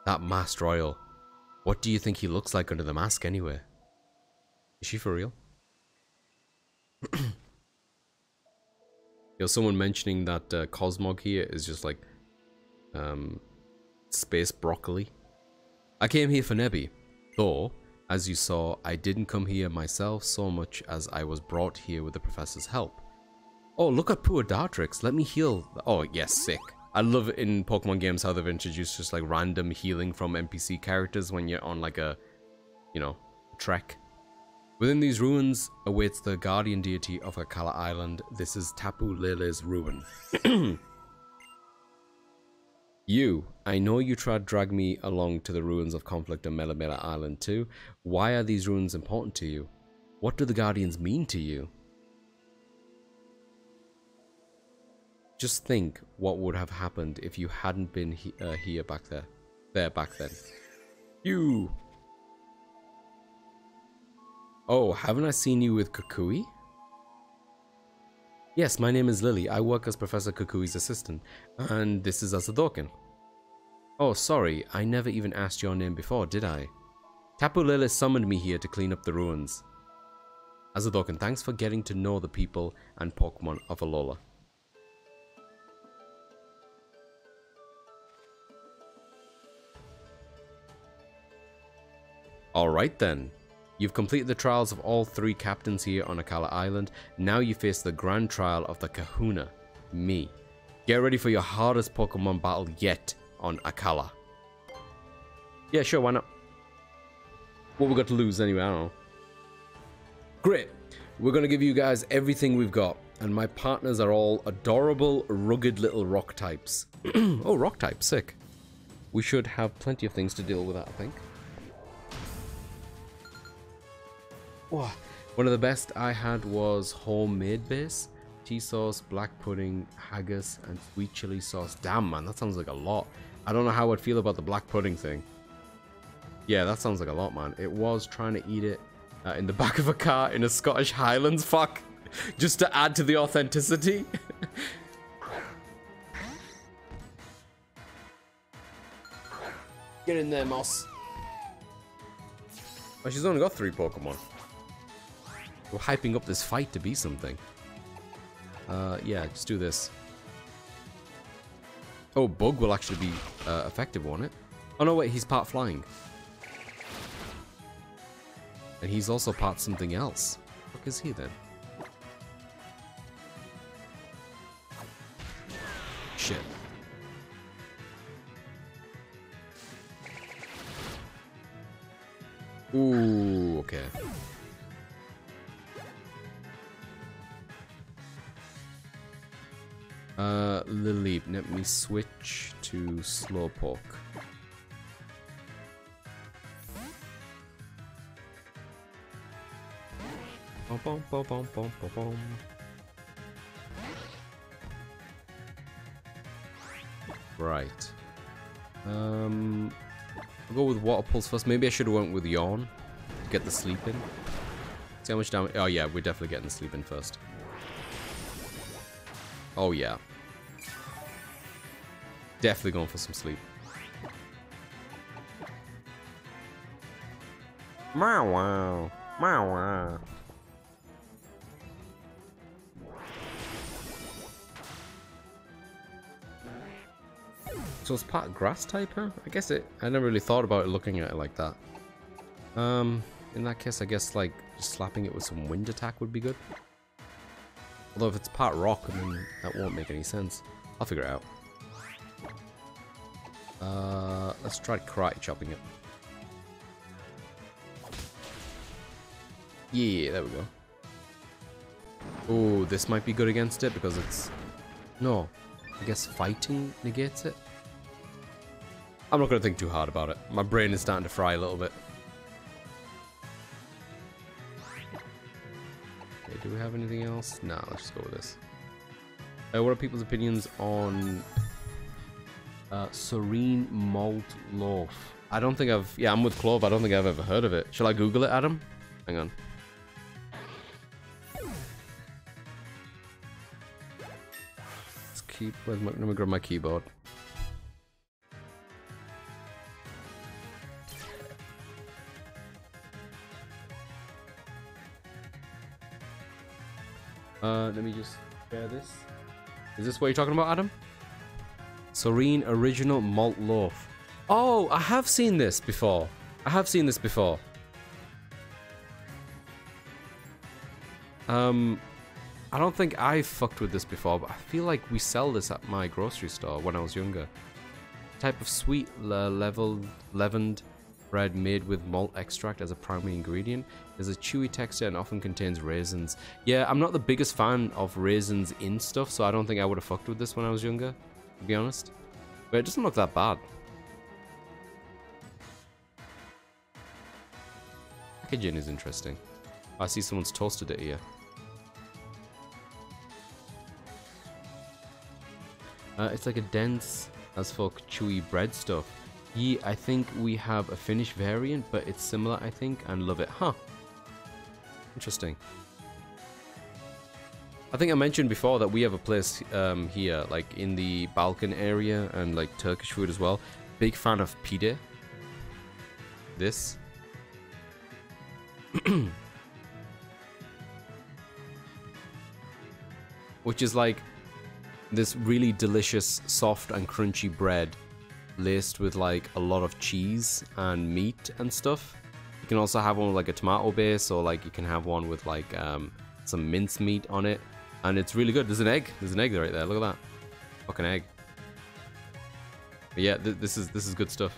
That Masked Royal. What do you think he looks like under the mask anyway? Is she for real? Yo, someone mentioning that uh, Cosmog here is just like um, space broccoli. I came here for Nebby, though, as you saw, I didn't come here myself so much as I was brought here with the professor's help. Oh, look at poor Dartrix. Let me heal. Oh, yes, sick. I love in Pokemon games how they've introduced just like random healing from NPC characters when you're on like a, you know, trek. Within these ruins awaits the guardian deity of Akala Island. This is Tapu Lele's ruin. you, I know you tried to drag me along to the ruins of conflict on Melamela Island too. Why are these ruins important to you? What do the guardians mean to you? Just think what would have happened if you hadn't been he uh, here back there. There back then. You! Oh, haven't I seen you with Kukui? Yes, my name is Lily. I work as Professor Kukui's assistant. And this is Azadouken. Oh, sorry. I never even asked your name before, did I? Tapu Lele summoned me here to clean up the ruins. Azadouken, thanks for getting to know the people and Pokemon of Alola. Alright then. You've completed the trials of all three captains here on Akala Island. Now you face the grand trial of the Kahuna, me. Get ready for your hardest Pokemon battle yet on Akala. Yeah, sure, why not? What we got to lose anyway, I don't know. Great. We're going to give you guys everything we've got. And my partners are all adorable, rugged little rock types. oh, rock type, sick. We should have plenty of things to deal with that, I think. One of the best I had was homemade base, tea sauce, black pudding, haggis, and sweet chili sauce. Damn, man, that sounds like a lot. I don't know how I'd feel about the black pudding thing. Yeah, that sounds like a lot, man. It was trying to eat it uh, in the back of a car in a Scottish Highlands, fuck. Just to add to the authenticity. Get in there, Moss. Oh, she's only got three Pokemon. We're hyping up this fight to be something. Uh, yeah, just do this. Oh, Bug will actually be uh, effective, won't it? Oh no, wait, he's part flying. And he's also part something else. What is he then? Shit. Ooh, okay. Uh, let me switch to Slowpoke. Bum, bum, bum. Right. Um, I'll go with Water Pulse first. Maybe I should have went with Yawn to get the sleep in. See how much damage... Oh yeah, we're definitely getting the sleep in first. Oh yeah. Definitely going for some sleep. Wow wow. Wow wow. So it's part grass type, huh? I guess it... I never really thought about it looking at it like that. Um, in that case, I guess, like, just slapping it with some wind attack would be good. Although if it's part rock, mean, that won't make any sense. I'll figure it out. Uh, let's try karate chopping it. Yeah, there we go. Oh, this might be good against it because it's... No, I guess fighting negates it. I'm not going to think too hard about it. My brain is starting to fry a little bit. Do we have anything else? Nah, let's just go with this. Uh, what are people's opinions on uh, Soreen Malt Loaf? I don't think I've... Yeah, I'm with Clove. I don't think I've ever heard of it. Shall I Google it, Adam? Hang on. Let's keep... Let me grab my keyboard. Uh, let me just share this. Is this what you're talking about, Adam? Soreen Original Malt Loaf. Oh, I have seen this before. I have seen this before. Um, I don't think I fucked with this before, but I feel like we sell this at my grocery store when I was younger. Type of sweet le level leavened bread made with malt extract as a primary ingredient. There's a chewy texture and often contains raisins. Yeah, I'm not the biggest fan of raisins in stuff, so I don't think I would have fucked with this when I was younger, to be honest. But it doesn't look that bad. Packaging is interesting. I see someone's toasted it here. Uh, it's like a dense as fuck chewy bread stuff. Yeah, I think we have a Finnish variant, but it's similar, I think, and love it. Huh. Interesting. I think I mentioned before that we have a place um, here, like in the Balkan area, and like Turkish food as well. Big fan of pide. This. Which is like this really delicious, soft and crunchy bread laced with like a lot of cheese and meat and stuff. You can also have one with like a tomato base or like you can have one with like um, some mince meat on it. And it's really good. There's an egg. There's an egg right there. Look at that. Fucking egg. But yeah, th this is this is good stuff.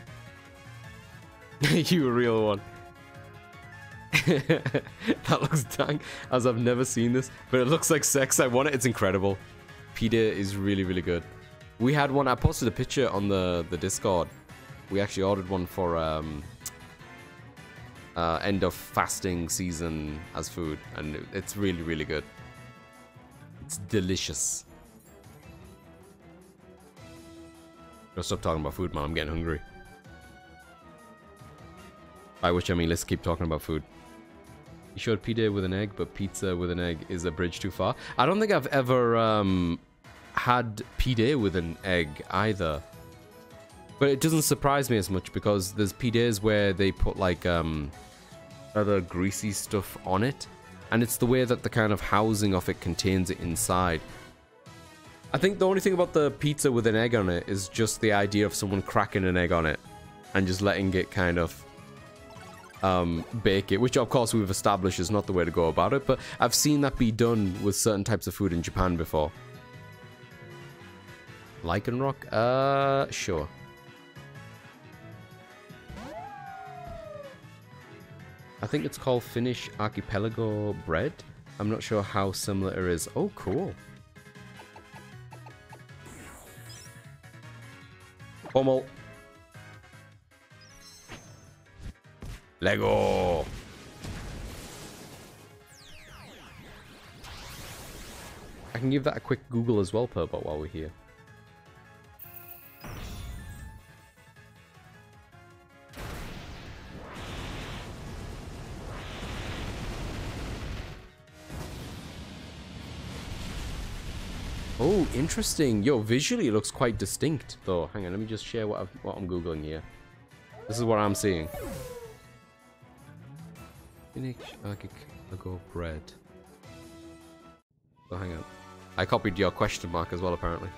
you a real one. that looks dang. As I've never seen this, but it looks like sex. I want it. It's incredible. Pita is really really good. We had one. I posted a picture on the the Discord. We actually ordered one for um, uh, end of fasting season as food, and it's really really good. It's delicious. Gotta stop talking about food, man. I'm getting hungry. By which I mean, let's keep talking about food. You showed pita with an egg, but pizza with an egg is a bridge too far. I don't think I've ever um, had pide with an egg either. But it doesn't surprise me as much because there's pides where they put like um other greasy stuff on it. And it's the way that the kind of housing of it contains it inside. I think the only thing about the pizza with an egg on it is just the idea of someone cracking an egg on it and just letting it kind of um, bake it, which of course we've established is not the way to go about it, but I've seen that be done with certain types of food in Japan before. Lycanroc? Uh, sure. I think it's called Finnish Archipelago Bread. I'm not sure how similar it is. Oh, cool. Pommel. Lego. I can give that a quick Google as well, Purbot, while we're here. Oh, interesting. Yo, visually it looks quite distinct, though. Hang on, let me just share what, what I'm googling here. This is what I'm seeing. Finnish archipelago bread. Oh, hang on. I copied your question mark as well, apparently.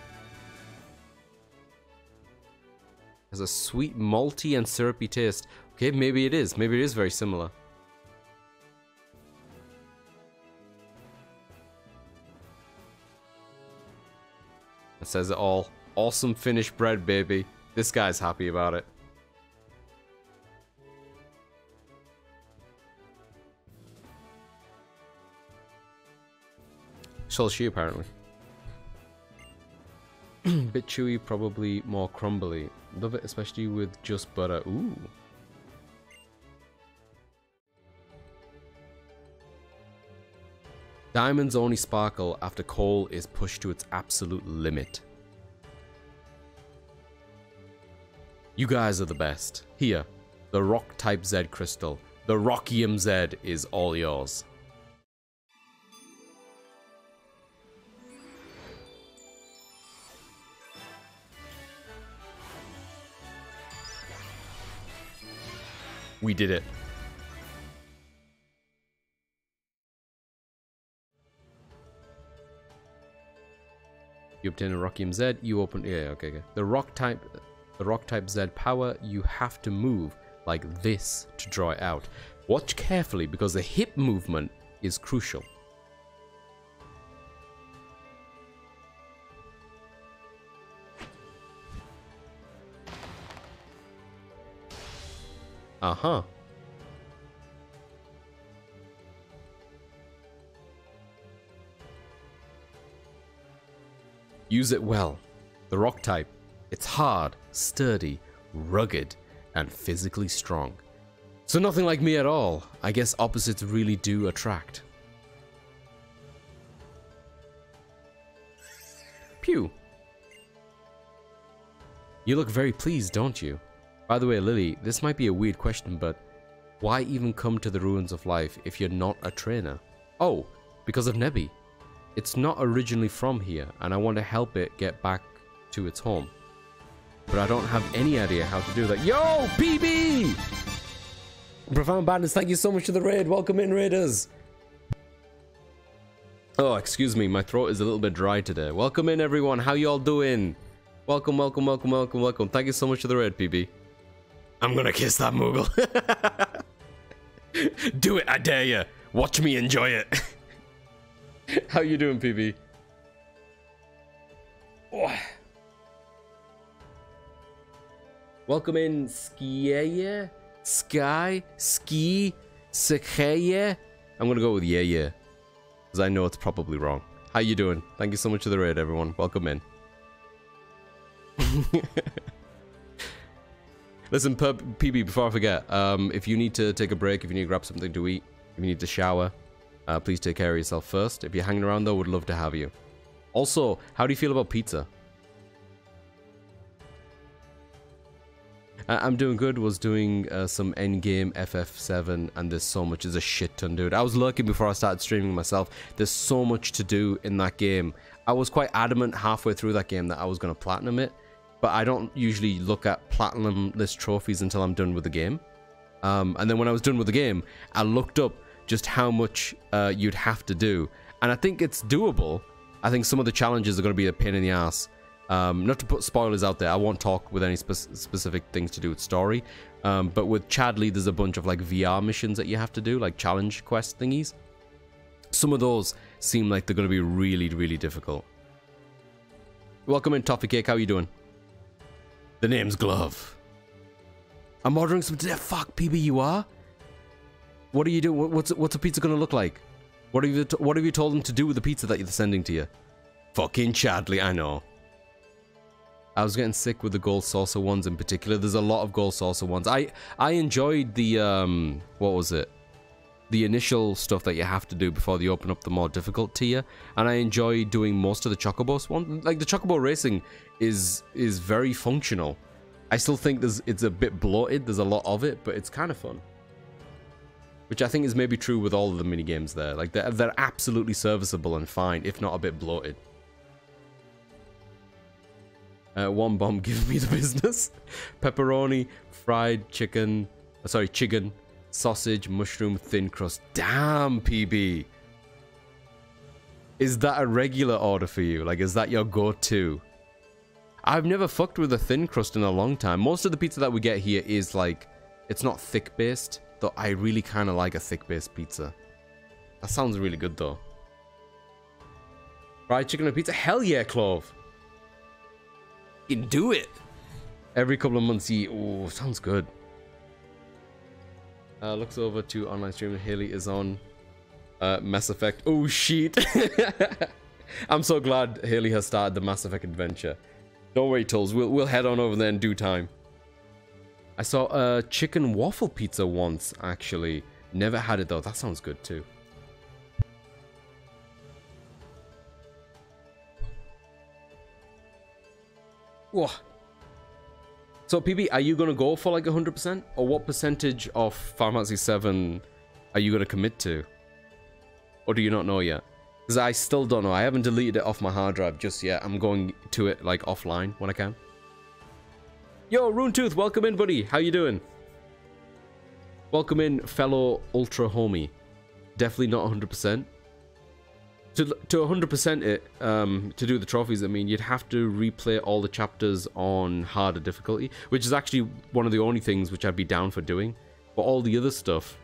Has a sweet, malty, and syrupy taste. Okay, maybe it is. Maybe it is very similar. It says it all. Awesome Finnish bread, baby. This guy's happy about it. So she, apparently. Bit chewy, probably more crumbly. Love it, especially with just butter. Ooh. Diamonds only sparkle after coal is pushed to its absolute limit. You guys are the best. Here, the rock type Z crystal. The Rockium Z is all yours. We did it. You obtain a Rockium Z, you open yeah, okay, okay. The rock type the rock type Z power, you have to move like this to draw it out. Watch carefully because the hip movement is crucial. Uh-huh. Use it well. The rock type. It's hard, sturdy, rugged, and physically strong. So nothing like me at all. I guess opposites really do attract. Pew. You look very pleased, don't you? By the way, Lily, this might be a weird question, but why even come to the ruins of life if you're not a trainer? Oh, because of Nebby. It's not originally from here, and I want to help it get back to its home. But I don't have any idea how to do that. Yo, PB! Profound Badness, thank you so much for the raid. Welcome in, Raiders. Oh, excuse me, my throat is a little bit dry today. Welcome in, everyone. How you all doing? Welcome, welcome, welcome, welcome, welcome. Thank you so much for the raid, PB. I'm gonna kiss that Moogle. do it, I dare you. Watch me enjoy it. How you doing, PB? Oh. Welcome in, Skieye, Sky, Ski, Sekeye. I'm gonna go with yeah, yeah, because I know it's probably wrong. How you doing? Thank you so much for the raid, everyone. Welcome in. Listen, PB, before I forget, um, if you need to take a break, if you need to grab something to eat, if you need to shower, uh, please take care of yourself first. If you're hanging around, though, would love to have you. Also, how do you feel about pizza? I'm doing good. Was doing uh, some endgame FF7, and there's so much. There's a shit ton, dude. I was lurking before I started streaming myself. There's so much to do in that game. I was quite adamant halfway through that game that I was gonna platinum it, but I don't usually look at platinum list trophies until I'm done with the game. Um, and then when I was done with the game, I looked up just how much uh, you'd have to do, and I think it's doable. I think some of the challenges are going to be a pain in the ass. Um, not to put spoilers out there, I won't talk with any spe- specific things to do with story. Um, but with Chadley, there's a bunch of like VR missions that you have to do, like challenge quest thingies. Some of those seem like they're going to be really, really difficult. Welcome in, Toffee Cake. How are you doing? The name's Glove. I'm ordering some. Fuck, PB, you are? What are you doing? What's what's a pizza gonna look like? What have you What have you told them to do with the pizza that you're sending to you? Fucking Chadley, I know. I was getting sick with the gold saucer ones in particular. There's a lot of gold saucer ones. I I enjoyed the um what was it? The initial stuff that you have to do before they open up the more difficult tier, and I enjoy doing most of the Chocobos one. Like the Chocobo racing is is very functional. I still think there's it's a bit bloated. There's a lot of it, but it's kind of fun. Which I think is maybe true with all of the mini games there. Like they're they're absolutely serviceable and fine, if not a bit bloated. Uh, one bomb, give me the business. Pepperoni, fried chicken, uh, sorry, chicken, sausage, mushroom, thin crust. Damn, PB. Is that a regular order for you? Like, is that your go-to? I've never fucked with a thin crust in a long time. Most of the pizza that we get here is like, it's not thick based, though I really kind of like a thick based pizza. That sounds really good though. Fried chicken and pizza? Hell yeah, Clove. You can do it. Every couple of months, you Oh, sounds good. Uh, looks over to online streaming. Haley is on uh, Mass Effect. Oh, shit. I'm so glad Haley has started the Mass Effect adventure. Don't worry, Tulls. We'll, we'll head on over there in due time. I saw a chicken waffle pizza once, actually. Never had it, though. That sounds good, too. Whoa. So, PB, are you going to go for like 100%? Or what percentage of Final Fantasy 7 are you going to commit to? Or do you not know yet? Because I still don't know. I haven't deleted it off my hard drive just yet. I'm going to it like offline when I can. Yo, Rune Tooth, welcome in, buddy. How you doing? Welcome in, fellow Ultra Homie. Definitely not 100%. To, to 100% it, um, to do the trophies, I mean, you'd have to replay all the chapters on harder difficulty, which is actually one of the only things which I'd be down for doing. But all the other stuff,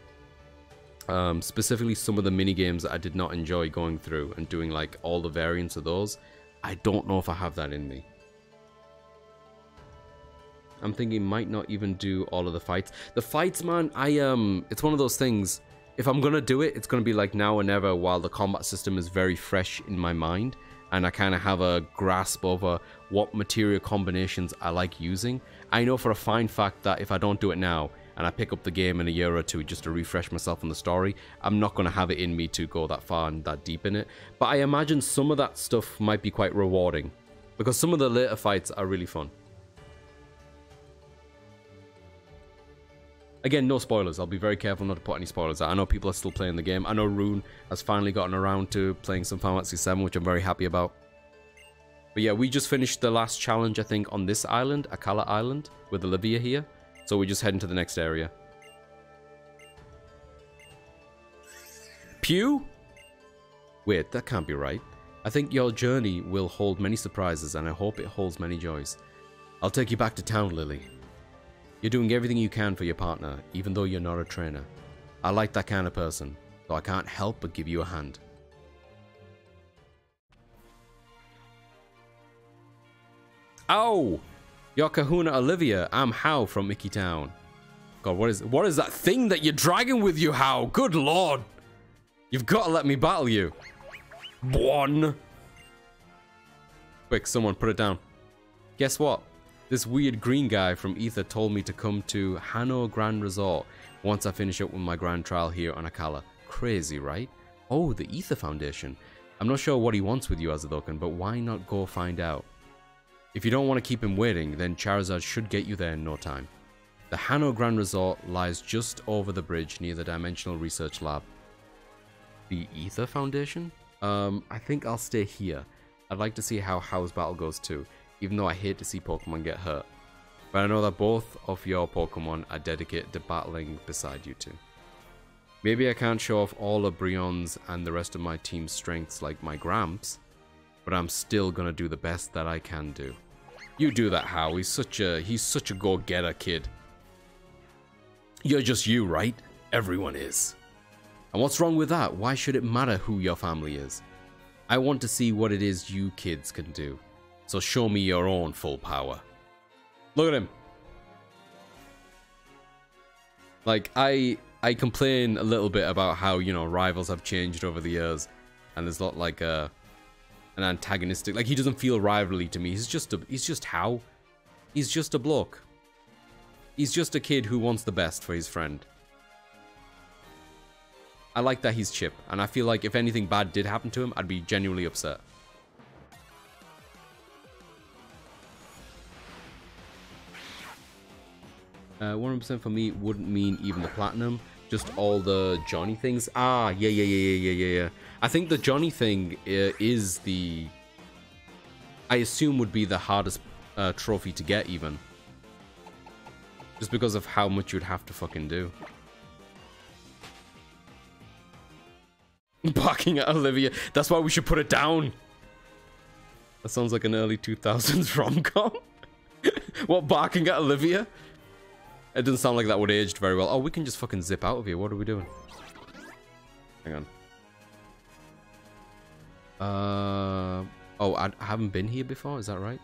um, specifically some of the mini games that I did not enjoy going through and doing like all the variants of those, I don't know if I have that in me. I'm thinking might not even do all of the fights. The fights, man, I um, it's one of those things. If I'm gonna do it, it's gonna be like now or never. While the combat system is very fresh in my mind, and I kind of have a grasp over what material combinations I like using. I know for a fine fact that if I don't do it now, and I pick up the game in a year or two just to refresh myself on the story, I'm not going to have it in me to go that far and that deep in it. But I imagine some of that stuff might be quite rewarding because some of the later fights are really fun. Again, no spoilers. I'll be very careful not to put any spoilers out. I know people are still playing the game. I know Rune has finally gotten around to playing some Final Fantasy 7, which I'm very happy about. But yeah, we just finished the last challenge, I think, on this island, Akala Island, with Olivia here. So we're just heading to the next area. Pew? Wait, that can't be right. I think your journey will hold many surprises and I hope it holds many joys. I'll take you back to town, Lily. You're doing everything you can for your partner, even though you're not a trainer. I like that kind of person, so I can't help but give you a hand. Oh! Your kahuna Olivia, I'm Hau from Mickey Town. God, what is what is that thing that you're dragging with you, Hau? Good lord! You've got to let me battle you. One. Quick, someone put it down. Guess what? This weird green guy from Aether told me to come to Hano Grand Resort once I finish up with my grand trial here on Akala. Crazy, right? Oh, the Aether Foundation. I'm not sure what he wants with you, Azadouken, but why not go find out? If you don't want to keep him waiting, then Charizard should get you there in no time. The Hano Grand Resort lies just over the bridge near the Dimensional Research Lab. The Aether Foundation? Um, I think I'll stay here. I'd like to see how Hau's battle goes too. Even though I hate to see Pokemon get hurt. But I know that both of your Pokemon are dedicated to battling beside you two. Maybe I can't show off all of Brion's and the rest of my team's strengths like my Gramps, but I'm still gonna do the best that I can do. You do that, Hau. He's such a he's such a go-getter kid. You're just you, right? Everyone is. And what's wrong with that? Why should it matter who your family is? I want to see what it is you kids can do. So show me your own full power. Look at him. Like I I complain a little bit about how, you know, rivals have changed over the years and there's not like a an antagonistic like he doesn't feel rivalry to me. He's just a he's just how he's just a bloke. He's just a kid who wants the best for his friend. I like that he's Chip, and I feel like if anything bad did happen to him, I'd be genuinely upset. Uh, 100% for me wouldn't mean even the platinum, just all the Johnny things. Ah, yeah, yeah, yeah, yeah, yeah, yeah, yeah. I think the Johnny thing uh, is the... I assume would be the hardest uh, trophy to get even. Just because of how much you'd have to fucking do. Barking at Olivia. That's why we should put it down. That sounds like an early 2000s rom-com. what, barking at Olivia? It doesn't sound like that would aged very well. Oh, we can just fucking zip out of here. What are we doing? Hang on. Uh, oh, I, haven't been here before. Is that right?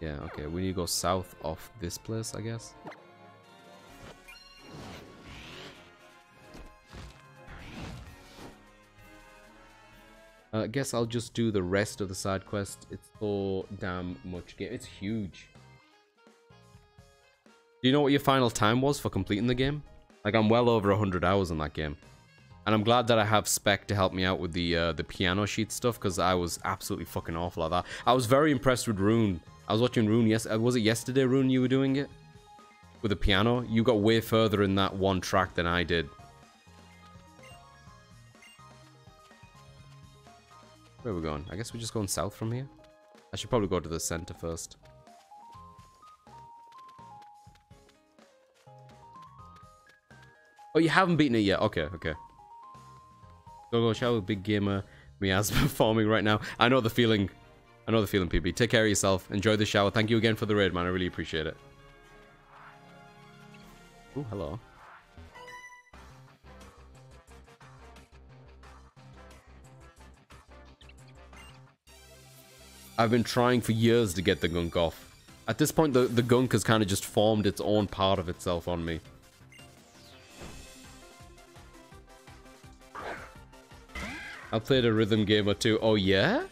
Yeah, okay. We need to go south of this place, I guess. Uh, I guess I'll just do the rest of the side quest. It's so damn much game. It's huge. Do you know what your final time was for completing the game? Like, I'm well over 100 hours in that game. And I'm glad that I have Spec to help me out with the uh, the piano sheet stuff, because I was absolutely fucking awful at that. I was very impressed with Rune. I was watching Rune, yes, was it yesterday, Rune, you were doing it? With the piano? You got way further in that one track than I did. Where are we going? I guess we're just going south from here. I should probably go to the center first. Oh, you haven't beaten it yet. Okay, okay. Go go shower, big gamer. Miasma performing right now. I know the feeling. I know the feeling, PB. Take care of yourself. Enjoy the shower. Thank you again for the raid, man. I really appreciate it. Oh, hello. I've been trying for years to get the gunk off. At this point, the, the gunk has kind of just formed its own part of itself on me. I played a rhythm game or two. Oh, yeah?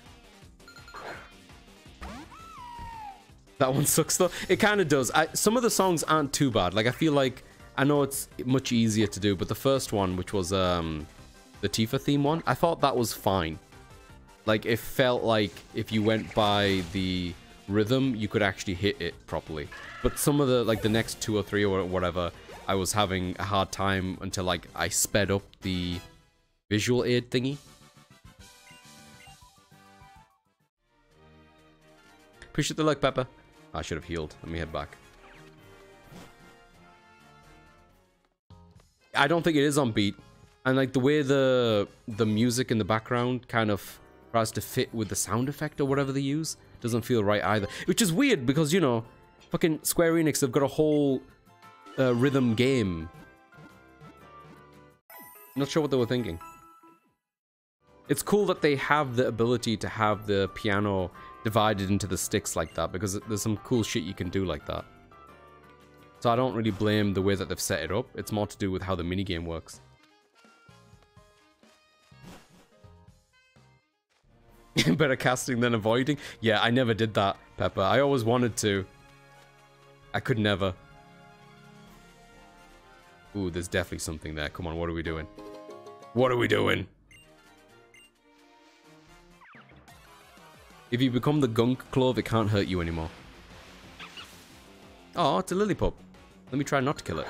That one sucks though. It kind of does. I, some of the songs aren't too bad. Like, I feel like... I know it's much easier to do, but the first one, which was um, the Tifa theme one, I thought that was fine. Like, it felt like if you went by the rhythm, you could actually hit it properly. But some of the, like, the next two or three or whatever, I was having a hard time until, like, I sped up the visual aid thingy. Appreciate the luck, Pepper. I should have healed. Let me head back. I don't think it is on beat. And like the way the the music in the background kind of tries to fit with the sound effect or whatever they use doesn't feel right either. Which is weird because, you know, fucking Square Enix have got a whole uh, rhythm game. Not sure what they were thinking. It's cool that they have the ability to have the piano divided into the sticks like that because there's some cool shit you can do like that. So I don't really blame the way that they've set it up. It's more to do with how the minigame works. Better casting than avoiding? Yeah, I never did that, Pepper. I always wanted to. I could never. Ooh, there's definitely something there. Come on, what are we doing? What are we doing? If you become the gunk clove, it can't hurt you anymore. Oh, it's a Lillipup. Let me try not to kill it.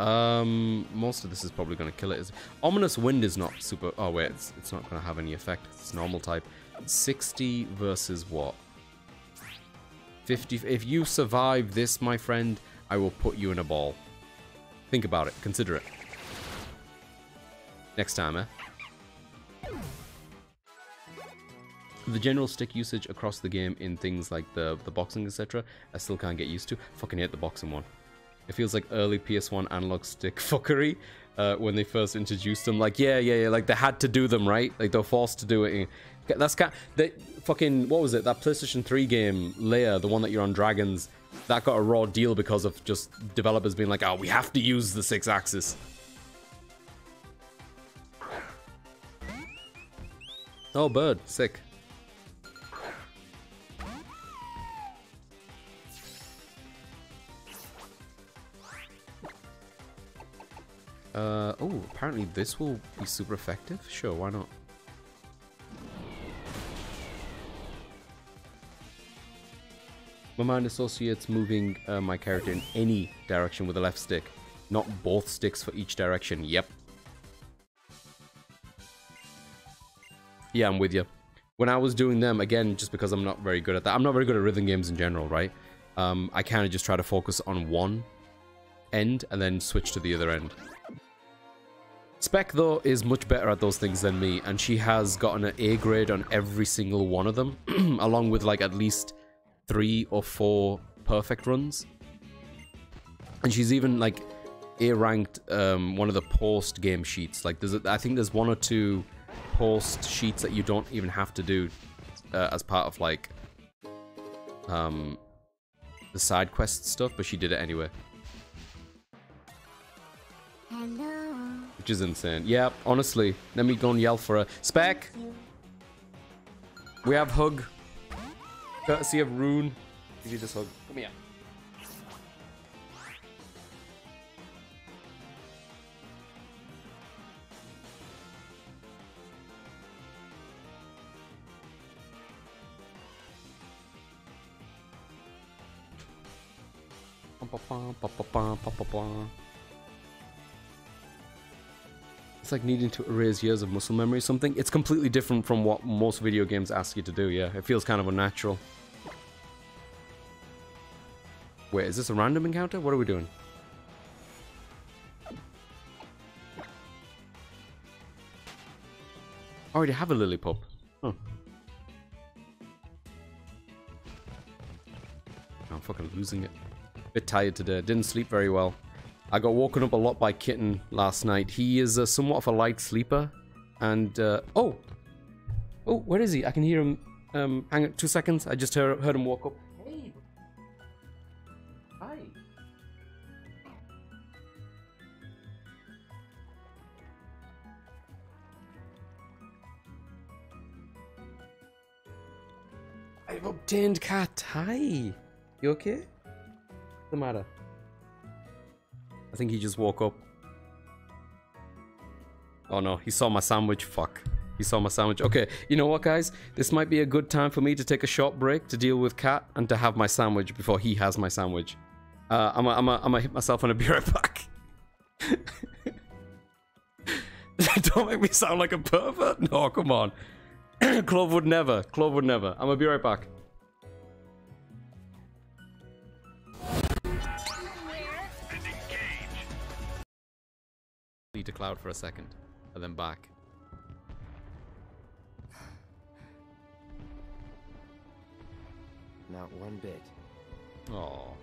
Um, most of this is probably going to kill it. Ominous Wind is not super... Oh, wait, it's, it's not going to have any effect. It's normal type. 60 versus what? 50... If you survive this, my friend, I will put you in a ball. Think about it. Consider it. Next time, eh? The general stick usage across the game in things like the, the boxing, etc., I still can't get used to. Fucking hate the boxing one. It feels like early PS1 analog stick fuckery uh, when they first introduced them. Like, yeah, yeah, yeah, like they had to do them, right? Like they're forced to do it. That's kind. They fucking what was it? That PlayStation 3 game, Lair, the one that you're on dragons, that got a raw deal because of just developers being like, oh, we have to use the Sixaxis. Oh, bird, sick. Uh, oh, apparently this will be super effective? Sure, why not? My mind associates moving uh, my character in any direction with the left stick, not both sticks for each direction. Yep. Yeah, I'm with you. When I was doing them, again, just because I'm not very good at that, I'm not very good at rhythm games in general, right? Um, I kind of just try to focus on one end and then switch to the other end. Spec, though, is much better at those things than me, and she has gotten an A grade on every single one of them, along with like at least three or four perfect runs. And she's even like A ranked um, one of the post game sheets. Like there's, a, I think there's one or two post sheets that you don't even have to do uh, as part of like um, the side quest stuff, but she did it anyway. Hello. Which is insane. Yeah, honestly, let me go and yell for her. Spec! We have hug. Courtesy of Rune. Give you this hug. Come here. It's like needing to erase years of muscle memory or something. It's completely different from what most video games ask you to do, yeah. It feels kind of unnatural. Wait, is this a random encounter? What are we doing? I already have a Lillipup. Huh. I'm fucking losing it. Bit tired today. Didn't sleep very well. I got woken up a lot by Kitten last night. He is uh, somewhat of a light sleeper. And, uh, oh! Oh, where is he? I can hear him. Um, hang on two seconds. I just heard, heard him walk up. Cat. Hi! You okay? What's the matter? I think he just woke up. Oh no, he saw my sandwich. Fuck. He saw my sandwich. Okay, you know what, guys? This might be a good time for me to take a short break to deal with Cat and to have my sandwich before he has my sandwich. Uh, I'm gonna I'm a, I'm a hit myself and I'll be right back. Don't make me sound like a pervert. No, come on. Clove would never. Clove would never. I'm gonna be right back. To Cloud for a second, and then back. Not one bit. Oh.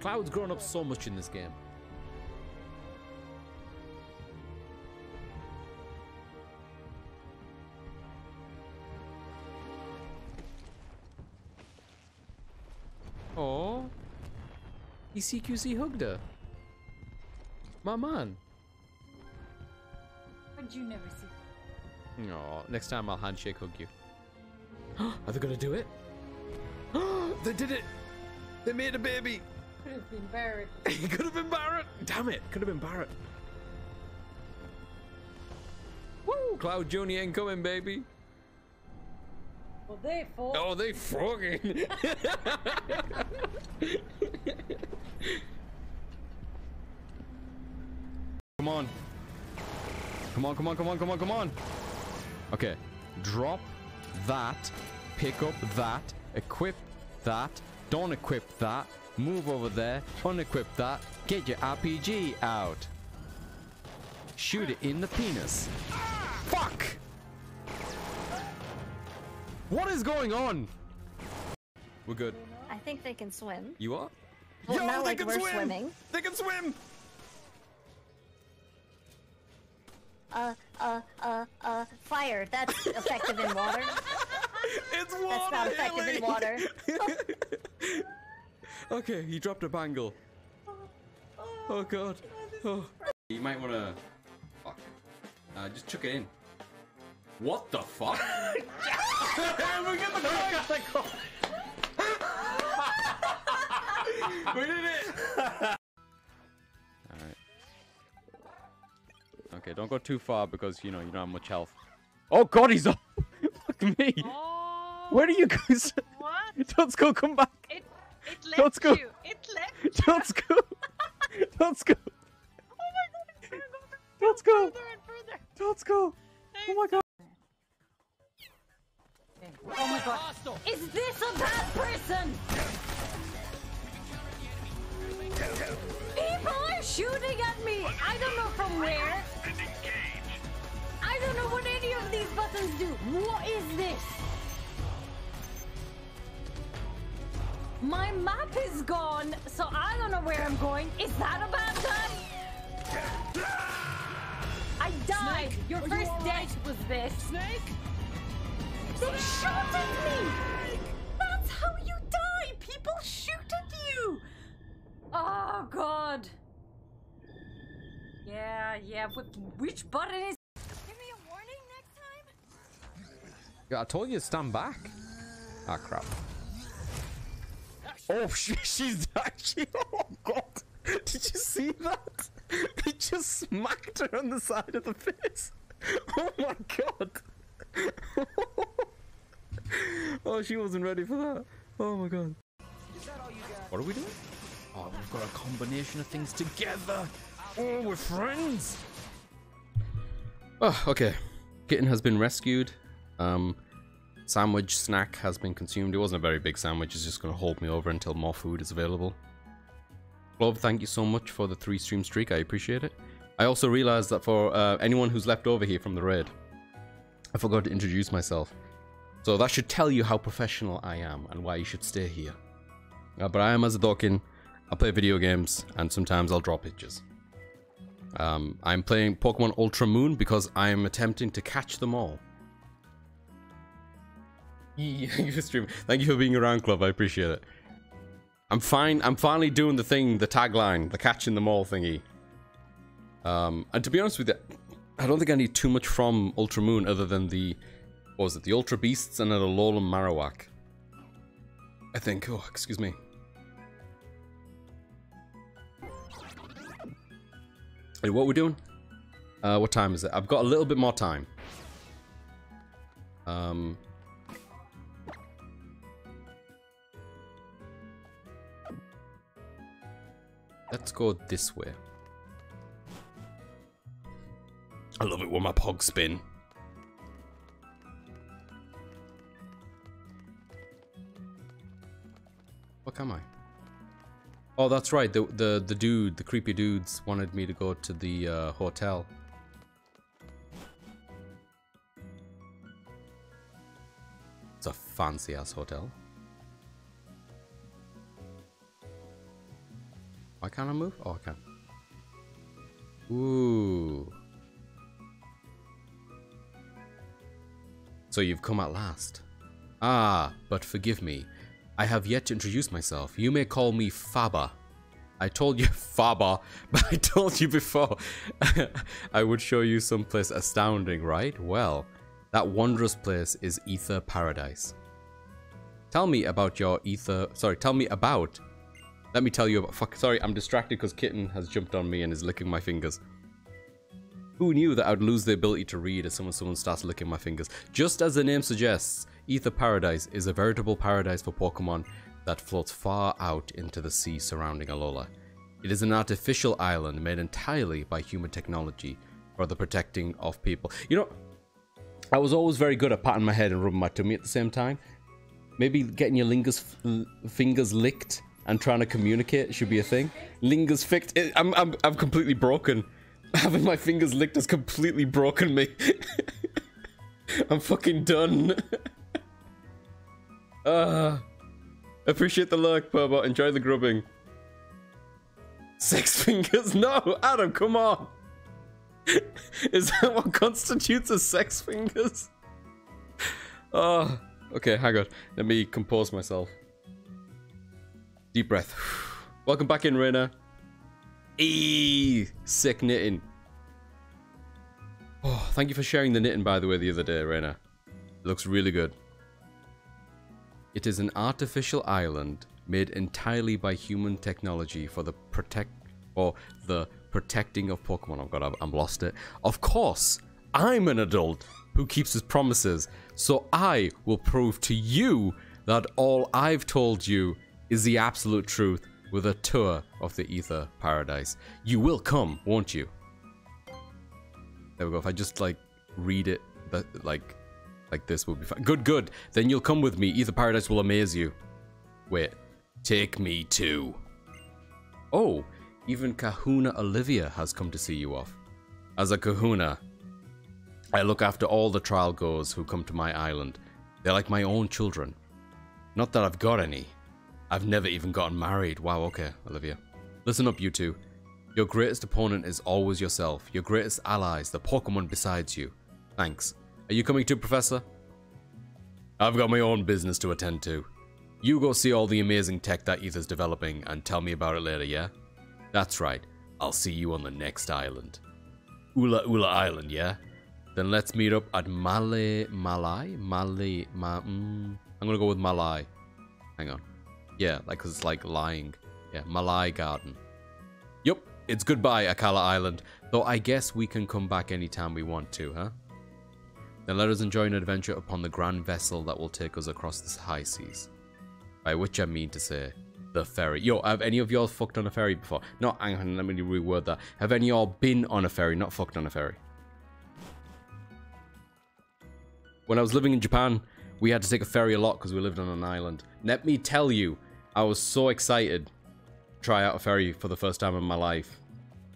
Cloud's grown up so much in this game. Oh. He CQC hugged her. My man. But you never see. Oh, next time I'll handshake hug you. Are they gonna do it? they did it! They made a baby! Could have been Barret. it could have been Barret! Damn it! Could have been Barret. Woo! Cloud Joni coming, baby! Well, they fought. Oh, they fucking. come on. Come on, come on, come on, come on, come on. Okay. Drop that. Pick up that. Equip that. Don't equip that. Move over there. Unequip that. Get your RPG out. Shoot it in the penis. Fuck! What is going on? We're good. I think they can swim. You are? Well, Yo, they like can swim! swimming. They can swim! Uh, uh, uh, uh, fire. That's effective in water. It's water, That's not effective in water. okay, he dropped a bangle. Oh god. Oh. You might want to. Fuck. Uh, just chuck it in. What the fuck? we got the cock! we did it! Okay, don't go too far because, you know, you don't have much health. Oh god, he's up! Fuck me! Oh, Where do you go? what? Don't go, come back! It it left Let's go. you. It left. Don't go! Don't go! Oh my god, it's gonna go Don't go! further and further. Don't go! Oh my god! Oh my god. Is this a bad person? People are shooting at me. I don't know from where. I don't know what any of these buttons do. What is this? My map is gone, so I don't know where I'm going. Is that a bad time? I died. Your first death was this. Snake? They shot at me! That's how you die! People shoot at you! Oh, God. Yeah, yeah, but which button is. Give me a warning next time? Yeah, I told you to stand back. Ah, crap. Oh, she, she's actually. Oh, God. Did you see that? He just smacked her on the side of the face. Oh, my God. oh, she wasn't ready for that. Oh, my God. What are we doing? Oh, we've got a combination of things together. Oh, we're friends. Oh, okay. Kitten has been rescued. Um, sandwich snack has been consumed. It wasn't a very big sandwich. It's just going to hold me over until more food is available. Globe, thank you so much for the three stream streak. I appreciate it. I also realized that for uh, anyone who's left over here from the raid, I forgot to introduce myself. So that should tell you how professional I am and why you should stay here. Uh, but I am Azadouken. I play video games and sometimes I'll draw pictures. Um, I'm playing Pokemon Ultra Moon because I'm attempting to catch them all. you stream. Thank you for being around, Club. I appreciate it. I'm fine. I'm finally doing the thing, the tagline, the catching them all thingy. Um, and to be honest with you, I don't think I need too much from Ultra Moon other than the, what was it, the Ultra Beasts and a Alolan Marowak. I think. Oh, excuse me. Hey, what we doing? Uh, what time is it? I've got a little bit more time. Um. Let's go this way. I love it when my pogs spin. What am I? Oh, that's right. The the the dude, the creepy dudes, wanted me to go to the uh, hotel. It's a fancy ass hotel. Why can't I move? Oh, I can. Ooh. So you've come at last. Ah, but forgive me. I have yet to introduce myself. You may call me Faba. I told you Faba, but I told you before I would show you someplace astounding, right? Well, that wondrous place is Aether Paradise. Tell me about your Aether... Sorry, tell me about... Let me tell you about... Fuck, sorry, I'm distracted because Kitten has jumped on me and is licking my fingers. Who knew that I'd lose the ability to read as as someone starts licking my fingers? Just as the name suggests, Aether Paradise is a veritable paradise for Pokemon that floats far out into the sea surrounding Alola. It is an artificial island made entirely by human technology for the protecting of people. You know, I was always very good at patting my head and rubbing my tummy at the same time. Maybe getting your lingers, fingers licked and trying to communicate should be a thing. Lingers ficked. I'm, I'm, I'm completely broken. Having my fingers licked has completely broken me. I'm fucking done. uh, appreciate the lurk, Purbot. Enjoy the grubbing. Six fingers? No, Adam, come on. Is that what constitutes as sex fingers? Oh, okay, hang on. Let me compose myself. Deep breath. Welcome back in, Raina. Eee, sick knitting. Oh, thank you for sharing the knitting, by the way, the other day, Raina. It looks really good. It is an artificial island made entirely by human technology for the protect or the protecting of Pokemon. Oh god, I've, I'm lost it. Of course, I'm an adult who keeps his promises, so I will prove to you that all I've told you is the absolute truth with a tour of the Aether Paradise. You will come, won't you? There we go. If I just like read it, that like like this will be fine. Good, good. Then you'll come with me. Aether Paradise will amaze you. Wait, take me too. Oh, even Kahuna Olivia has come to see you off. As a Kahuna, I look after all the trial goers who come to my island. They're like my own children. Not that I've got any. I've never even gotten married. Wow, okay, Olivia. Listen up, you two. Your greatest opponent is always yourself. Your greatest allies, the Pokemon besides you. Thanks. Are you coming too, Professor? I've got my own business to attend to. You go see all the amazing tech that Aether's developing and tell me about it later, yeah? That's right. I'll see you on the next island. Ula Ula Island, yeah? Then let's meet up at Malay... Malai? Malay... Ma, mm, I'm gonna go with Malai. Hang on. Yeah, like, cause it's like lying. Yeah, Malay Garden. Yup, it's goodbye, Akala Island. Though I guess we can come back anytime we want to, huh? Then let us enjoy an adventure upon the grand vessel that will take us across the high seas. By which I mean to say, the ferry. Yo, have any of y'all fucked on a ferry before? No, hang on, let me reword that. Have any of y'all been on a ferry, not fucked on a ferry? When I was living in Japan, we had to take a ferry a lot because we lived on an island. Let me tell you, I was so excited to try out a ferry for the first time in my life.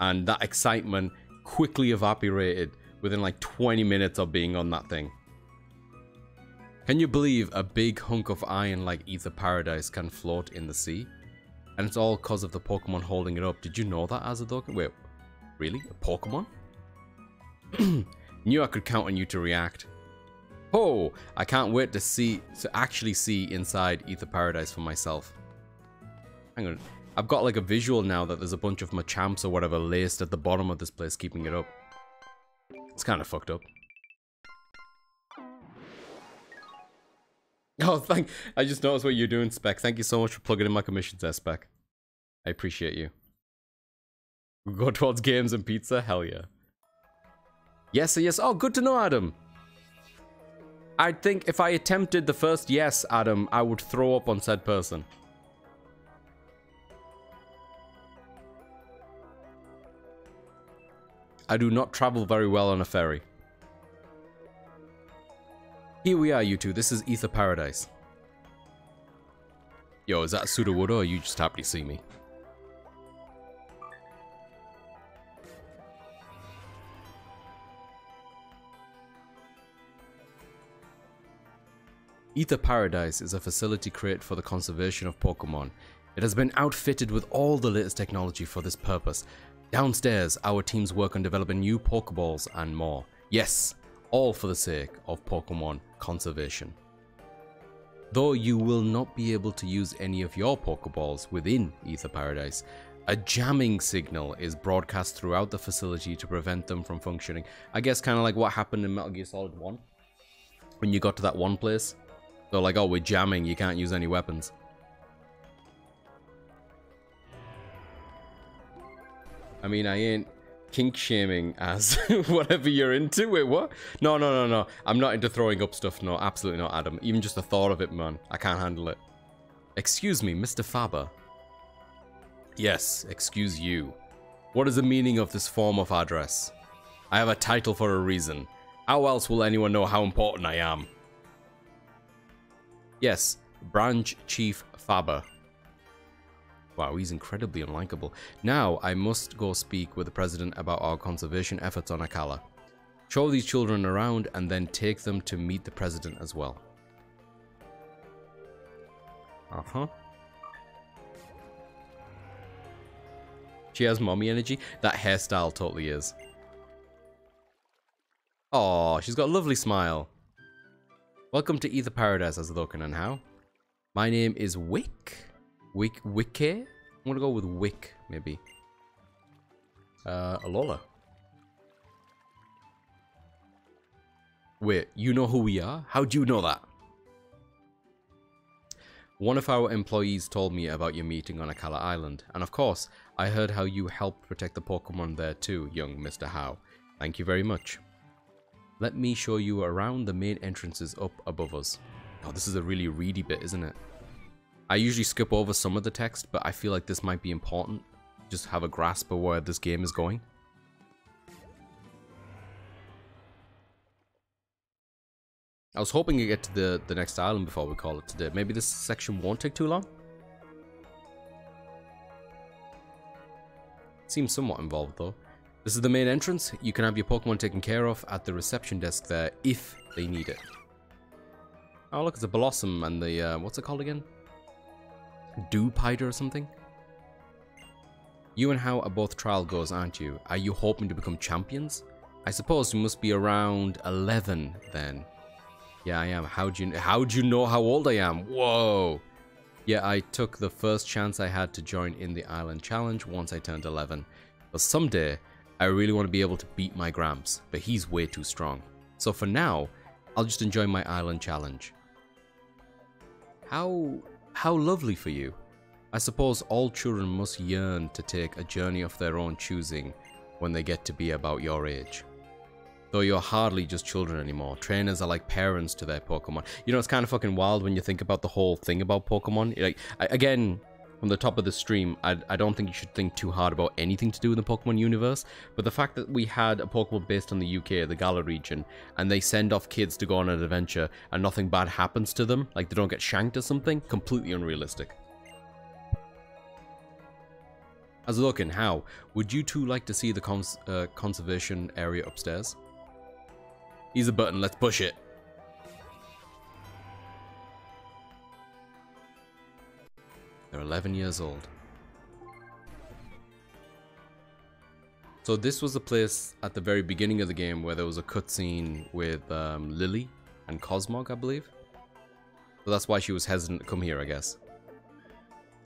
And that excitement quickly evaporated within like 20 minutes of being on that thing. Can you believe a big hunk of iron like Aether Paradise can float in the sea? And it's all because of the Pokemon holding it up. Did you know that, Azadouken? Wait, really? A Pokemon? Knew I could count on you to react. Oh, I can't wait to see, to actually see inside Aether Paradise for myself. Hang on. I've got like a visual now that there's a bunch of Machamps or whatever laced at the bottom of this place keeping it up. It's kind of fucked up. Oh, thank. I just noticed what you're doing, Spec. Thank you so much for plugging in my commissions Spec. I appreciate you. We go towards games and pizza? Hell yeah. Yes, yes. Oh, good to know, Adam. I think if I attempted the first yes, Adam, I would throw up on said person. I do not travel very well on a ferry. Here we are, you two. This is Aether Paradise. Yo, is that Sudowoodo or you just happy to see me? Aether Paradise is a facility created for the conservation of Pokemon. It has been outfitted with all the latest technology for this purpose. Downstairs, our teams work on developing new Pokeballs and more. Yes, all for the sake of Pokemon conservation. Though you will not be able to use any of your Pokeballs within Aether Paradise, a jamming signal is broadcast throughout the facility to prevent them from functioning. I guess kind of like what happened in Metal Gear Solid 1. When you got to that one place. So like, oh, we're jamming, you can't use any weapons. I mean, I ain't kink shaming as whatever you're into. Wait, what? No, no, no, no. I'm not into throwing up stuff. No, absolutely not, Adam. Even just the thought of it, man. I can't handle it. Excuse me, Mr. Faba. Yes, excuse you. What is the meaning of this form of address? I have a title for a reason. How else will anyone know how important I am? Yes, Branch Chief Faba. Wow, he's incredibly unlikable. Now, I must go speak with the President about our conservation efforts on Akala. Show these children around and then take them to meet the President as well. Uh-huh. She has mommy energy. That hairstyle totally is. Oh, she's got a lovely smile. Welcome to Aether Paradise, Azadouken and Hau. My name is Wick. Wick Wicke? I'm gonna go with Wick, maybe. Uh, Alola. Wait, you know who we are? How do you know that? One of our employees told me about your meeting on Akala Island, and of course, I heard how you helped protect the Pokemon there too, young Mr. Hau. Thank you very much. Let me show you around the main entrances up above us. Oh, this is a really reedy bit, isn't it? I usually skip over some of the text, but I feel like this might be important. Just have a grasp of where this game is going. I was hoping to get to the, the next island before we call it today. Maybe this section won't take too long? Seems somewhat involved though. This is the main entrance. You can have your Pokemon taken care of at the reception desk there if they need it. Oh look, it's a Blossom and the, uh, what's it called again? Dewpider or something? You and Hau are both trial goers, aren't you? Are you hoping to become champions? I suppose you must be around 11 then. Yeah, I am. How'd you, how'd you know how old I am? Whoa! Yeah, I took the first chance I had to join in the Island Challenge once I turned 11. But someday, I really want to be able to beat my Gramps, but he's way too strong. So for now, I'll just enjoy my Island Challenge. How, how lovely for you. I suppose all children must yearn to take a journey of their own choosing when they get to be about your age. Though you're hardly just children anymore. Trainers are like parents to their Pokemon. You know, it's kind of fucking wild when you think about the whole thing about Pokemon. Like, again, from the top of the stream, I, I don't think you should think too hard about anything to do with the Pokemon universe. But the fact that we had a Pokemon based on the UK, the Galar region, and they send off kids to go on an adventure and nothing bad happens to them, like they don't get shanked or something, completely unrealistic. Azadouken, how would you two like to see the cons uh, conservation area upstairs? Here's a button, let's push it. They're 11 years old. So this was the place at the very beginning of the game where there was a cutscene with um, Lillie and Cosmog, I believe. So that's why she was hesitant to come here, I guess.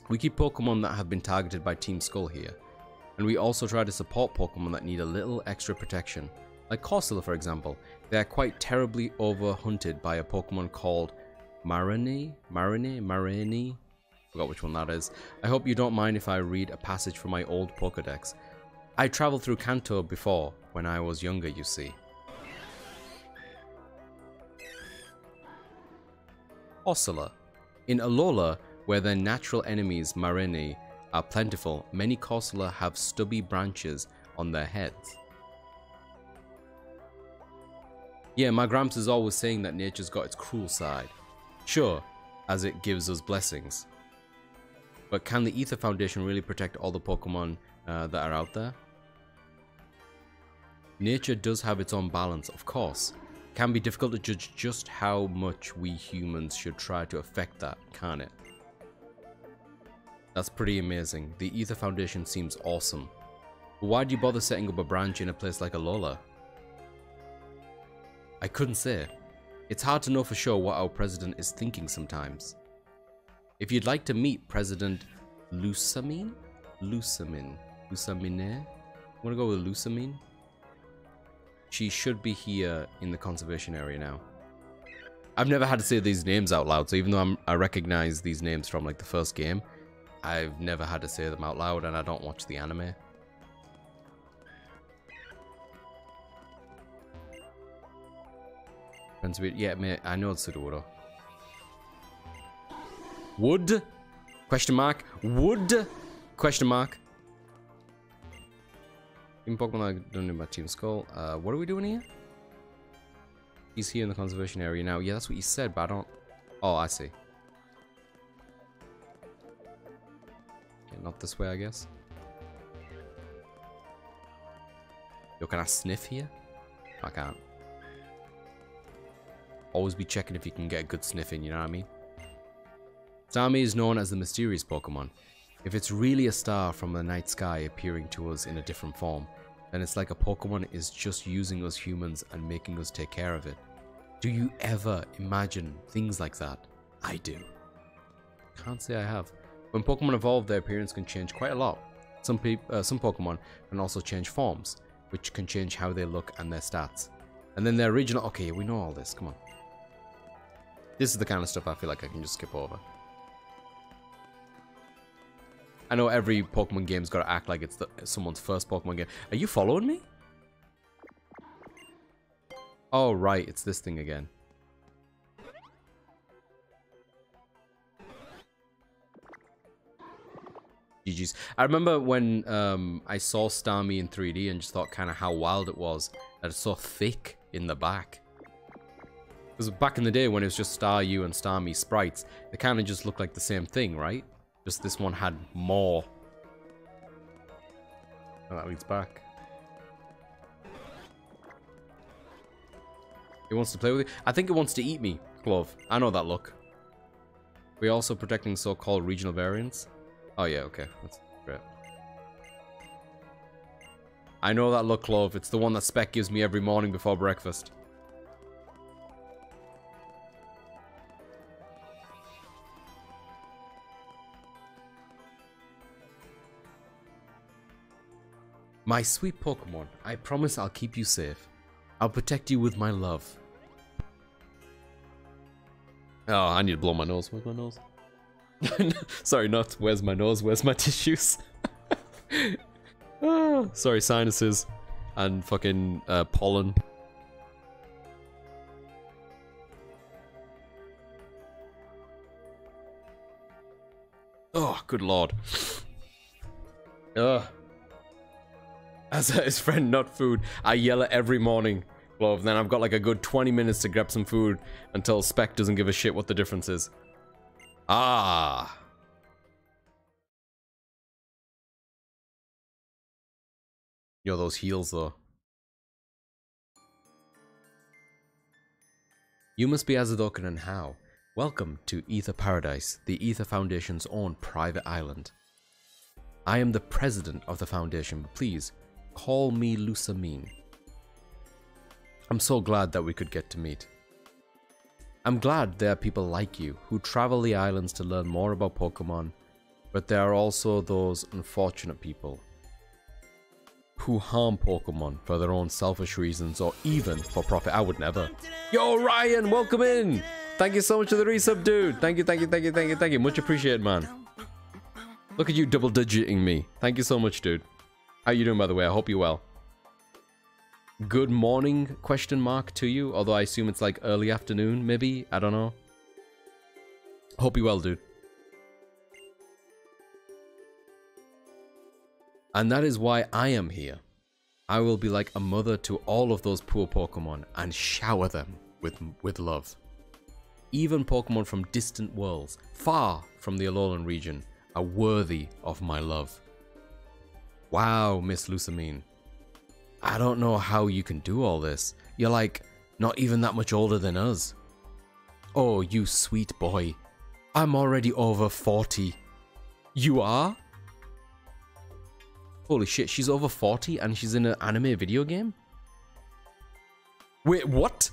We keep Pokemon that have been targeted by Team Skull here. And we also try to support Pokemon that need a little extra protection. Like Corsola, for example. They are quite terribly overhunted by a Pokemon called Marine? Marine? Marine? Forgot which one that is. I hope you don't mind if I read a passage from my old Pokedex. I traveled through Kanto before, when I was younger, you see. Oscilla. In Alola, where their natural enemies, Mareanie, are plentiful, many Corsola have stubby branches on their heads. Yeah, my Gramps is always saying that nature's got its cruel side. Sure, as it gives us blessings. But can the Aether Foundation really protect all the Pokemon uh, that are out there? Nature does have its own balance, of course. It can be difficult to judge just how much we humans should try to affect that, can't it? That's pretty amazing. The Aether Foundation seems awesome. But why do you bother setting up a branch in a place like Alola? I couldn't say. It's hard to know for sure what our president is thinking sometimes. If you'd like to meet President Lusamine? Lusamine. Lusamine? I'm gonna go with Lusamine. She should be here in the conservation area now. I've never had to say these names out loud, so even though I'm, I recognize these names from like the first game, I've never had to say them out loud and I don't watch the anime. Yeah, mate, I know it's Sudowoodo. Wood? Question mark. Would question mark. In Pokemon I don't know about Team Skull. Uh, what are we doing here? He's here in the conservation area now. Yeah, that's what you said, but I don't... Oh, I see. Okay, not this way, I guess. Yo, can I sniff here? I can't. Always be checking if you can get a good sniff in, you know what I mean? Starmie is known as the mysterious Pokemon. If it's really a star from the night sky appearing to us in a different form, then it's like a Pokemon is just using us humans and making us take care of it. Do you ever imagine things like that? I do. Can't say I have. When Pokemon evolve, their appearance can change quite a lot. Some, uh, some Pokemon can also change forms, which can change how they look and their stats. And then their original. Okay, we know all this. Come on. This is the kind of stuff I feel like I can just skip over. I know every Pokemon game's got to act like it's the, someone's first Pokemon game. Are you following me? Oh, right. It's this thing again. GG's. I remember when um, I saw Starmie in 3D and just thought kind of how wild it was. That it's so thick in the back. Because back in the day when it was just Star Staryu and Starmie sprites, they kind of just looked like the same thing, right? Just this one had more. Oh, that leads back. It wants to play with you. I think it wants to eat me, Glove. I know that look. We're also protecting so-called regional variants. Oh yeah, okay. That's great. I know that look, Clove. It's the one that Spec gives me every morning before breakfast. My sweet Pokemon, I promise I'll keep you safe. I'll protect you with my love. Oh, I need to blow my nose. Where's my nose? sorry, not where's my nose, where's my tissues? oh, sorry, sinuses and fucking uh, pollen. Oh, good lord. Ugh. As his friend, not food, I yell at every morning. Glove. Then I've got like a good 20 minutes to grab some food until Spec doesn't give a shit what the difference is. Ah. Yo, those heels though. You must be Azadouken and Hau. Welcome to Aether Paradise, the Aether Foundation's own private island. I am the president of the foundation, but please, call me Lusamine. I'm so glad that we could get to meet. I'm glad there are people like you who travel the islands to learn more about Pokemon, but there are also those unfortunate people who harm Pokemon for their own selfish reasons or even for profit. I would never. Yo, Ryan, welcome in. Thank you so much for the resub, dude. Thank you, thank you, thank you, thank you, thank you. Much appreciated, man. Look at you double digiting me. Thank you so much, dude. How you doing, by the way? I hope you're well. Good morning, question mark, to you. Although I assume it's like early afternoon, maybe. I don't know. Hope you well, dude. And that is why I am here. I will be like a mother to all of those poor Pokemon and shower them with, with love. Even Pokemon from distant worlds, far from the Alolan region, are worthy of my love. Wow, Miss Lusamine. I don't know Hau you can do all this. You're like, not even that much older than us. Oh, you sweet boy. I'm already over 40. You are? Holy shit, she's over 40 and she's in an anime video game? Wait, what?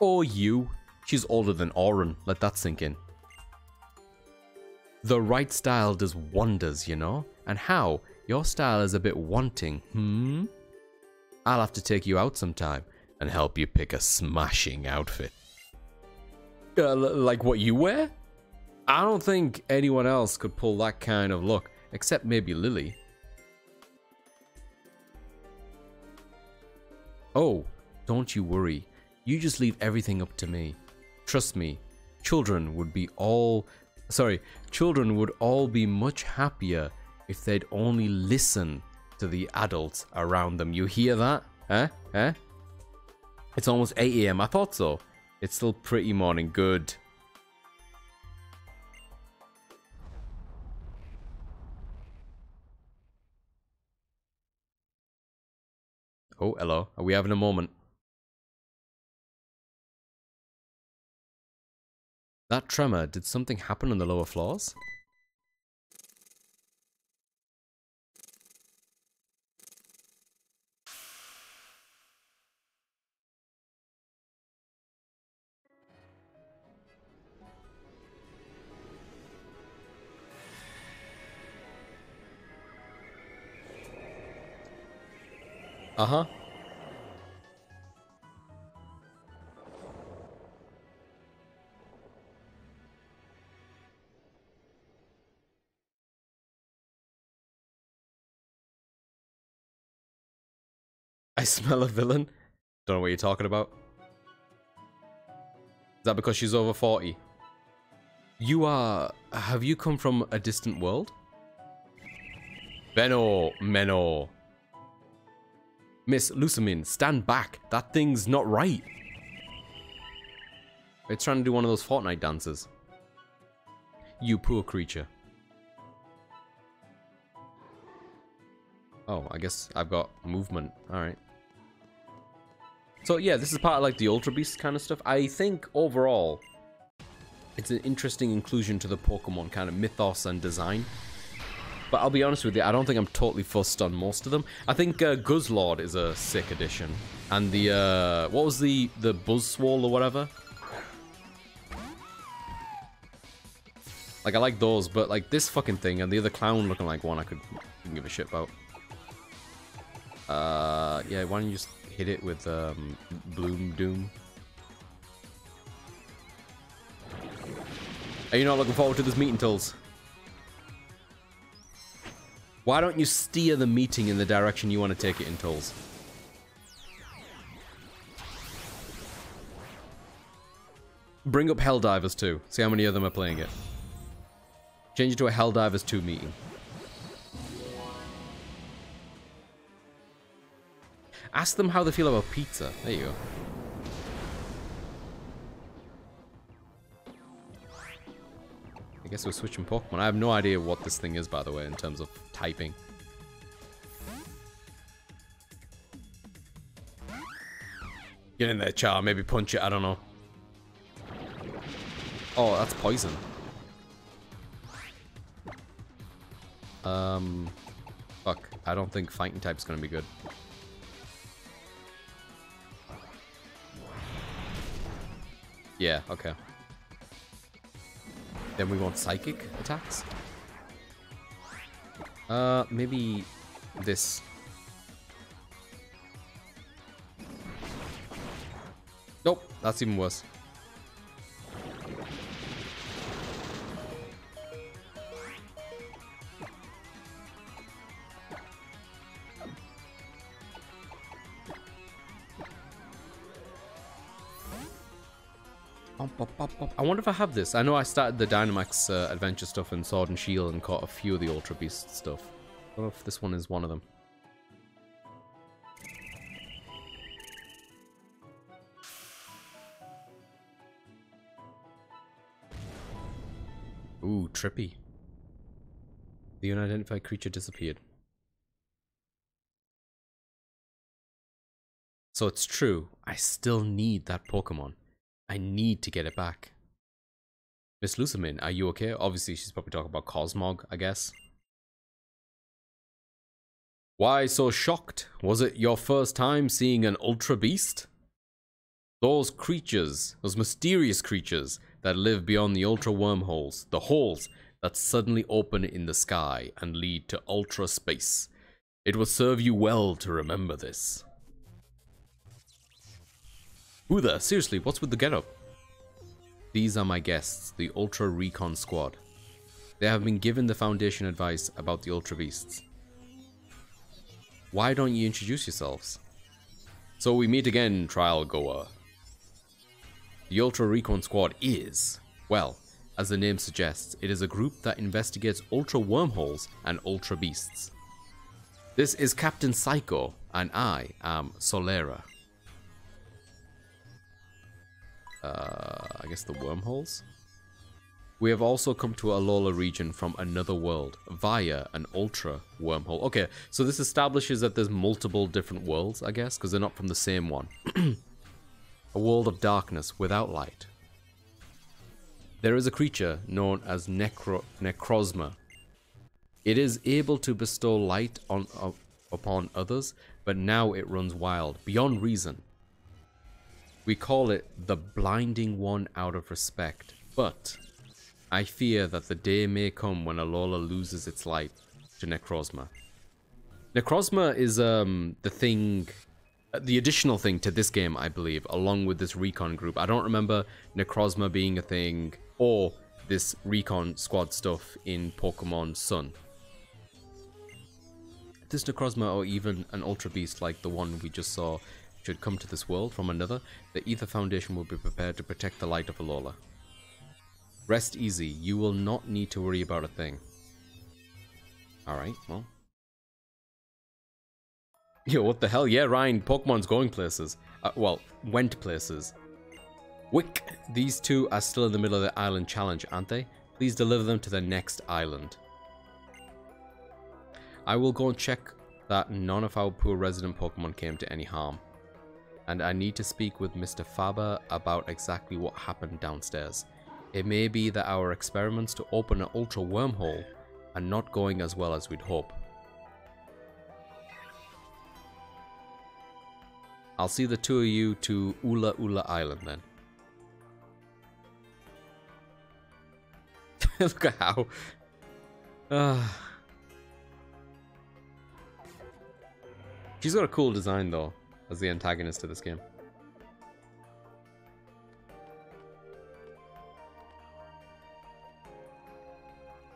Oh, you. She's older than Auron. Let that sink in. The right style does wonders, you know? And how? Your style is a bit wanting, hmm? I'll have to take you out sometime and help you pick a smashing outfit. Uh, like what you wear? I don't think anyone else could pull that kind of look, except maybe Lillie. Oh, don't you worry. You just leave everything up to me. Trust me, children would be all sorry, children would all be much happier if they'd only listen to the adults around them. You hear that? Huh? Huh? It's almost 8 a.m. I thought so. It's still pretty morning. Good. Oh, hello. Are we having a moment? That tremor, did something happen on the lower floors? Uh-huh. I smell a villain. Don't know what you're talking about. Is that because she's over 40? You are... Have you come from a distant world? Benno, Menno. Miss Lusamine, stand back. That thing's not right. It's trying to do one of those Fortnite dances. You poor creature. Oh, I guess I've got movement. Alright. So yeah, this is part of like the Ultra Beast kind of stuff. I think overall, it's an interesting inclusion to the Pokemon kind of mythos and design. But I'll be honest with you, I don't think I'm totally fussed on most of them. I think uh, Guzzlord is a sick addition. And the, uh, what was the, the Buzzwole or whatever? Like, I like those, but like this fucking thing and the other clown looking like one I could give a shit about. Uh, yeah, why don't you just hit it with um, Bloom Doom? Are you not looking forward to this meeting, Tulls? Why don't you steer the meeting in the direction you want to take it in, Tulls? Bring up Helldivers 2. See how many of them are playing it. Change it to a Helldivers 2 meeting. Ask them how they feel about pizza. There you go. I guess we're switching Pokemon. I have no idea what this thing is, by the way, in terms of typing. Get in there, Char. Maybe punch it. I don't know. Oh, that's poison. Um, fuck. I don't think fighting type's gonna be good. Yeah, okay. Then we want psychic attacks. Uh, maybe this. Nope, that's even worse. I wonder if I have this. I know I started the Dynamax uh, adventure stuff in Sword and Shield and caught a few of the Ultra Beast stuff. I wonder if this one is one of them. Ooh, trippy. The unidentified creature disappeared. So it's true, I still need that Pokemon. I need to get it back. Miss Lusamine, are you okay? Obviously, she's probably talking about Cosmog, I guess. Why so shocked? Was it your first time seeing an Ultra Beast? Those creatures, those mysterious creatures that live beyond the Ultra Wormholes, the holes that suddenly open in the sky and lead to Ultra Space. It will serve you well to remember this. The? Seriously, what's with the getup? These are my guests, the Ultra Recon Squad. They have been given the Foundation advice about the Ultra Beasts. Why don't you introduce yourselves? So we meet again, Trial Goer. The Ultra Recon Squad is, well, As the name suggests, it is a group that investigates ultra wormholes and ultra beasts. This is Captain Psycho, and I am Soliera. Uh, I guess the wormholes? We have also come to Alola region from another world via an ultra wormhole. Okay, so this establishes that there's multiple different worlds, I guess, because they're not from the same one. a world of darkness without light. There is a creature known as Necro Necrozma. It is able to bestow light on uh, upon others, but now it runs wild, beyond reason. We call it the Blinding One out of respect, but I fear that the day may come when Alola loses its light to Necrozma. Necrozma is um the thing, uh, the additional thing to this game, I believe, along with this recon group. I don't remember Necrozma being a thing or this recon squad stuff in Pokemon Sun. This Necrozma or even an Ultra Beast like the one we just saw should come to this world from another, the Aether Foundation will be prepared to protect the light of Alola. Rest easy, you will not need to worry about a thing. Alright, well. Yo, what the hell? Yeah, Ryan, Pokemon's going places. Uh, well, went places. Wicke, these two are still in the middle of the island challenge, aren't they? Please deliver them to the next island. I will go and check that none of our poor resident Pokemon came to any harm. And I need to speak with Mr. Faba about exactly what happened downstairs. It may be that our experiments to open an ultra wormhole are not going as well as we'd hope. I'll see the two of you to Ula Ula Island then. Look at how. Uh, she's got a cool design though, as the antagonist to this game.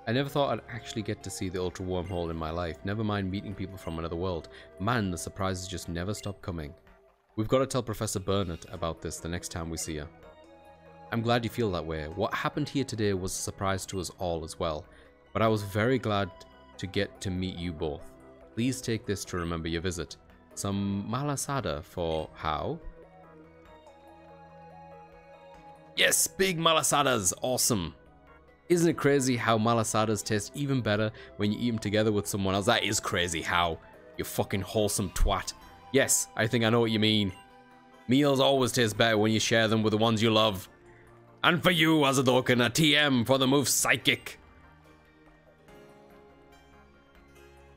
I never thought I'd actually get to see the Ultra Wormhole in my life, never mind meeting people from another world. Man, the surprises just never stop coming. We've got to tell Professor Burnett about this the next time we see her. I'm glad you feel that way. What happened here today was a surprise to us all as well, but I was very glad to get to meet you both. Please take this to remember your visit. Some malasada for Hau? Yes, big malasadas, awesome. Isn't it crazy Hau malasadas taste even better when you eat them together with someone else? That is crazy how, you fucking wholesome twat. Yes, I think I know what you mean. Meals always taste better when you share them with the ones you love. And for you, Azadouken, a TM for the move Psychic.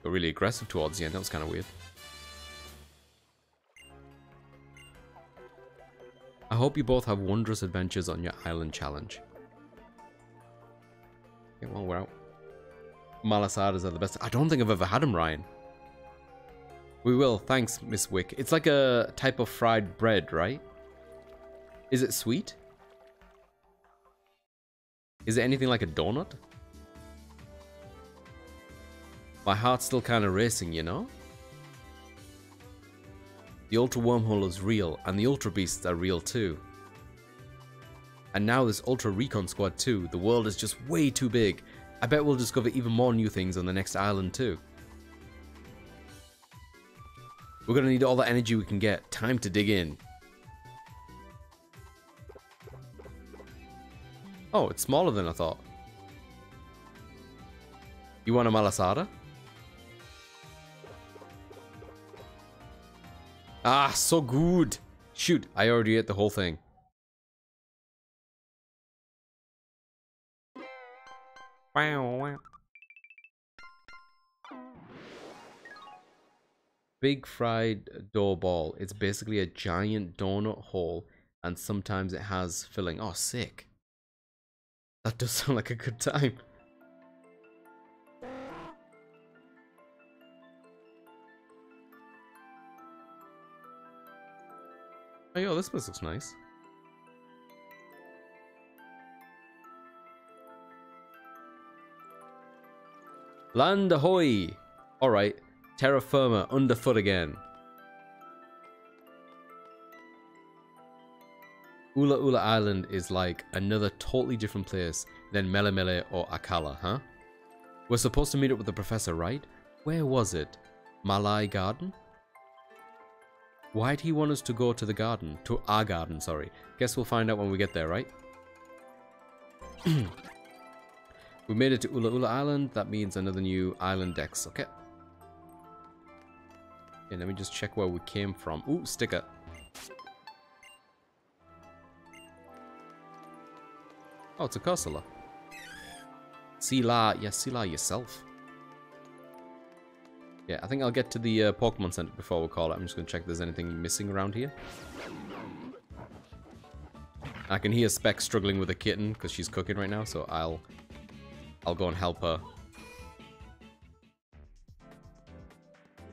Got really aggressive towards the end, that was kind of weird. I hope you both have wondrous adventures on your island challenge. Okay, well, we're out. Malasadas are the best. I don't think I've ever had them, Ryan. We will, thanks, Miss Wicke. It's like a type of fried bread, right? Is it sweet? Is it anything like a donut? My heart's still kind of racing, you know? The Ultra Wormhole is real, and the Ultra Beasts are real too. And now this Ultra Recon Squad too. The world is just way too big. I bet we'll discover even more new things on the next island too. We're gonna need all the energy we can get. Time to dig in. Oh, it's smaller than I thought. You want a malasada? Ah, so good. Shoot, I already ate the whole thing. Big fried dough ball. It's basically a giant donut hole, and sometimes it has filling. Oh, sick. That does sound like a good time. Oh, yo, this place looks nice. Land ahoy! Alright, terra firma, underfoot again. Ula Ula Island is like another totally different place then Melemele or Akala, huh? We're supposed to meet up with the professor, right? Where was it? Malie Garden? Why'd he want us to go to the garden? To our garden, sorry. Guess we'll find out when we get there, right? we made it to Ula Ula Island. That means another new island dex, okay? Okay, let me just check where we came from. Ooh, sticker. Oh, it's a Cursula. Sila, yeah, Sila yourself. Yeah, I think I'll get to the uh, Pokemon Center before we call it. I'm just gonna check if there's anything missing around here. I can hear Spec struggling with a kitten because she's cooking right now, so I'll I'll go and help her.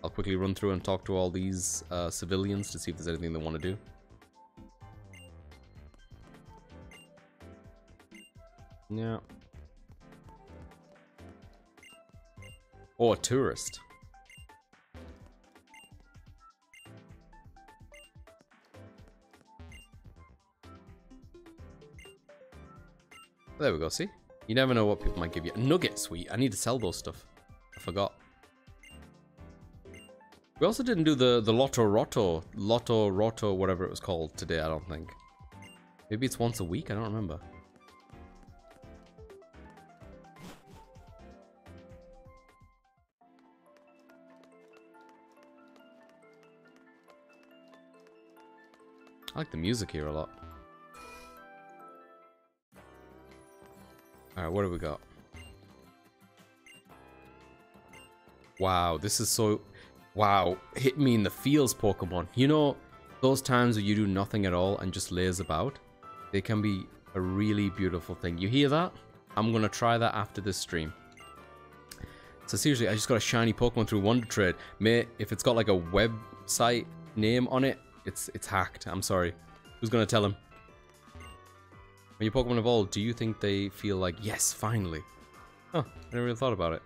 I'll quickly run through and talk to all these uh, civilians to see if there's anything they want to do. Yeah. Or a tourist. There we go, see? You never know what people might give you. Nugget sweet. I need to sell those stuff. I forgot. We also didn't do the, the Lotto Roto, Lotto Roto, whatever it was called today, I don't think. Maybe it's once a week, I don't remember. I like the music here a lot. Alright, what do we got? Wow, this is so... Wow, hit me in the feels, Pokemon. You know, those times where you do nothing at all and just lays about? They can be a really beautiful thing. You hear that? I'm going to try that after this stream. So seriously, I just got a shiny Pokemon through Wonder Trade. Mate, if it's got like a website name on it, it's it's hacked. I'm sorry. Who's going to tell him? When your Pokemon evolve, do you think they feel like, yes, finally? Huh, I never really thought about it.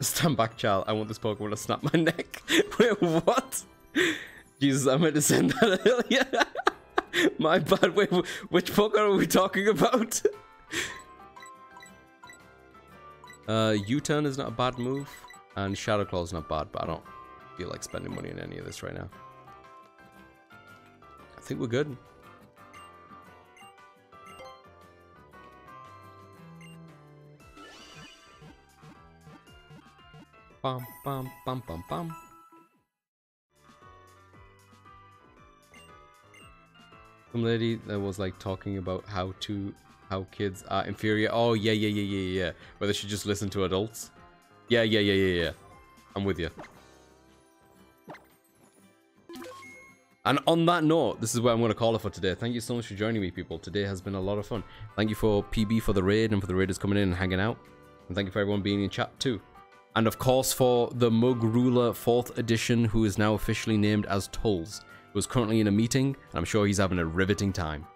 Stand back, child. I want this Pokemon to snap my neck. Wait, what? Jesus, I meant to send that earlier. my bad. Wait, which Pokemon are we talking about? uh, U-turn is not a bad move, and Shadow Claw is not bad, but I don't feel like spending money on any of this right now. I think we're good. Bum bum bum bum bum. Some lady that was like talking about how to how kids are inferior. Oh yeah yeah yeah yeah yeah. Whether should just listen to adults. Yeah yeah yeah yeah yeah. I'm with you. And on that note, this is where I'm going to call it for today. Thank you so much for joining me, people. Today has been a lot of fun. Thank you for PB for the raid and for the raiders coming in and hanging out. And thank you for everyone being in chat too. And of course for the Mug Ruler 4th edition, who is now officially named as Tulls, who is currently in a meeting, and I'm sure he's having a riveting time.